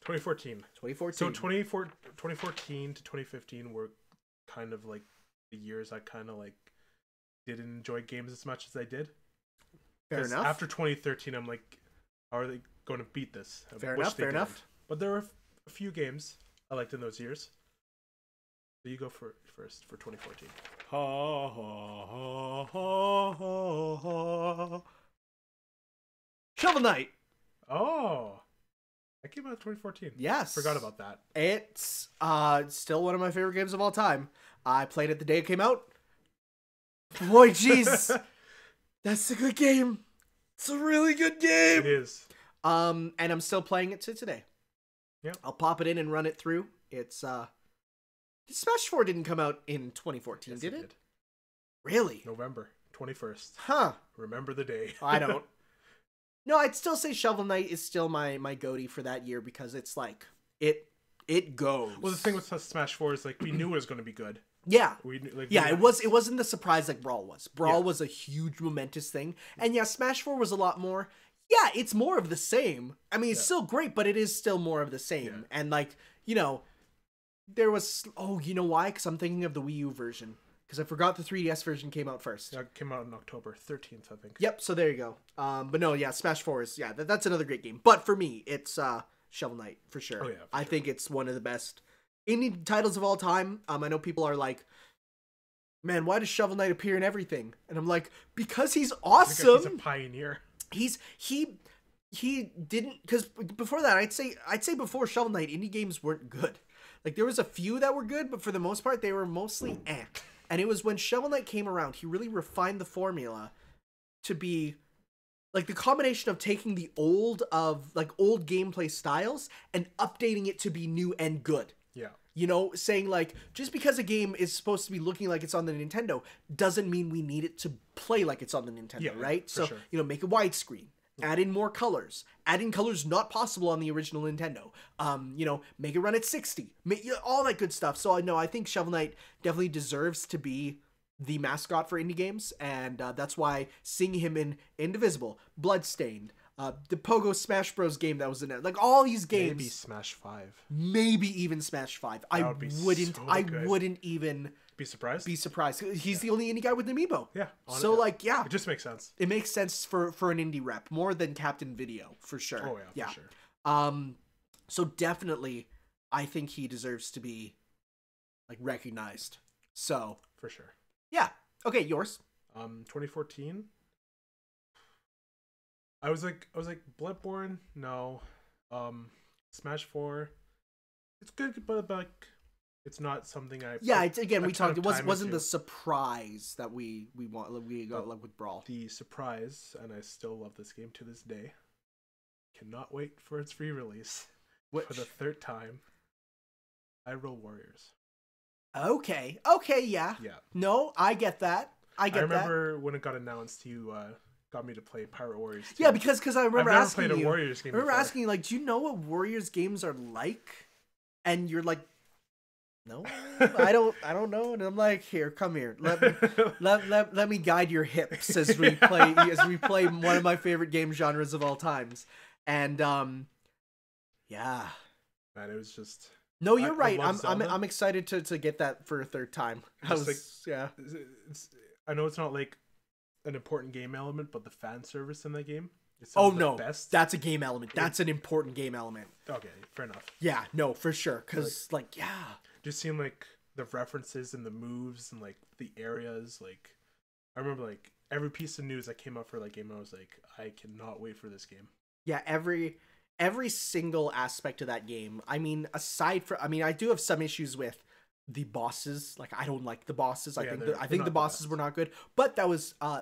2014. 2014. So 24 2014 to 2015 were kind of like the years I kind of like didn't enjoy games as much as I did. Fair enough. After 2013, I'm like, how are they going to beat this? I Fair enough, fair enough. didn't. But there were a few games I liked in those years. So you go for first for 2014. Ha, ha, ha, ha, ha, ha. Shovel Knight. Oh, that came out in 2014. Yes. Forgot about that. It's uh still one of my favorite games of all time. I played it the day it came out. Boy, jeez, that's a good game. It's a really good game. is. Um, and I'm still playing it to today. Yep. I'll pop it in and run it through. It's uh, Smash Four didn't come out in 2014, Yes, did it? Really? November 21st. Huh? Remember the day. I don't. no, I'd still say Shovel Knight is still my my GOTY for that year because it's like it it goes. well, the thing with Smash 4 is like we knew it was going to be good. yeah, We like Yeah, it was it wasn't the surprise like Brawl was. Brawl Yeah. was a huge momentous thing. And yeah, Smash 4 was a lot more. Yeah, it's more of the same. I mean, it's Yeah. still great, but it is still more of the same. Yeah. And like, you know, there was oh, you know why? Cuz I'm thinking of the Wii U version cuz I forgot the 3DS version came out first. That came out on October 13th, I think. Yep, so there you go. Um but no, yeah, Smash 4 is yeah, that, that's another great game. But for me, it's uh Shovel Knight for sure. Oh, yeah, for I sure. think it's one of the best indie titles of all time. Um, I know people are like, "Man, why does Shovel Knight appear in everything?" And I'm like, "Because he's Because awesome. He's a pioneer. He's he he didn't because before that I'd say I'd say before Shovel Knight indie games weren't good. Like there was a few that were good, but for the most part they were mostly eh. And it was when Shovel Knight came around, he really refined the formula to be like the combination of taking the old of like old gameplay styles and updating it to be new and good. You know, saying like just because a game is supposed to be looking like it's on the Nintendo doesn't mean we need it to play like it's on the Nintendo, Yeah, right? So, sure. you know, make it widescreen, add in more colors, add in colors not possible on the original Nintendo. Um, you know, make it run at 60. Make, you know, all that good stuff. So I know I think Shovel Knight definitely deserves to be the mascot for indie games, and uh, that's why seeing him in Indivisible, Bloodstained, uh, the Pogo Smash Bros. game that was in it, like all these games, Maybe Smash Five. maybe even Smash Five. I would be wouldn't. so I good. wouldn't even Be surprised. be surprised. He's the only indie guy with an amiibo. yeah. So it. like, yeah, it just makes sense. it makes sense for for an indie rep more than Captain Video for sure. Oh yeah, for sure. Um, so definitely, I think he deserves to be like recognized. So For sure. yeah, okay, yours. Um, 2014. I was like, I was like, Bloodborne. No. Um, Smash Four. It's good, but like, it's not something I. Yeah, it's, again, we talked. It was, wasn't the surprise that we we want we got like with Brawl. the surprise, and I still love this game to this day. Cannot wait for its re-release Which, for the third time. Hyrule Warriors. okay, okay, yeah. Yeah, No, I get that. I I, get that. I remember when it got announced. You uh, got me to play Pirate Warriors. Yeah, because because I remember I've never asking played a you. Warriors game. I remember before. asking you, like, do you know what Warriors games are like? And you're like, no, I don't, I don't know. And I'm like, here, come here, let me, let, let, let me guide your hips as we play as we play one of my favorite game genres of all times. And um, yeah, Man, it was just. no, you're I right. love I'm, I'm I'm excited to to get that for a third time. I was, yeah. It's, it's, I know it's not like an important game element, but the fan service in that game. It's Oh no, best. that's a game element. That's an important game element. okay, fair enough. Yeah, no, for sure. Cause like, yeah, Just seeing like the references and the moves and like the areas. Like, I remember like every piece of news that came out for that game. I was like, I cannot wait for this game. yeah every every single aspect of that game i mean aside from i mean i do have some issues with the bosses like i don't like the bosses i think the, i think the the bosses best. were not good but that was uh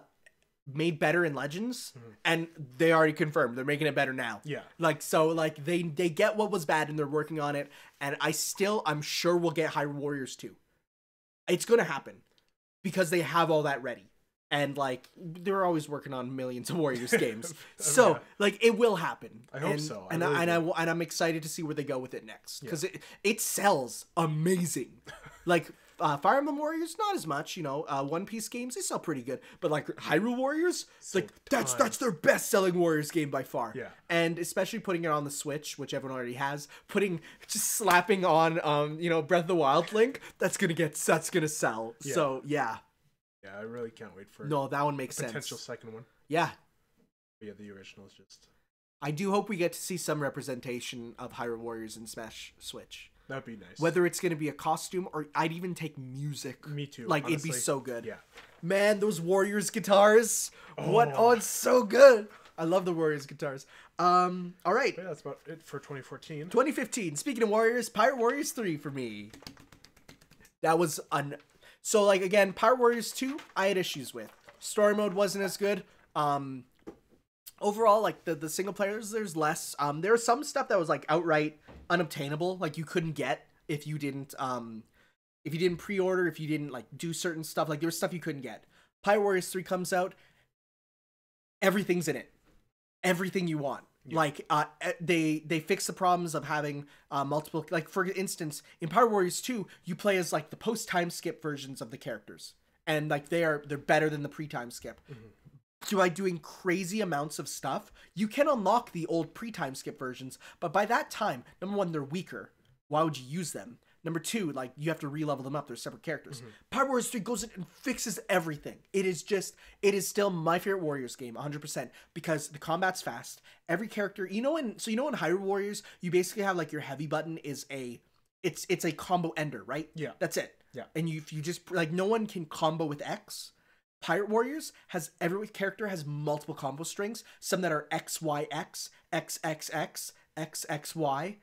made better in legends Mhm. and they already confirmed they're making it better now Yeah, like so like they they get what was bad and they're working on it and i still i'm sure we'll get hyrule warriors too. it's gonna happen because they have all that ready and like they're always working on millions of warriors games so Yeah. like it will happen I hope and, so. I and, really I, and I do. and i'm excited to see where they go with it next because it, it sells amazing like uh, Fire Emblem Warriors, not as much, you know. Uh, One Piece games, they sell pretty good, but like Hyrule Warriors, it's like that's that's their best selling Warriors game by far Yeah. and especially putting it on the Switch, which everyone already has, putting just slapping on um you know Breath of the Wild link, that's gonna get that's gonna sell. Yeah. So yeah, yeah. I really can't wait for no, that one makes sense. potential sense. second one. Yeah, But yeah, the original is just I do hope we get to see some representation of Hyrule Warriors in Smash Switch. That'd be nice. Whether it's gonna be a costume or I'd even take music. me too. Like it'd be so good. Yeah, Man, those Warriors guitars. What? Oh. Oh, it's so good. I love the Warriors guitars. Um, all right. yeah, that's about it for 2014. 2015. Speaking of Warriors, Pirate Warriors 3 for me. That was un So like again, Pirate Warriors 2, I had issues with. Story mode wasn't as good. Um overall like the the single players there's less. Um there was some stuff that was like outright unobtainable, like you couldn't get if you didn't um if you didn't pre-order, if you didn't like do certain stuff, like there was stuff you couldn't get. Pirate Warriors 3 comes out, everything's in it. Everything you want. Yeah. Like uh they they fix the problems of having uh multiple like for instance, in Pirate Warriors 2, you play as like the post time skip versions of the characters. And like they are they're better than the pre-time skip. So by doing crazy amounts of stuff, you can unlock the old pre-time skip versions, but by that time, number one, they're weaker. Why would you use them? Number two, like you have to re-level them up. They're separate characters. Mm-hmm. Pirate Warriors 3 goes in and fixes everything. It is just, it is still my favorite Warriors game, 100%, because the combat's fast. Every character, you know, in so you know in Hyrule Warriors, you basically have like your heavy button is a, it's it's a combo ender, right? Yeah. that's it. Yeah. and you if you just like no one can combo with X. Pirate Warriors has every character has multiple combo strings. Some that are XYX, XXX, XXY,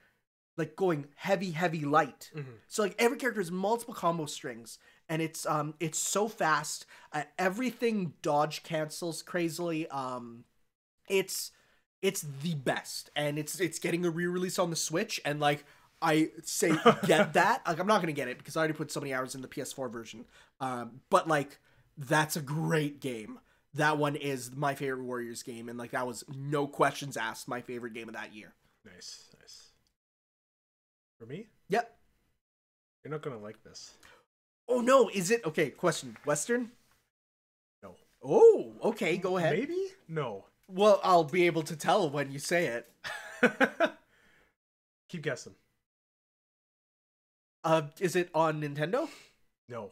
like going heavy, heavy, light. Mm-hmm. So like every character has multiple combo strings, and it's um it's so fast. Uh, everything dodge cancels crazily. Um, it's it's the best, and it's it's getting a re-release on the Switch, and like. I say get that. Like I'm not gonna get it because I already put so many hours in the PS4 version. Um, but like that's a great game. That one is my favorite Warriors game, and like that was no questions asked my favorite game of that year. Nice, nice. For me, Yep. you're not gonna like this. Oh no, is it okay? Question: Western? No. Oh, okay. Go ahead. Maybe? No. Well, I'll be able to tell when you say it. Keep guessing. Uh, is it on Nintendo? No.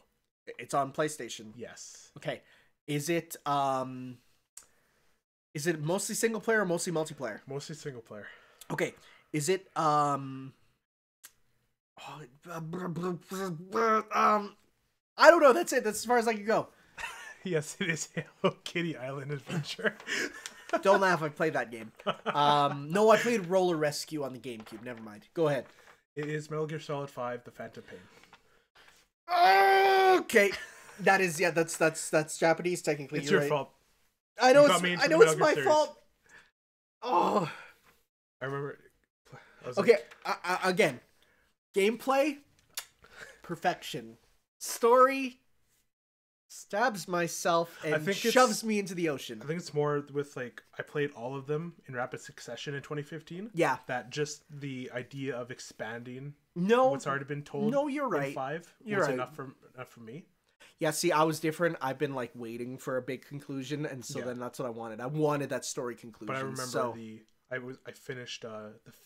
It's on PlayStation. Yes. Okay. Is it um? Is it mostly single player or mostly multiplayer? Mostly single player. Okay. Is it um? oh, um, I don't know. That's it. That's as far as I can go. Yes, it is Hello Kitty Island Adventure. Don't laugh. I played that game. Um, no, I played Roller Rescue on the GameCube. Never mind. Go ahead. it is Metal Gear Solid 5: The Phantom Pain. Okay. That is yeah. That's that's that's Japanese technically. It's your right. fault. I know You it's I know it's my series. fault. Oh. I remember. I was Okay. like, I, I, again, gameplay, perfection. Story stabs myself and think shoves me into the ocean. I think it's more with like I played all of them in rapid succession in 2015. Yeah. That just the idea of expanding No. what's already been told. No, you're right. five You're was right. enough for enough for me. Yeah, see, I was different. I've been like waiting for a big conclusion, and so Yeah. then that's what I wanted. I wanted that story conclusion. But I remember so... the I was I finished uh the f-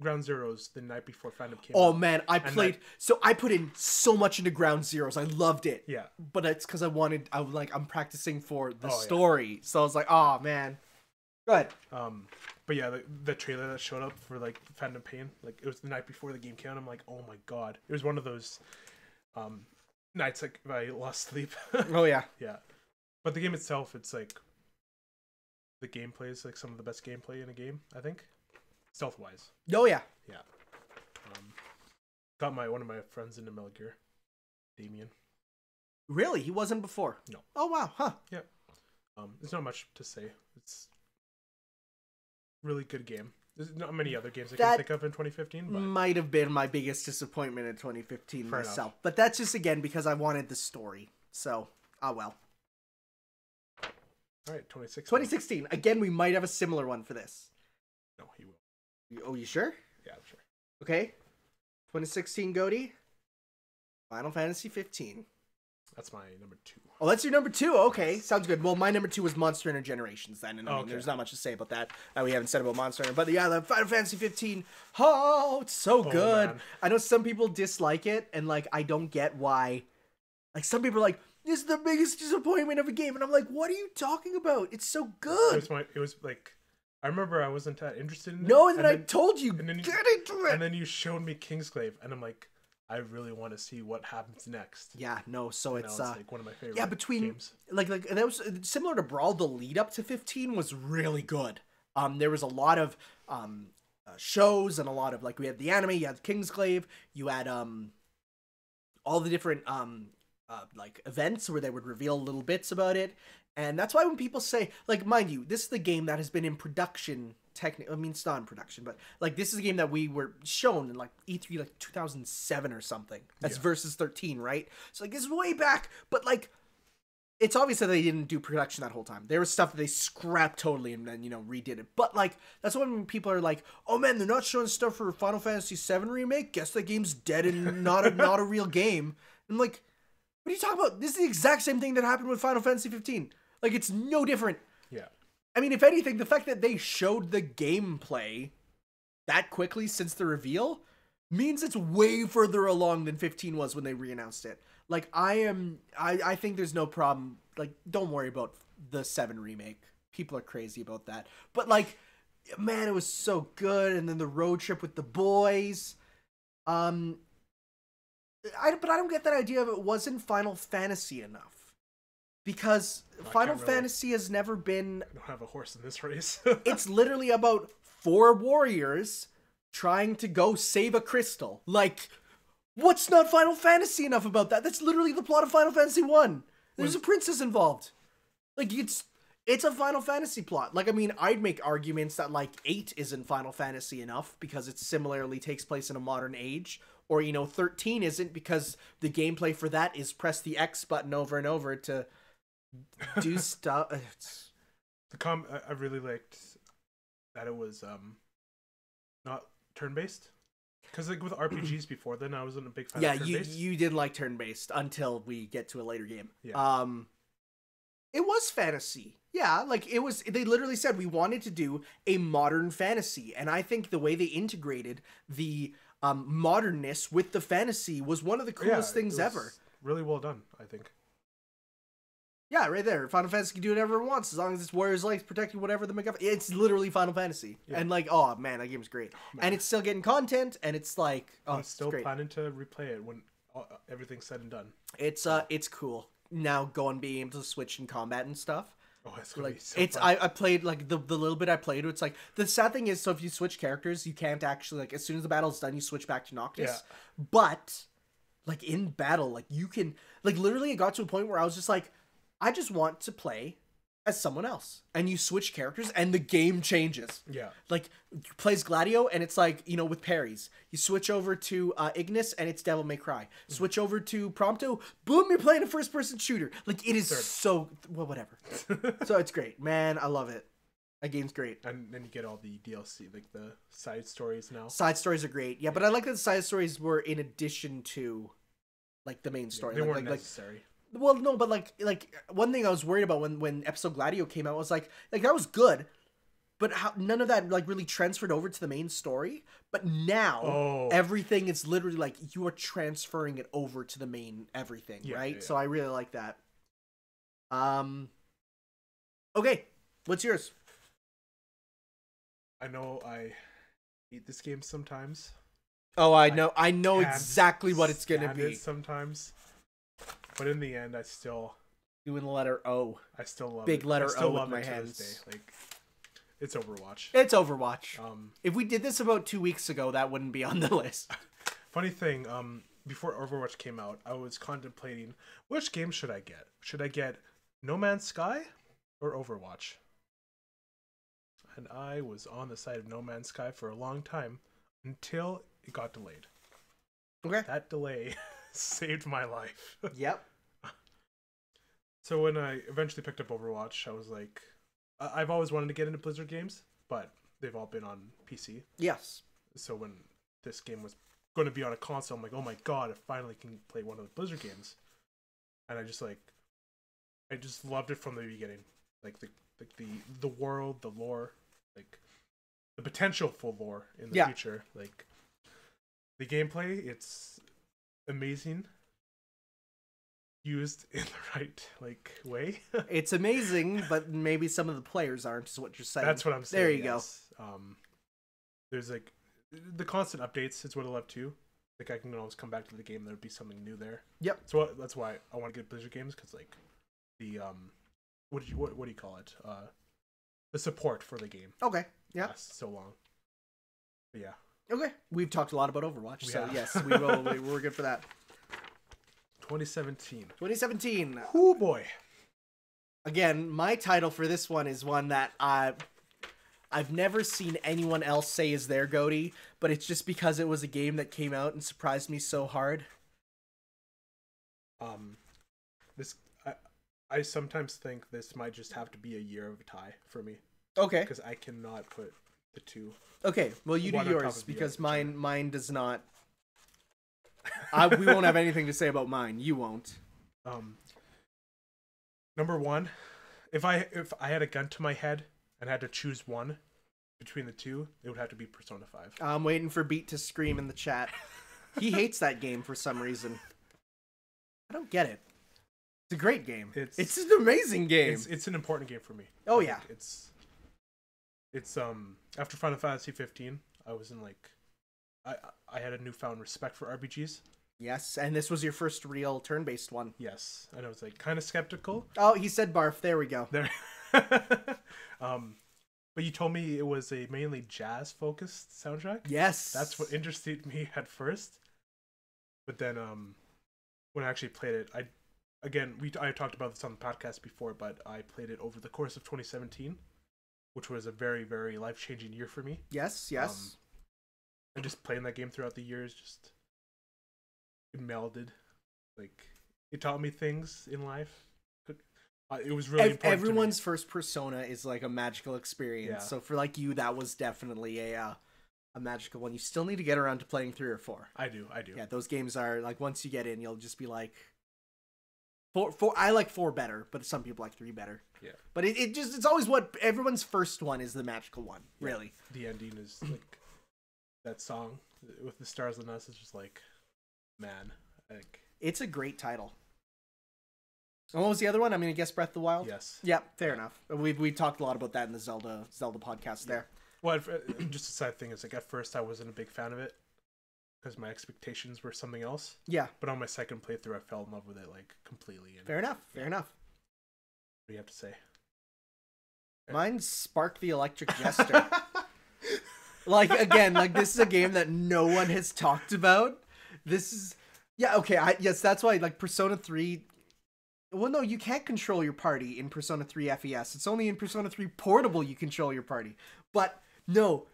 Ground Zeroes the night before Phantom came Oh out. man, I And played. that- So I put in so much into Ground Zeroes. I loved it. Yeah. But it's because I wanted. I was like, I'm practicing for the Oh, yeah. story. So I was like, oh man. Go ahead. Um, but yeah, the, the trailer that showed up for like Phantom Pain, like it was the night before the game came out. I'm like, oh my god, it was one of those um nights like I lost sleep. Oh yeah. yeah, but the game itself, it's like the gameplay is like some of the best gameplay in a game. I think, stealth wise. Oh yeah. Um, got my one of my friends into Metal Gear, Damien. Really, he wasn't before. No. Oh wow. Huh. Yeah. Um, there's not much to say. It's really good game. There's not many other games I That- can think of in 2015, but Might have been my biggest disappointment in 2015 Fair myself, but that's just again because I wanted the story. So, ah well. all right, 2016. 2016. Again, we might have a similar one for this. No, he will. You- Oh, you sure? Yeah, I'm sure. Okay. 2016 GOTY. Final Fantasy 15. That's my number two. Oh, that's your number two. Okay, sounds good. Well, my number two was Monster Hunter Generations. Then, and I mean, Okay. there's not much to say about that that we haven't said about Monster Hunter. But yeah, the Final Fantasy 15. Oh, it's so Oh, good. man. I know some people dislike it, and like I don't get why. Like some people are like, "This is the biggest disappointment of a game," and I'm like, "What are you talking about? It's so It good." was my. It was like, I remember I wasn't that interested in it. No, and then I told you, and then you- get into it. and then you showed me Kingsglaive, and I'm like, I really want to see what happens next. yeah, no. So And it's uh, like one of my favorite. yeah, between games. like like that was similar to Brawl. The lead up to 15 was really good. Um, there was a lot of um uh, shows and a lot of like we had the anime, you had Kingsglaive, you had um all the different um uh, like events where they would reveal little bits about it, and that's why when people say like, mind you, this is the game that has been in production. Technically, I mean, it's not in production, but like this is a game that we were shown in like E3 like 2007 or something. That's Yeah. versus 13, right? So like this is way back, but like it's obvious that they didn't do production that whole time. There was stuff that they scrapped totally and then you know redid it. But like that's when people are like, "Oh man, they're not showing stuff for Final Fantasy VII remake. Guess that game's dead and not a not a real game." I'm like, "What are you talking about? This is the exact same thing that happened with Final Fantasy 15. Like it's no different." I mean, if anything, the fact that they showed the gameplay that quickly since the reveal means it's way further along than 15 was when they re-announced it. Like I am I I think there's no problem. Like don't worry about the 7 remake. People are crazy about that. But like man, it was so good and then the road trip with the boys. Um I but I don't get that idea of it wasn't Final Fantasy enough. Because I Final really- Fantasy has never been I don't have a horse in this race. it's literally about four warriors trying to go save a crystal. Like, what's not Final Fantasy enough about that? That's literally the plot of Final Fantasy One. There's a princess involved. Like, it's it's a Final Fantasy plot. Like, I mean, I'd make arguments that like eight isn't Final Fantasy enough because it similarly takes place in a modern age. Or, you know, 13 isn't because the gameplay for that is press the X button over and over to do stuff. The com I, really liked that it was um not turn based. Because like with RPGs before then, I wasn't a big fan. yeah you you didn't like turn based until we get to a later game Yeah. um it was fantasy yeah like it was they literally said we wanted to do a modern fantasy and i think the way they integrated the um modernness with the fantasy was one of the Yeah, coolest it things ever Really well done, I think. Yeah right there final fantasy can do whatever it wants as long as it's warriors life protecting whatever the MacGuffin. it's literally final fantasy Yeah. and like oh man that game's great man. and it's still getting content and it's like oh I'm still planning to replay it when uh, everything's said and done. It's uh, it's cool now. Going being able to switch in combat and stuff. Oh, it's gonna Like be so it's. I, I played like the the little bit I played. It's like the sad thing is, so if you switch characters, you can't actually like as soon as the battle's done, you switch back to Noctis. Yeah. But like in battle, like you can like literally it got to a point where I was just like, I just want to play as someone else, and you switch characters, and the game changes yeah. like plays Gladio and it's like you know with parries. You switch over to uh, Ignis and it's Devil May Cry. Switch over to Prompto, boom, you're playing a first person shooter. Like it is Third. so well, whatever. so it's great, man. I love it. That game's great. and then you get all the DLC, like the side stories now. Side stories are great, yeah, but I like that the side stories were in addition to like the main story. They like, weren't like, like necessary. Well, no, but like like one thing I was worried about when when episode Gladio came out was like like that was good, but how none of that like really transferred over to the main story. But now Oh. everything is literally like you are transferring it over to the main everything, Yeah, right? yeah, So I really like that. Um. Okay, what's yours? I know I hate this game sometimes. Oh, I know, I know exactly what it's gonna be. sometimes. But in the end, I still, Doing the letter O. I still love Big it. letter I still O with love my it this hands. day. Like, it's Overwatch. It's Overwatch. Um, If we did this about two weeks ago, that wouldn't be on the list. funny thing, um, before Overwatch came out, I was contemplating which game should I get. Should I get No Man's Sky or Overwatch? And I was on the side of No Man's Sky for a long time until it got delayed. Okay. That delay saved my life. Yep. So when I eventually picked up Overwatch, I was like, I- I've always wanted to get into Blizzard games, but they've all been on PC. Yes. So when this game was going to be on a console, I'm like, oh my god, I finally can play one of the Blizzard games. And I just like, I just loved it from the beginning, like the like the the world, the lore, like the potential for lore in the Yeah. future, like the gameplay. It's amazing. Used in the right like way. It's amazing, but maybe some of the players aren't. Is what you're saying. That's what I'm saying. There you go. Um, there's like the constant updates is what I love too. Like I can always come back to the game. There'd be something new there. Yep. So that's why I want to get Blizzard games because like the um, what do you what, what do you call it? Uh, the support for the game Okay. Yeah. so long. But yeah, Okay. We've talked a lot about Overwatch, We so have. yes, we will. we, we're good for that. 2017. 2017. Oh boy. Again, my title for this one is one that I. I've never seen anyone else say is their GOTY, but it's just because it was a game that came out and surprised me so hard. Um, this I I sometimes think this might just have to be a year of a tie for me Okay. because I cannot put the two. Okay. Well, you do One on top yours because mine mine does not. I we won't have anything to say about mine. You won't. Um, number one, if I if I had a gun to my head and had to choose one, between the two, it would have to be Persona Five. I'm waiting for Beat to scream in the chat. he hates that game for some reason. I don't get it. It's a great game. It's- It's, an amazing game. It's it's an important game for me. Oh, yeah. it's it's um after Final Fantasy 15, I was in like I I had a newfound respect for RPGs. yes, and this was your first real turn-based one. Yes, and I was like kind of skeptical Oh, he said barf. There we go. there. um, but you told me it was a mainly jazz focused soundtrack. Yes. That's what interested me at first. But then um when I actually played it, I again we I talked about this on the podcast before, but I played it over the course of 2017, which was a very very life-changing year for me. Yes, yes. And just playing that game throughout the years just it melded. Like it taught me things in life. Uh, it was really Ev- important. to me. everyone's first persona is like a magical experience. Yeah. So for like you, that was definitely a uh, a magical one. You still need to get around to playing three or four. I do, I do. Yeah, those games are like once you get in, you'll just be like four. Four. I like four better, but some people like three better. Yeah. But it, it just it's always what everyone's first one is the magical one. Yeah. Really. The ending is like that song with the stars and us is just like man, like It's a great title. And what was the other one? I mean, I guess Breath of the Wild. yes. Yeah, fair enough. We we talked a lot about that in the Zelda Zelda podcast there. Well, uh, just a side thing is like at first I wasn't a big fan of it because my expectations were something else. Yeah, But on my second playthrough, I fell in love with it like completely. And fair enough. Fair enough. what do you have to say? Mine's Spark the Electric Jester. like again, like this is a game that no one has talked about. This is yeah, okay, I yes, that's why like Persona 3 Well, no, you can't control your party in Persona 3 FES. It's only in Persona 3 Portable you control your party. But no,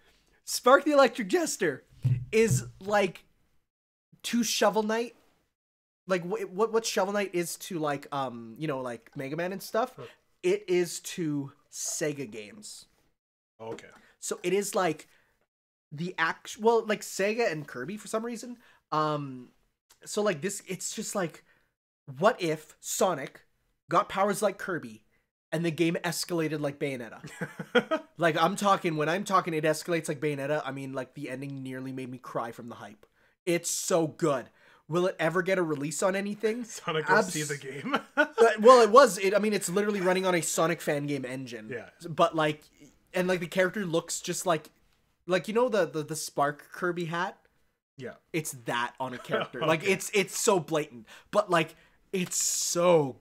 Spark the Electric Jester is like to Shovel Knight like wh- what what Shovel Knight is to like um, you know, like Mega Man and stuff. It is to Sega games. Oh, okay. So it is like the act well, like Sega and Kirby for some reason. Um so like this it's just like what if Sonic got powers like Kirby and the game escalated like Bayonetta? like I'm talking when I'm talking it escalates like Bayonetta, I mean like the ending nearly made me cry from the hype. It's so good. Will it ever get a release on anything? Sonic go see the game. Well, it was. It, I mean, it's literally running on a Sonic fan game engine. Yeah. But like, and like the character looks just like, like you know the the, the Spark Kirby hat. yeah. It's that on a character. Like it's it's so blatant, but like it's so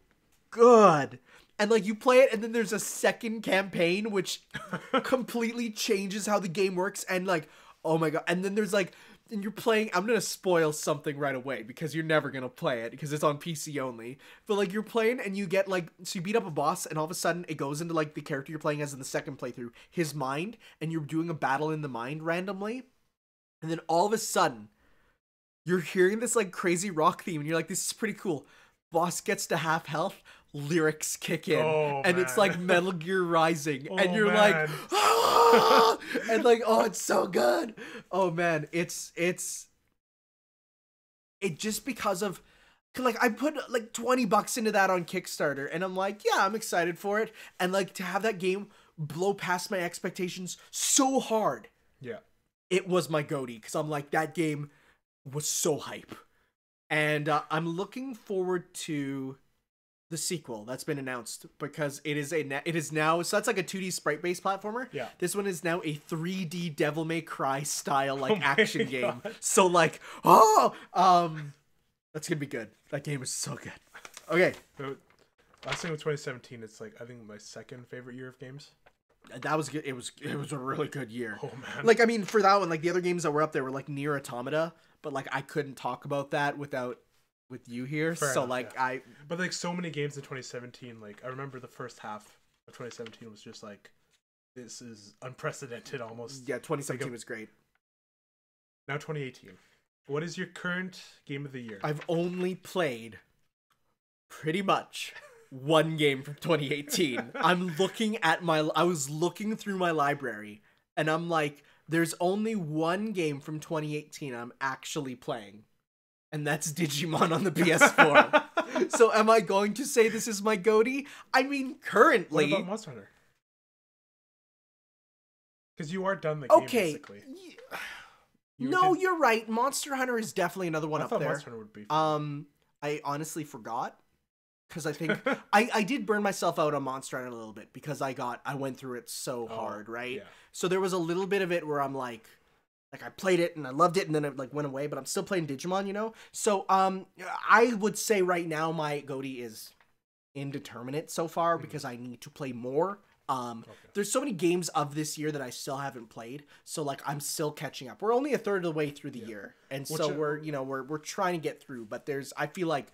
good. And like you play it, and then there's a second campaign which completely changes how the game works. And like, oh my god! And then there's like, and you're playing. I'm gonna spoil something right away because you're never gonna play it because it's on PC only. But like you're playing, and you get like, so you beat up a boss, and all of a sudden it goes into like the character you're playing as in the second playthrough, his mind, and you're doing a battle in the mind randomly, and then all of a sudden you're hearing this like crazy rock theme and you're like this is pretty cool boss gets to half health lyrics kick in. Oh, and it's like metal gear rising. And Oh, you're man. like "Ah!" and like oh it's so good. Oh man. It's it's it just because of like i put like 20 bucks into that on kickstarter and i'm like yeah i'm excited for it. And like to have that game blow past my expectations so hard Yeah. it was my GOTY because I'm like that game was so hype, and uh, I'm looking forward to the sequel that's been announced because it is a it is now so that's like a 2D sprite based platformer. Yeah. This one is now a 3D Devil May Cry style like Oh action game. So like oh um that's gonna be good. That game is so good. Okay, But last thing with 2017, it's like I think my second favorite year of games. that was good. It was it was a really good year. Oh man. like I mean, for that one, like the other games that were up there were like NieR Automata, but like I couldn't talk about that without with you here. Fair so enough, like yeah. I But like so many games in 2017, like I remember the first half of 2017 was just like, this is unprecedented almost. yeah, 2017 Like a- was great. Now 2018. What is your current game of the year? I've only played pretty much one game from 2018. I'm looking at my I was looking through my library and I'm like there's only one game from 2018 I'm actually playing. And that's Digimon on the PS4. so am I going to say this is my GOTY? I mean currently. what about Monster Hunter? Because you are done the game Okay. basically. You no, did- you're right. Monster Hunter is definitely another one I up thought there. Monster Hunter would be. fun. Um, I honestly forgot because I think I I did burn myself out on Monster Hunter a little bit because I got I went through it so Oh, hard, right? yeah. So there was a little bit of it where I'm like, like I played it and I loved it and then it like went away, but I'm still playing Digimon, you know. So um, I would say right now my GOTY is indeterminate so far because I need to play more. Um, Okay. there's so many games of this year that I still haven't played, so like I'm still catching up. We're only a third of the way through the Yeah. year, and so we're you know we're we're trying to get through. But there's I feel like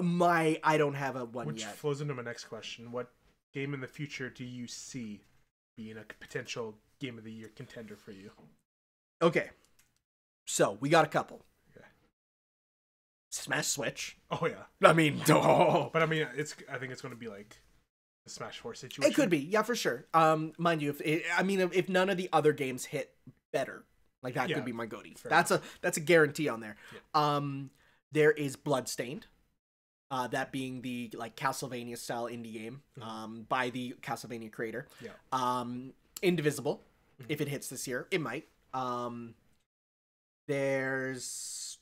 my I don't have a one Which yet. flows into my next question: What game in the future do you see being a potential game of the year contender for you? Okay, so we got a couple. Okay. Smash Switch. Oh yeah, I mean, oh, but I mean, it's. I think it's going to be like a Smash Four situation. it could be, yeah, for sure. Um, mind you, if it, I mean, if, if none of the other games hit better, like that Yeah, could be my GOTY. That's a that's a guarantee on there. Um, there is Bloodstained. Uh, that being the like Castlevania style indie game, Mhm. um, by the Castlevania creator. Yeah. Um, Indivisible, Mhm. if it hits this year, it might. Um, there's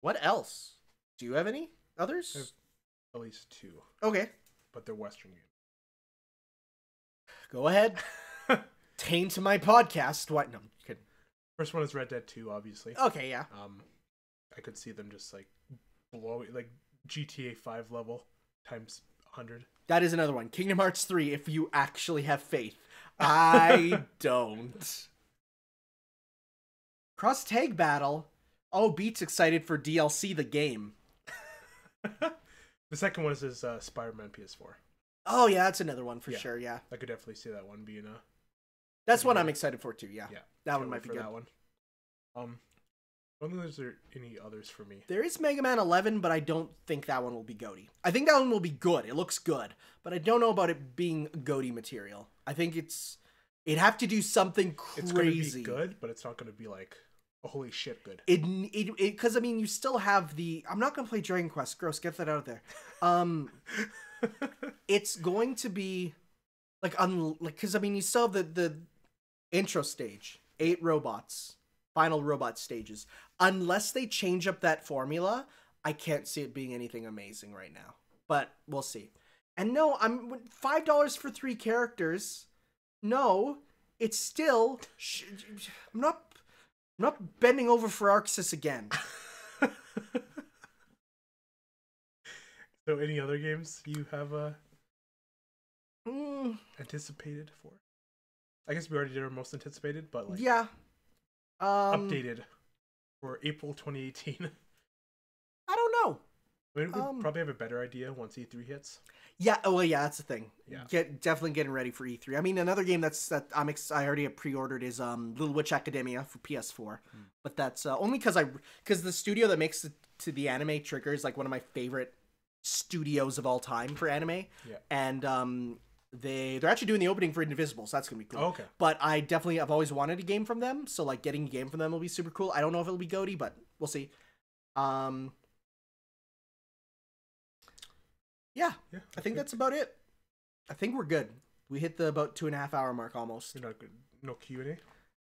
what else? Do you have any others? I've- At least two, Okay, but they're Western games. go ahead. Taint my podcast. What? No, I'm kidding. First one is Red Dead Two, obviously. Okay, yeah. Um, I could see them just like blow like GTA Five level times hundred. That is another one. Kingdom Hearts 3, if you actually have faith. I don't. Cross Tag Battle. Oh, Beats excited for DLC the game. The second one is, is uh, Spider-Man PS4. Oh, yeah, that's another one for Yeah. sure, yeah. I could definitely see that one being a That's one I'm excited for too, yeah. yeah. That one can't might be good. that one. Um, I don't think there's there any others for me. There is Mega Man 11, but I don't think that one will be GOTY. I think that one will be good. It looks good, but I don't know about it being GOTY material. I think it's it'd have to do something crazy. It's going to be good, but it's not going to be like holy shit good. it it because I mean you still have the I'm not gonna play Dragon Quest. Gross, get that out of there. Um, it's going to be like un like because I mean you still have the the intro stage, eight robots, final robot stages. Unless they change up that formula, I can't see it being anything amazing right now. But we'll see. And no, I'm five dollars for three characters. No, it's still. Sh- I'm not. I'm not bending over for ArcSys again. so, any other games you have uh, Mm, anticipated for? I guess we already did our most anticipated, but like yeah. Um, updated for April 2018. I don't know. I mean, we Um, probably have a better idea once E3 hits. Yeah. Oh, well, yeah. That's the thing. Yeah. Get definitely getting ready for E3. I mean, another game that's that I'm ex- I already have pre-ordered is um Little Witch Academia for PS4, Hmm. but that's uh, only because I because the studio that makes it to the anime Trigger is like one of my favorite studios of all time for anime. Yeah. And um they they're actually doing the opening for Indivisible, so that's gonna be cool. Oh, okay. But I definitely I've always wanted a game from them, so like getting a game from them will be super cool. I don't know if it'll be GOTY, but we'll see. Um Yeah, Yeah. I think good. that's about it. I think we're good. We hit the about two and a half hour mark almost. You're not good. No Q and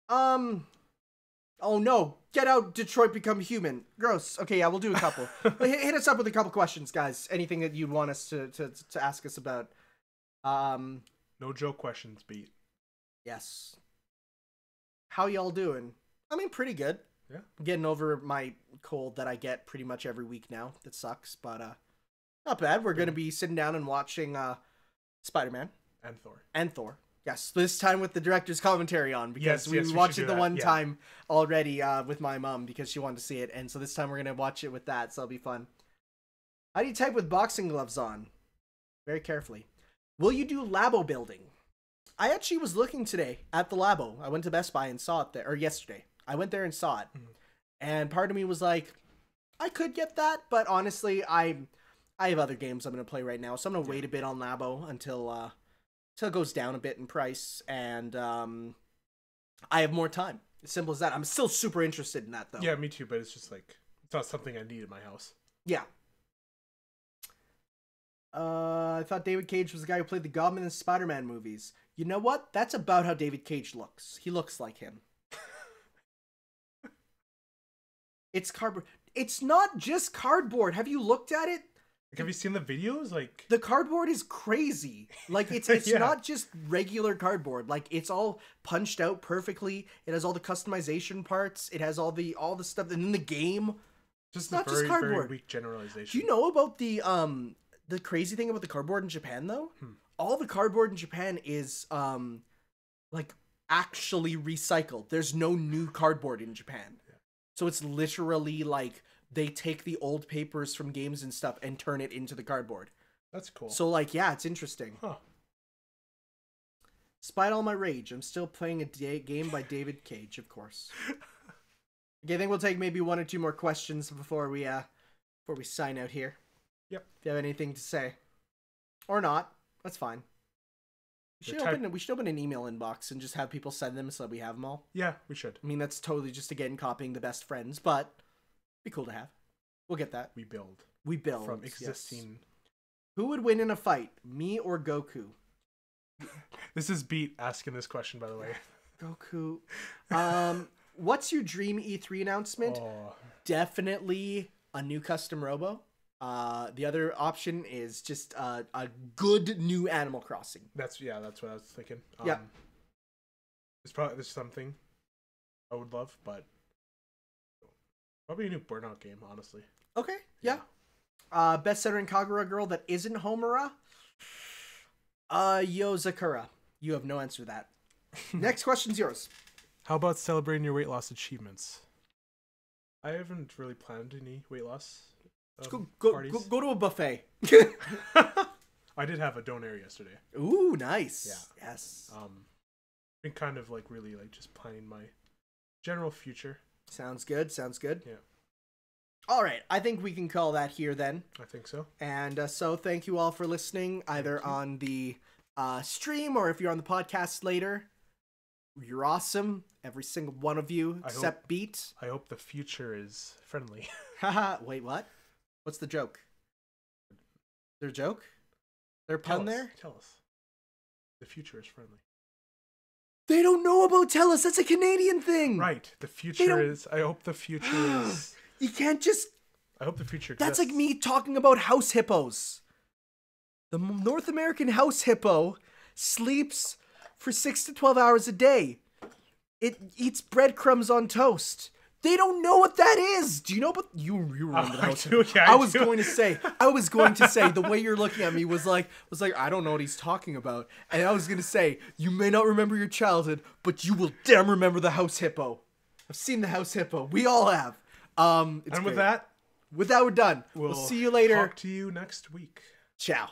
A. Um Oh no, get out Detroit become human. Gross. Okay, yeah, we'll do a couple. hit, hit us up with a couple questions, guys. Anything that you'd want us to, to to ask us about. Um No joke questions, beat. Yes. How y'all doing? I mean, pretty good. Yeah. Getting over my cold that I get pretty much every week now. That sucks, but uh, not bad. We're gonna be sitting down and watching uh, Spider Man And Thor. and Thor. Yes, this time with the director's commentary on because Yes, we yes, watched should it the that, one yeah. time already uh, with my mom because she wanted to see it, and so this time we're gonna watch it with that. So it'll be fun. How do you type with boxing gloves on? Very carefully. Will you do labo building? I actually was looking today at the labo. I went to Best Buy and saw it there, or yesterday. I went there and saw it, Mhm. and part of me was like, I could get that, but honestly, I I have other games I'm gonna play right now, so I'm gonna wait a bit on labo until uh until it goes down a bit in price, and um I have more time. As simple as that. I'm still super interested in that though. Yeah, me too. But it's just like it's not something I need in my house. Yeah. Uh, I thought David Cage was the guy who played the Goblin in Spider-Man movies. You know what? That's about how David Cage looks. He looks like him. it's cardboard. It's not just cardboard. Have you looked at it? Like, have you seen the videos? Like, The cardboard is crazy. Like it's it's Yeah. not just regular cardboard. Like it's all punched out perfectly. It has all the customization parts. It has all the all the stuff and in the game. just not a just very, very cardboard. weak generalization. Do you know about the um the crazy thing about the cardboard in Japan though? Hmm. All the cardboard in Japan is um like actually recycled. There's no new cardboard in Japan. So it's literally like they take the old papers from games and stuff and turn it into the cardboard. That's cool. So like yeah, it's interesting. huh. Despite all my rage, I'm still playing a game by David Cage, of course. okay, I think we'll take maybe one or two more questions before we uh before we sign out here. Yep. If you have anything to say, or not, that's fine. We should type- open we should open an email inbox and just have people send them so that we have them all. Yeah, we should. I mean, that's totally just again copying the best friends, but be cool to have. We'll get that. We build We build from yes. existing. Who would win in a fight, me or Goku? This is Beat asking this question, by the way. Goku. Um, what's your dream E3 announcement? Oh, Definitely a new custom robo. Uh, the other option is just uh, a good new Animal Crossing. that's yeah, that's what I was thinking. Um, Yeah. it's probably there's something I would love, but probably a new Burnout game, honestly. Okay, yeah. Uh, best Senran Kagura girl that isn't Homura. Uh, Yozakura. You have no answer to that. Next question's yours. How about celebrating your weight loss achievements? I haven't really planned any weight loss um, Go, go, go, go to a buffet. I did have a donair yesterday. Ooh, nice. Yeah. Yes. Um, been kind of like really like just planning my general future. Sounds good. Sounds good. Yeah. All right. I think we can call that here then. I think so. And uh, so, thank you all for listening, either on the uh, stream or if you're on the podcast later. You're awesome, every single one of you, I except Beat. I hope the future is friendly. Haha. Wait, what? What's the joke? Their joke? Their Tell pun us, there? Tell us. The future is friendly. They don't know about Telus. That's a Canadian thing. Right. The future is. I hope the future is. You can't just. I hope the future. That's like me talking about house hippos. The North American house hippo sleeps for six to 12 hours a day. It eats breadcrumbs on toast. They don't know what that is. Do you know what you you remember the I do, yeah, I I was do. going to say I was going to say the way you're looking at me was like was like I don't know what he's talking about. And I was going to say you may not remember your childhood, but you will damn remember the house hippo. I've seen the house hippo. We all have. Um it's And with great. that, with that we're done. we'll, we'll see you later. Talk to you next week. Ciao.